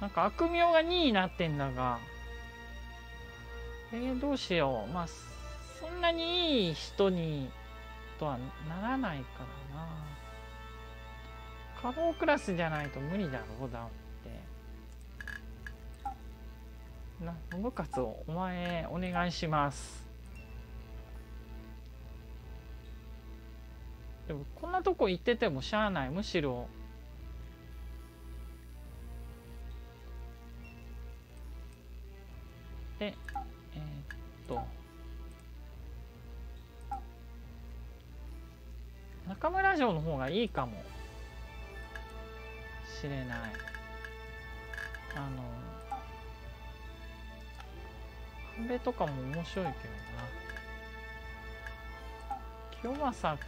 なんか悪名が2位になってんだが。えー、どうしよう。まあそんなにいい人にとはならないからな。可動クラスじゃないと無理だろうだって。な信勝お前お願いします。でもこんなとこ行っててもしゃあない。むしろ。でえー、っと。中村城の方がいいかも。しれない。あの半べとかも面白いけどな。清正うん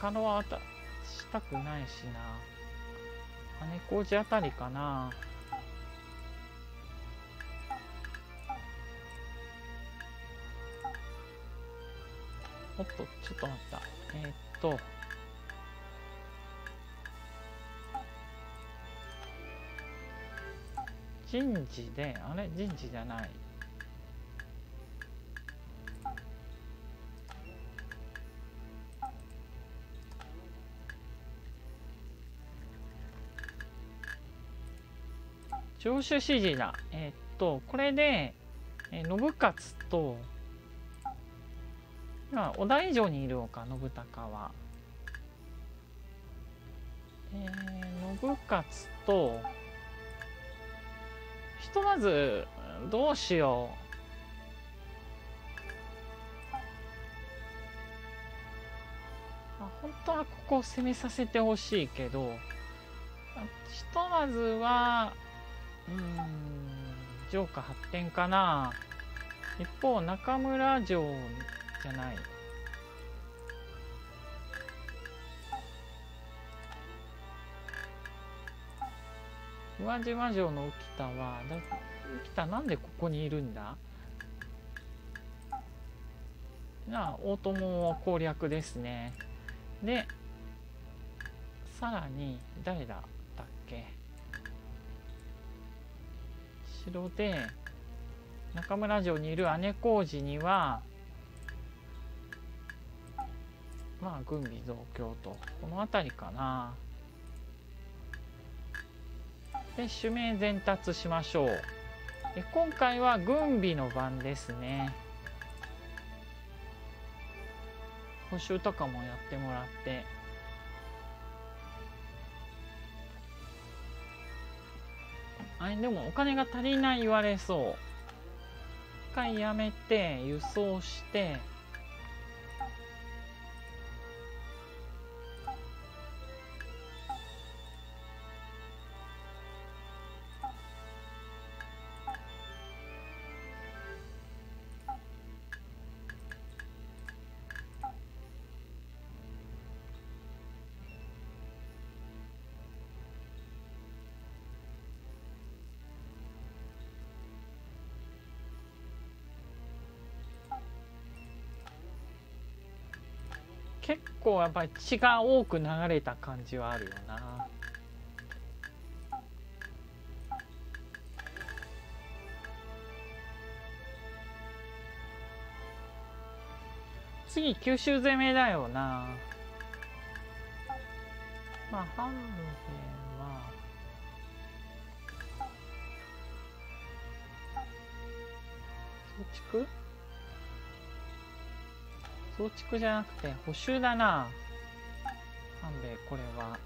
狩野はしたくないしな。姉小路あたりかな。おっとちょっと待った。えー、っと。人事であれ？人事じゃない。上手指示だ。えー、っとこれで、えー、信勝と今小田以上にいるのか信孝は。えー、信勝とひとまずどうしよう。本当はここを攻めさせてほしいけどひとまずはうん城下発展かな。一方中村城じゃない。宇和島城の浮田はだ浮田なんでここにいるんだ？なあ大友攻略ですね。でさらに誰だったっけ？城で中村城にいる姉小路にはまあ軍備増強と。この辺りかな。で指名伝達しましょう。で今回は軍備の番ですね。補修とかもやってもらって。あれでもお金が足りない言われそう。一回やめて輸送して。結構やっぱり血が多く流れた感じはあるよな。次九州攻めだよな。まあ半分は。増築増築じゃなくて補修だな。半兵衛これは。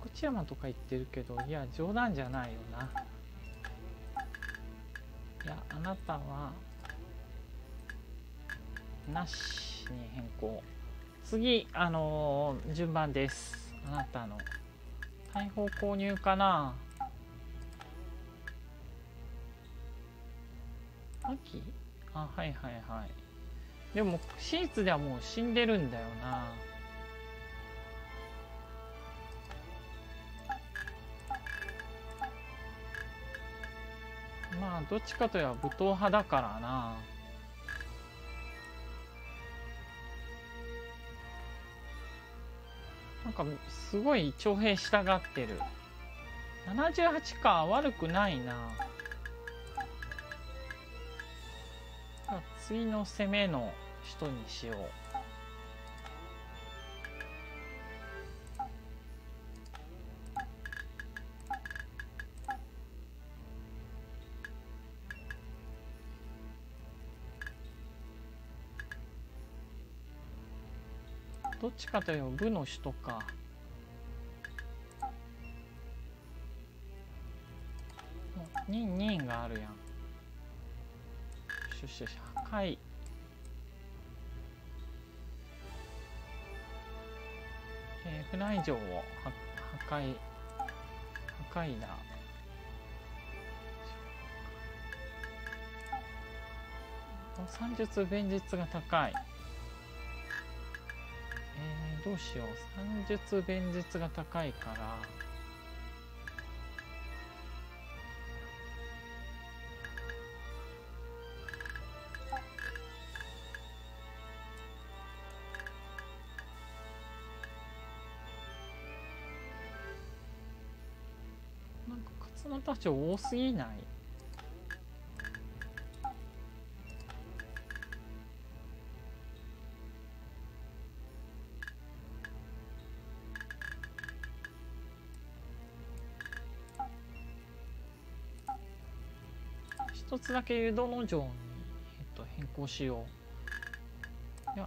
福知山とか言ってるけどいや冗談じゃないよな。いやあなたはなしに変更。次あのー、順番です。あなたの大砲購入かな？秋？あはいはいはい。でもシーツではもう死んでるんだよな。まあどっちかといえば武闘派だからな。なんかすごい徴兵したがってる。78か悪くないな。次の攻めの人にしよう。っちかというと部の人か。ニンニンがあるやん。しよしよし破壊えー、フライ城を破壊破壊だ。算術弁術が高い、どうしよう。算術弁術が高いから。なんか勝間たち多すぎない？つだけ湯殿城に、えっと、変更しよういや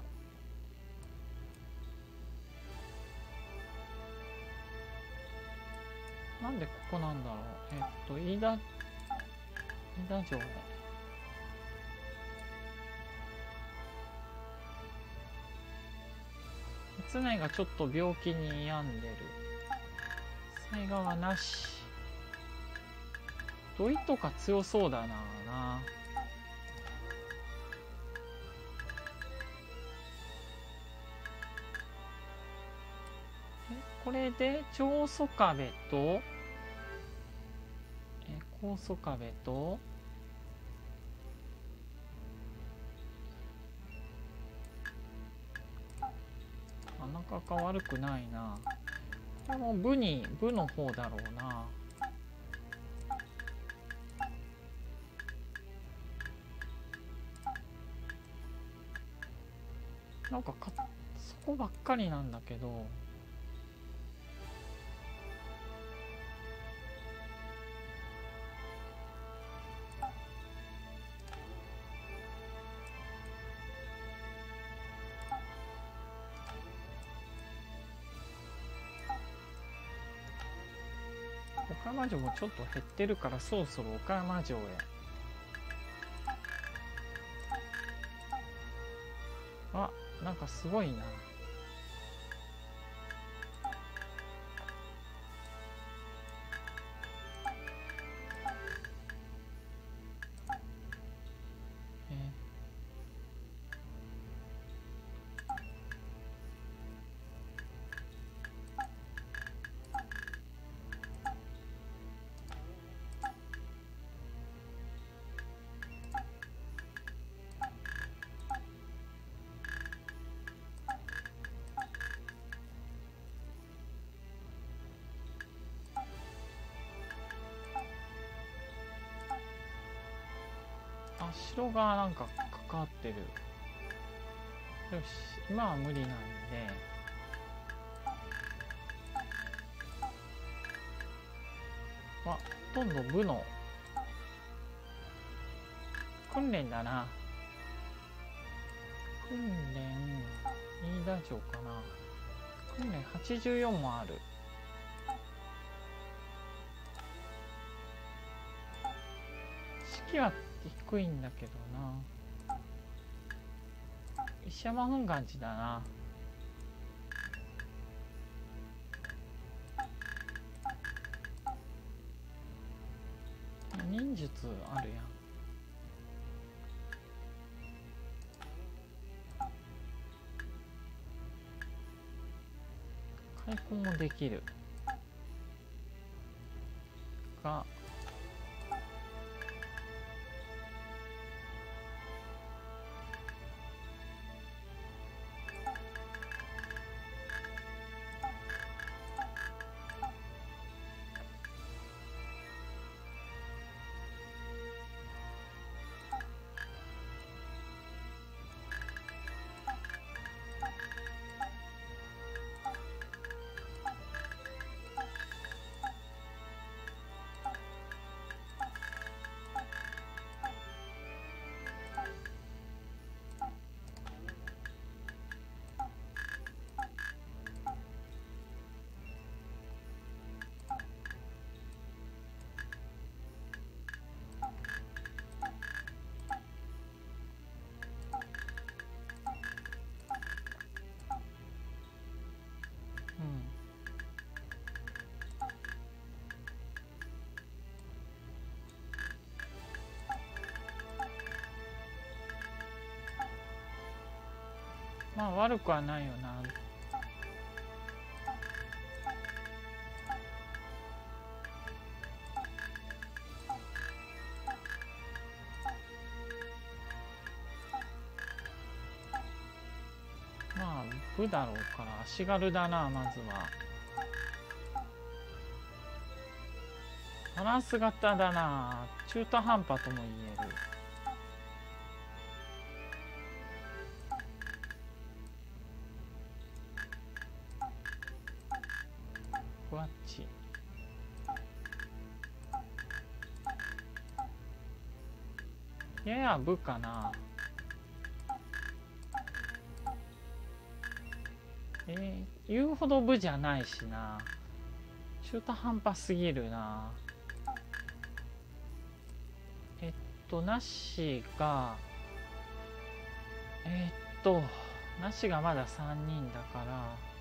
なんでここなんだろうえっと飯田飯田城ね常がちょっと病気に病んでる災害はなし土井とか強そうだな。なこれで長宗壁と？え高祖壁と？なかなか悪くないな。これも部に部の方だろうな。なんかかそこばっかりなんだけど。岡山城もちょっと減ってるからそろそろ岡山城へ。なんかすごいな。城がなんかかかってる。よし今は無理なんで。あほとんど部の。訓練だな。訓練飯田城かな。訓練84もある。式は低いんだけどな。石山本願寺だな。忍術あるやん。開墾もできる。まあ悪くはないよな。まあ部だろうから足軽だなまずは。バランス型だな。中途半端とも言えるやや部かな。えー、言うほど部じゃないしな。中途半端すぎるな。えっとなしがえ、っとなしがまだ3人だから。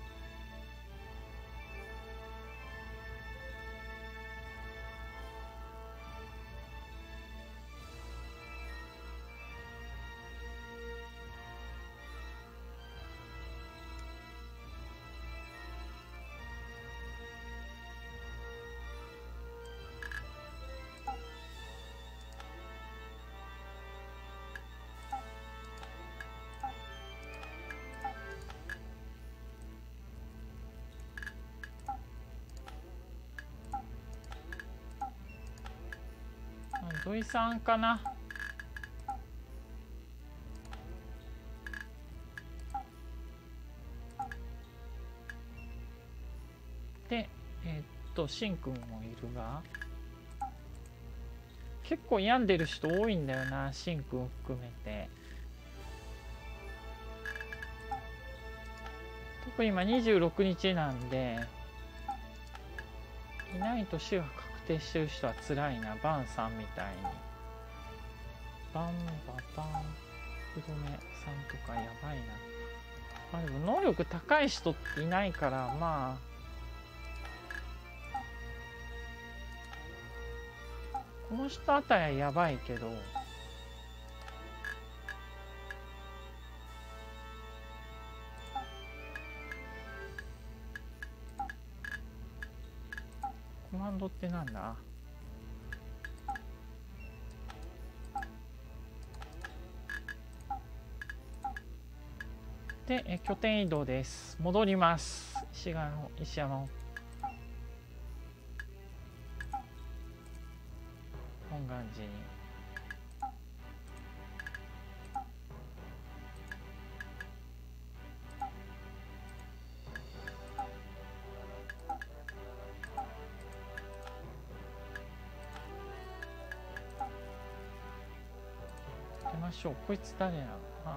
土井さんかな。でえー、っとしんくんもいるが。結構病んでる人多いんだよなしんくん含めて。特に今26日なんでいない年は確定してる人は辛いな。バンさんみたいに。バンババン福留さんとかやばいな。まあでも能力高い人っていないからまあ。この人あたりはやばいけど。ってなんだ？でえ拠点移動です。戻ります。石川の石山をしょうこいつ誰や？あ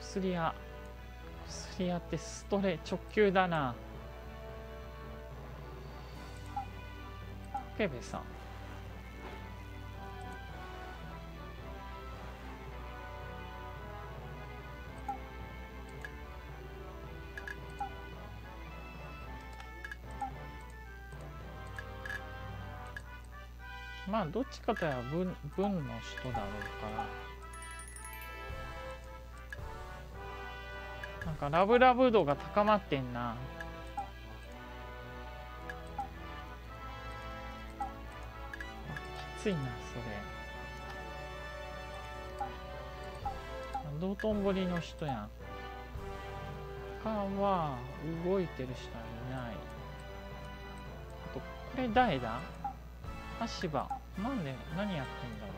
薬屋。薬屋ってストレ直球だな。ケベさん。まあどっちかといえば文の人だろうから。なんかラブラブ度が高まってんな。きついなそれ。道頓堀の人やん。他は動いてる人はいない。あとこれ誰だ？橋場なんで何やってんだろ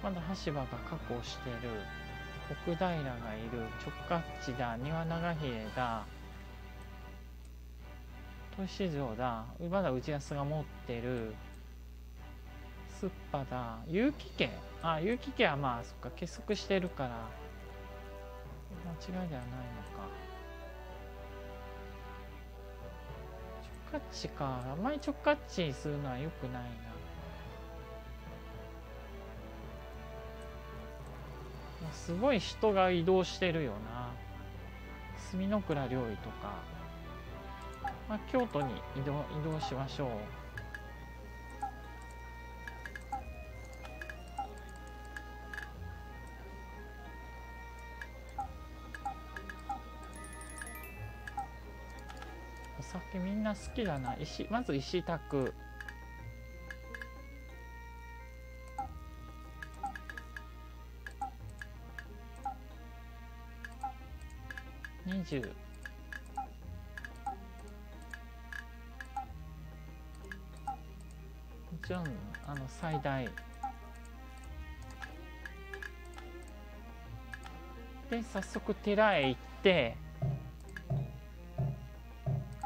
う。まだ橋場が確保してる。奥平がいる直轄地だ庭長秀だ。豊志城だ。まだ内安が持ってる。すっぱだ。結城家。あ結城家はまあそっか。結束してるから。間違いではないのか。直轄地か。あんまり直轄地するのはよくないな。すごい人が移動してるよな。墨の倉料理とか、まあ、京都に移動移動しましょう。お酒みんな好きだな。石まず石炊20もちろんあの最大。で早速寺へ行って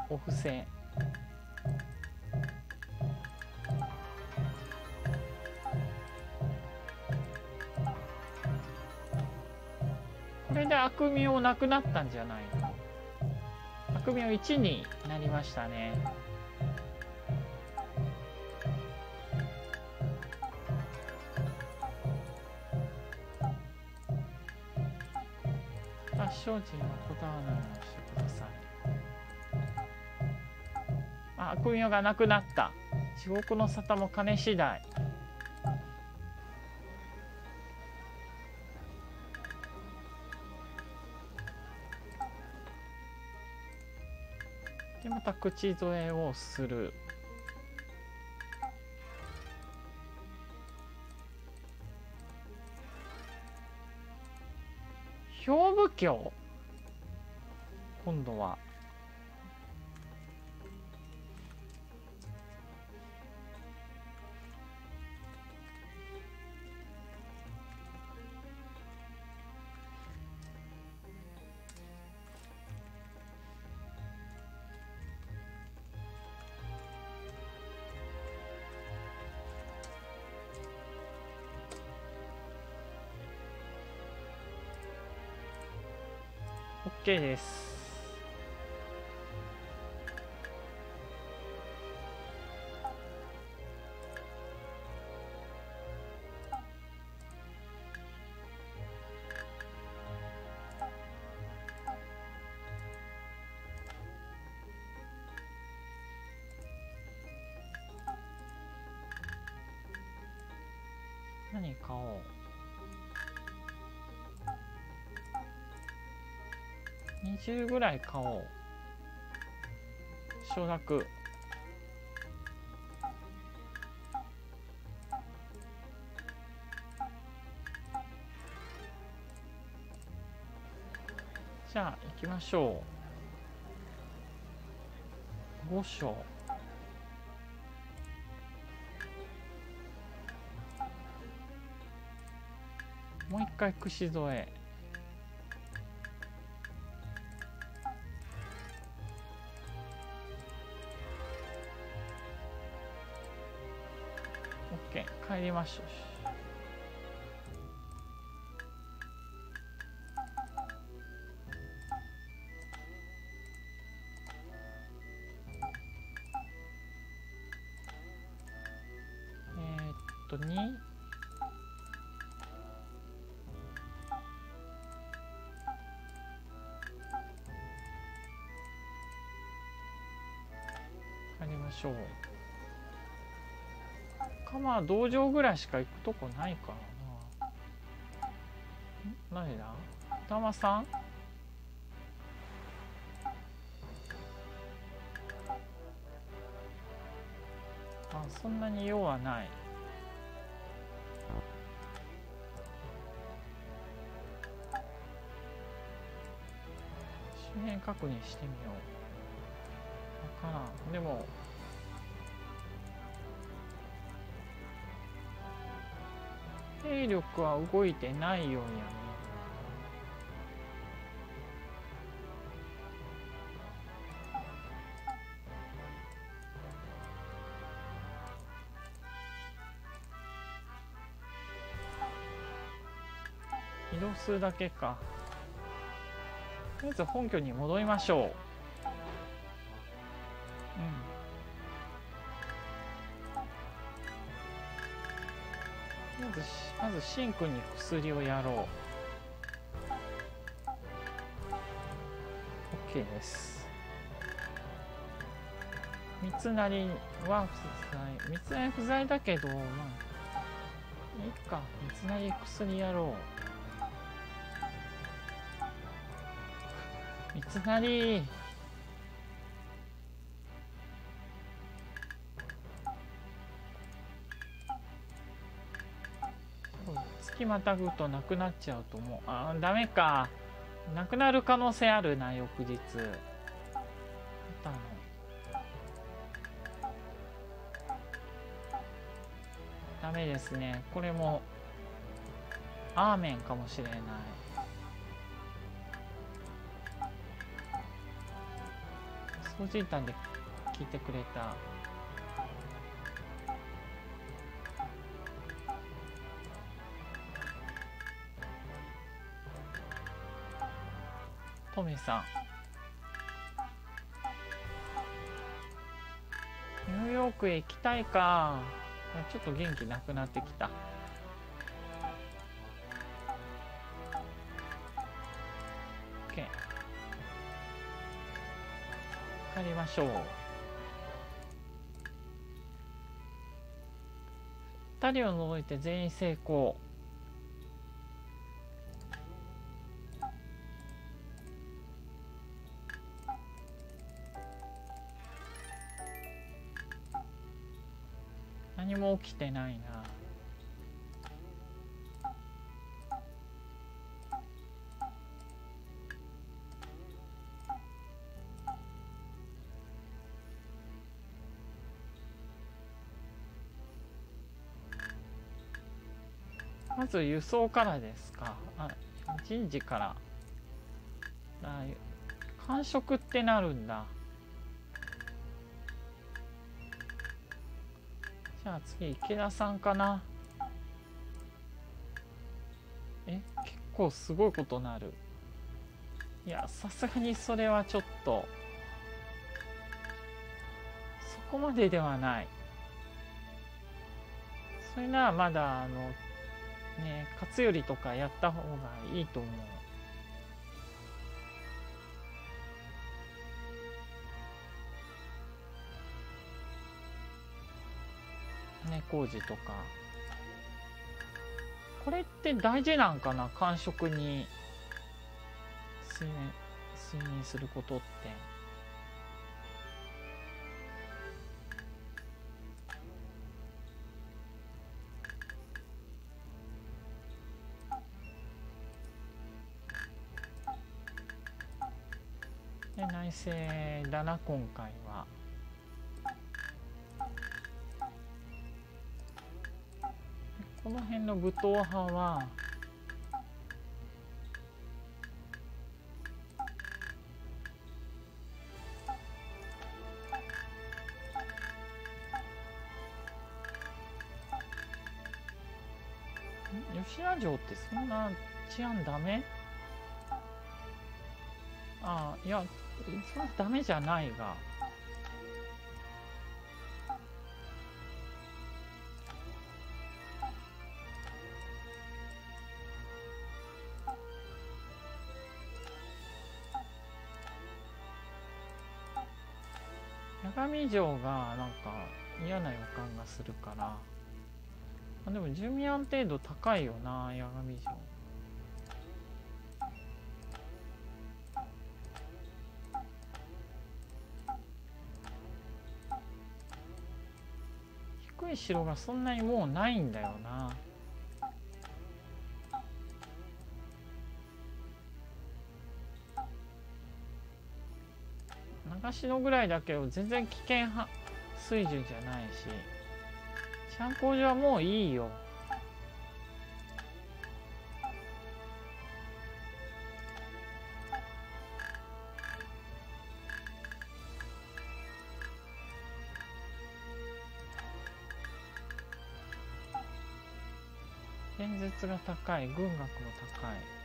お布施。これで悪名なくなったんじゃないの？悪名1になりましたね。合唱時のこだわらないようにしてください。あ悪名がなくなった。地獄の沙汰も金次第。口添えをする。兵部教今度は OK です。20ぐらい買おう承諾じゃあ行きましょう。5章。もう一回串添え。ケー帰りましょう。えーっと2帰りましょう。まあ道場ぐらいしか行くとこないからなん誰だたまさん？あそんなに用はない。周辺確認してみよう。わからん。でも力は動いてないようには見える移動するだけか。とりあえず本拠に戻りましょう。ずシンくんに薬をやろう。OK です。三つなりは不在。三つなり不在だけどまあいいか。三つなり薬やろう。三つまたぐとなくなっちゃうと思う。あーダメか。なくなる可能性あるな翌日。たの。ダメですね。これもアーメンかもしれない。掃除板で聞いてくれた。トメさん。ニューヨークへ行きたいか。ちょっと元気なくなってきた。OK 帰りましょう。2人を除いて全員成功。何も起きてないな。まず輸送からですか。あ人事から。あ感触ってなるんだ。あ次池田さんかな。え結構すごいことなる。いやさすがにそれはちょっと。そこまでではない。それならまだあのね勝頼とかやった方がいいと思う。工事とかこれって大事なんかな感触に睡眠睡眠することってで内政だな今回は。この辺の武闘派は吉田城ってそんな治安ダメ？ああいやそんなダメじゃないが。上がなんか嫌な予感がするから。あでも住民安定度高いよな八神城。低い城がそんなにもうないんだよな。長篠ぐらいだけど全然危険は水準じゃないし治安工事はもういいよ。現実が高い軍学も高い。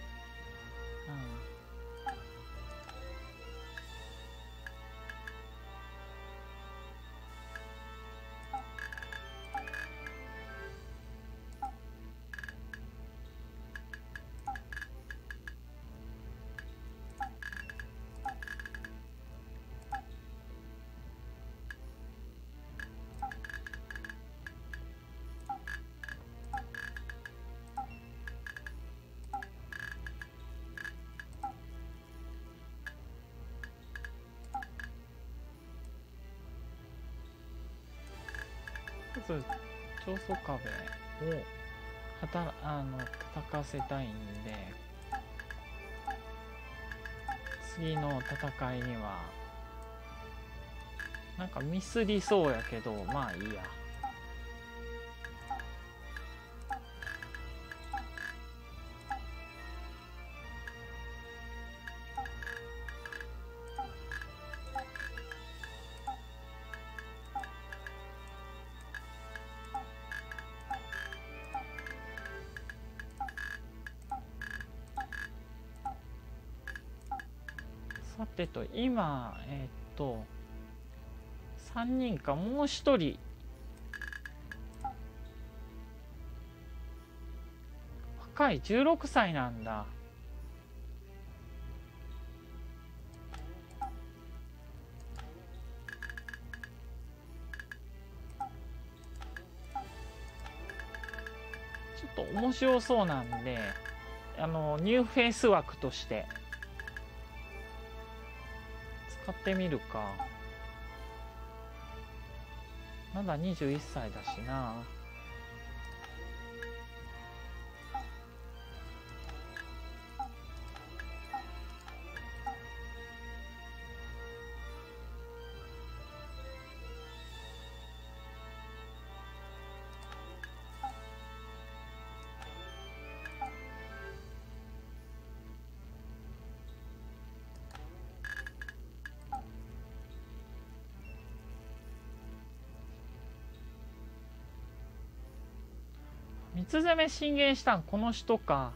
長宗壁をはたあの戦わせたいんで次の戦いにはなんかミスりそうやけどまあいいや。今えー、っと3人かもう1人。若い16歳なんだ。ちょっと面白そうなんであのニューフェイス枠として。使ってみるか。まだ21歳だしな。攻め進言したんこの人か。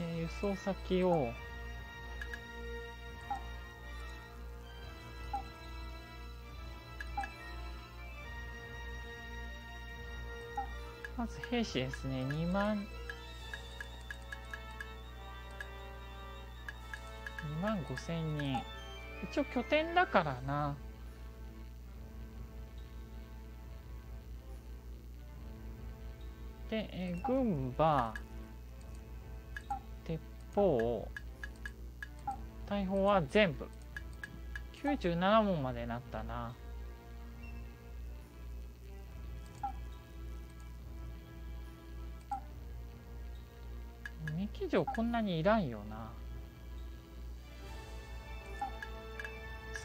えー、輸送先をまず兵士ですね。2万2万5千人。一応拠点だからな。で、えー、軍馬。鉄砲大砲は全部。97問までなったな。三木城こんなにいらんよな。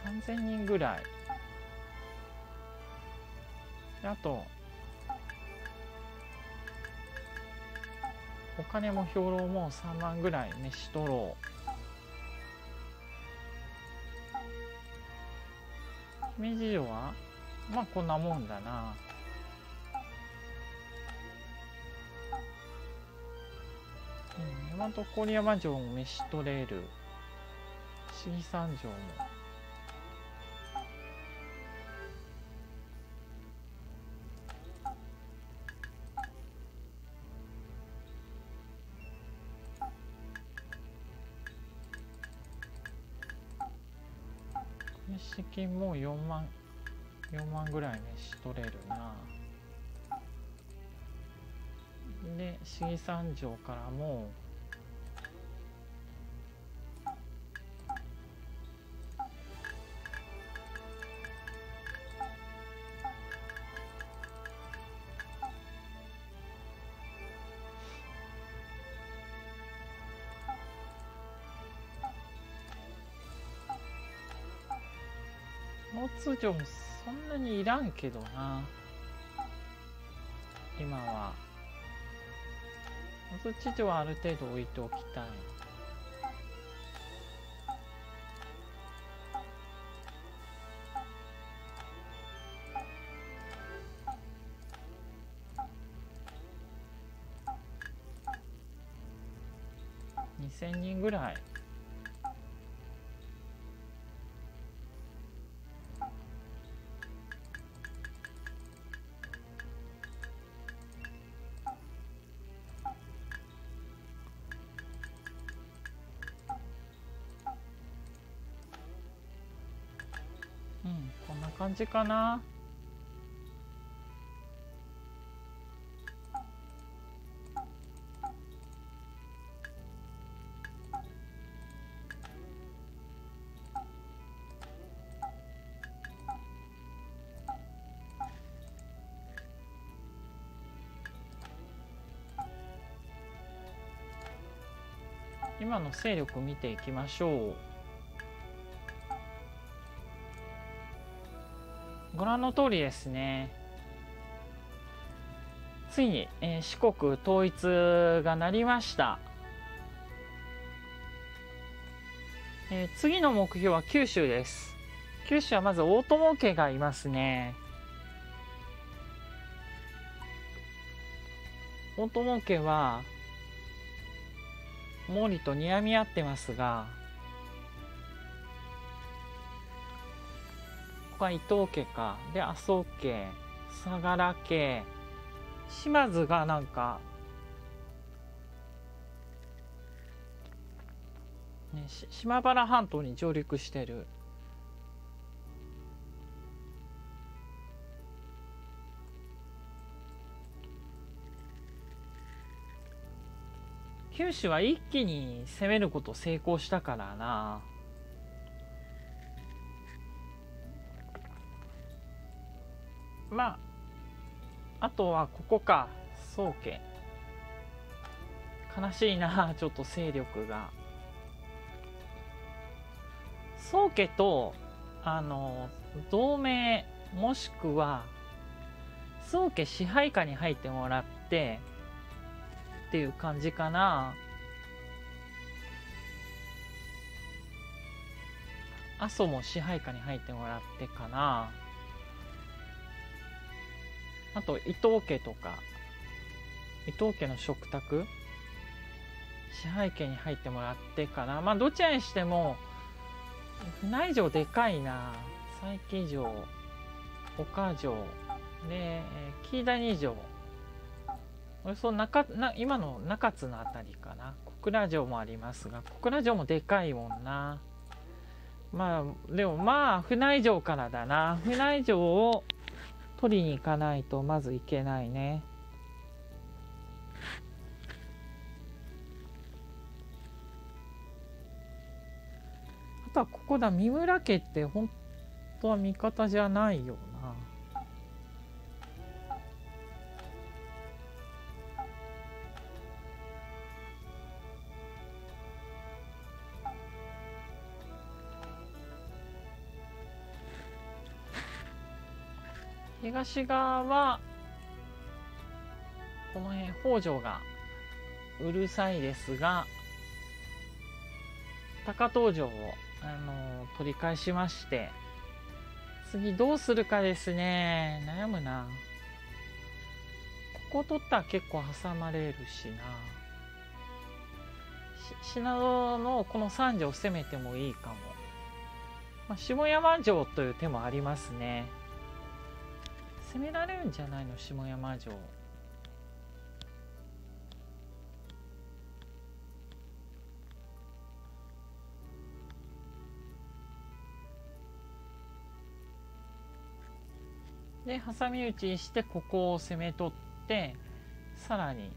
3000人ぐらい。あとお金も兵糧も3万ぐらい飯取ろう。姫路城はまあこんなもんだな。うん大和郡山城も飯取れる。市議山城も。資金もう4万4万ぐらい飯取れるな。で杉三条からも通もそんなにいらんけどな。今は。交通地はある程度置いておきたい。感じかな今の勢力見ていきましょう。覧の通りですね。ついに、えー、四国統一がなりました、えー、次の目標は九州です。九州はまず大友家がいますね。大友家は毛利と睨み合ってますがは伊藤家か。で麻生家相良家島津がなんかね島原半島に上陸してる。九州は一気に攻めること成功したからな。まああとはここか。宗家。悲しいなちょっと勢力が。宗家とあの同盟もしくは宗家支配下に入ってもらってっていう感じかな。阿蘇も支配下に入ってもらってかな。あと伊藤家とか伊藤家の食卓支配家に入ってもらってかなまあどちらにしても船井城でかいな佐伯城岡城で紀伊谷城およそ中な今の中津の辺りかな小倉城もありますが小倉城もでかいもんな。まあでもまあ船井城からだな。船井城を取りに行かないとまずいけないね。あとはここだ。三村家って本当は味方じゃないよ東側はこの辺北条がうるさいですが高東城を、あの取り返しまして次どうするかですね。悩むな。ここ取ったら結構挟まれるしな。信濃のこの三条を攻めてもいいかも、まあ、下山城という手もありますね。攻められるんじゃないの？下山城。で挟み撃ちしてここを攻め取ってさらに、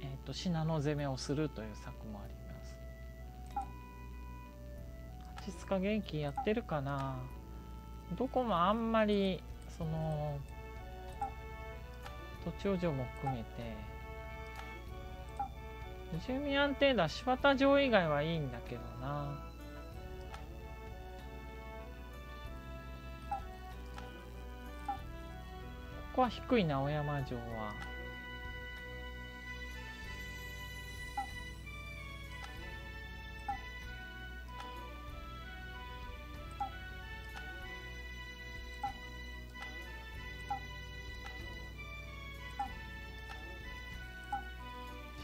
えーと、信濃攻めをするという策もあります。八塚元気やってるかな？どこもあんまりその都庁城も含めて住民安定だ柴田城以外はいいんだけどなここは低いな小山城は。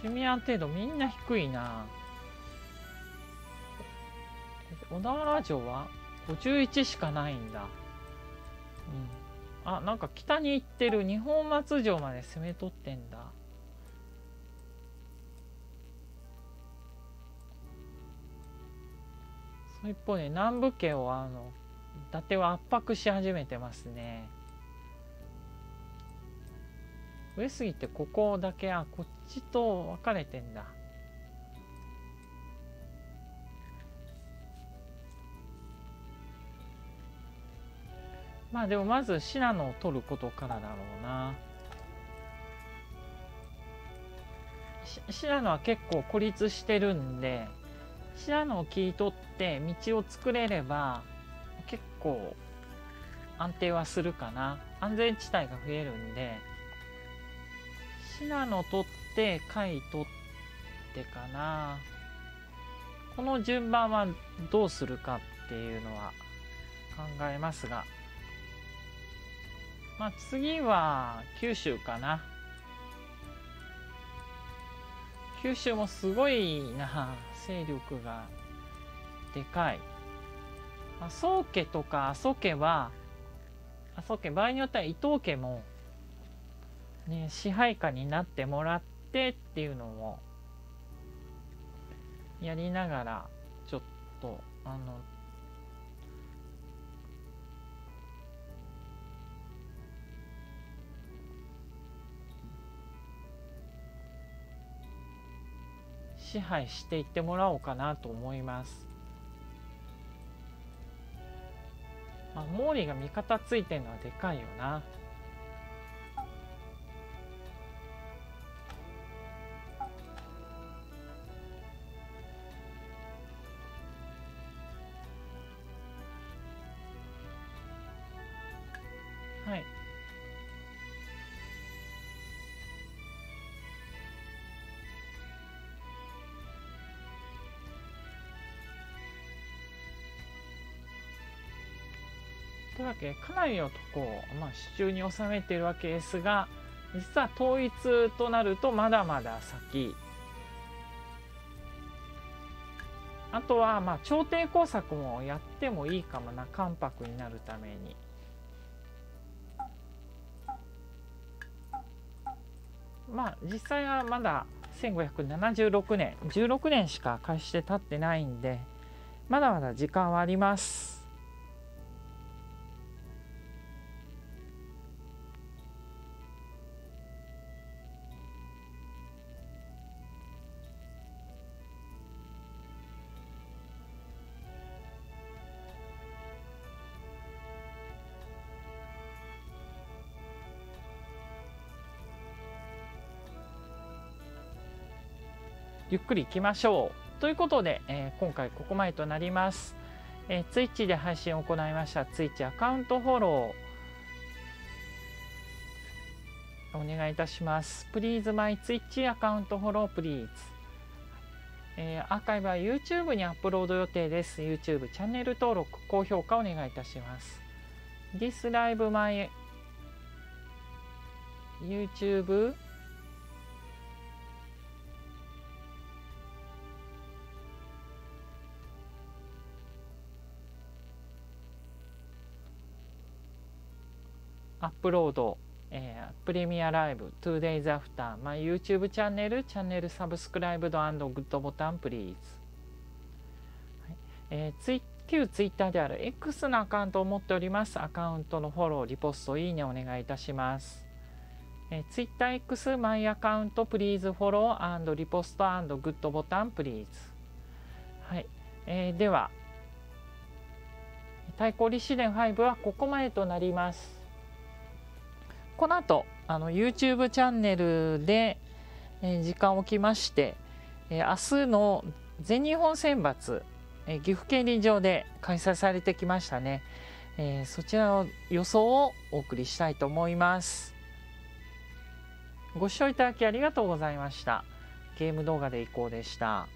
シミアン程度みんな低いな。小田原城は51しかないんだ。うん。あなんか北に行ってる二本松城まで攻め取ってんだ。その一方で南部家をあの伊達は圧迫し始めてますね。上杉ってここだけあこっちと分かれてんだ。まあでもまず信濃を取ることからだろうな。信濃は結構孤立してるんで信濃を切り取って道を作れれば結構安定はするかな。安全地帯が増えるんで。信濃取って甲斐取ってかな。この順番はどうするかっていうのは考えますが。まあ次は九州かな。九州もすごいな。勢力がでかい、まあ、宗家とか阿蘇家は阿蘇家場合によっては伊藤家もね、支配下になってもらってっていうのをやりながらちょっとあの支配していってもらおうかなと思います。まあ、毛利が味方ついてるのはでかいよな。というわけかなりのとこを、まあ、手中に収めているわけですが実は統一となるとまだまだ先あとはまあ朝廷工作もやってもいいかもな関白になるために。まあ実際はまだ1576年16年しか開始して経ってないんでまだまだ時間はありますゆっくりいきましょう。ということで、えー、今回ここまでとなります。えー、ツイッチで配信を行いましたツイッチアカウントフォローお願いいたします。Please my Twitch アカウントフォロー Please。えー、アーカイブは YouTube にアップロード予定です。YouTube チャンネル登録、高評価お願いいたします。This live my YouTube アップロード、えー、プレミアライブ 2days after まあ、YouTube チャンネルチャンネルサブスクライブドグッドボタンプリーズ、はい。えー、ツイ旧 Twitter である X のアカウントを持っております。アカウントのフォローリポストいいねお願いいたします。えー、TwitterX my account please follow repost good button please。はい、えー、では太閤立志伝5はここまでとなります。この後あの YouTube チャンネルで、えー、時間を置きまして、えー、明日の全日本選抜、えー、岐阜競輪場で開催されてきましたね、えー、そちらの予想をお送りしたいと思います。ご視聴いただきありがとうございました。ゲーム動画でいこうでした。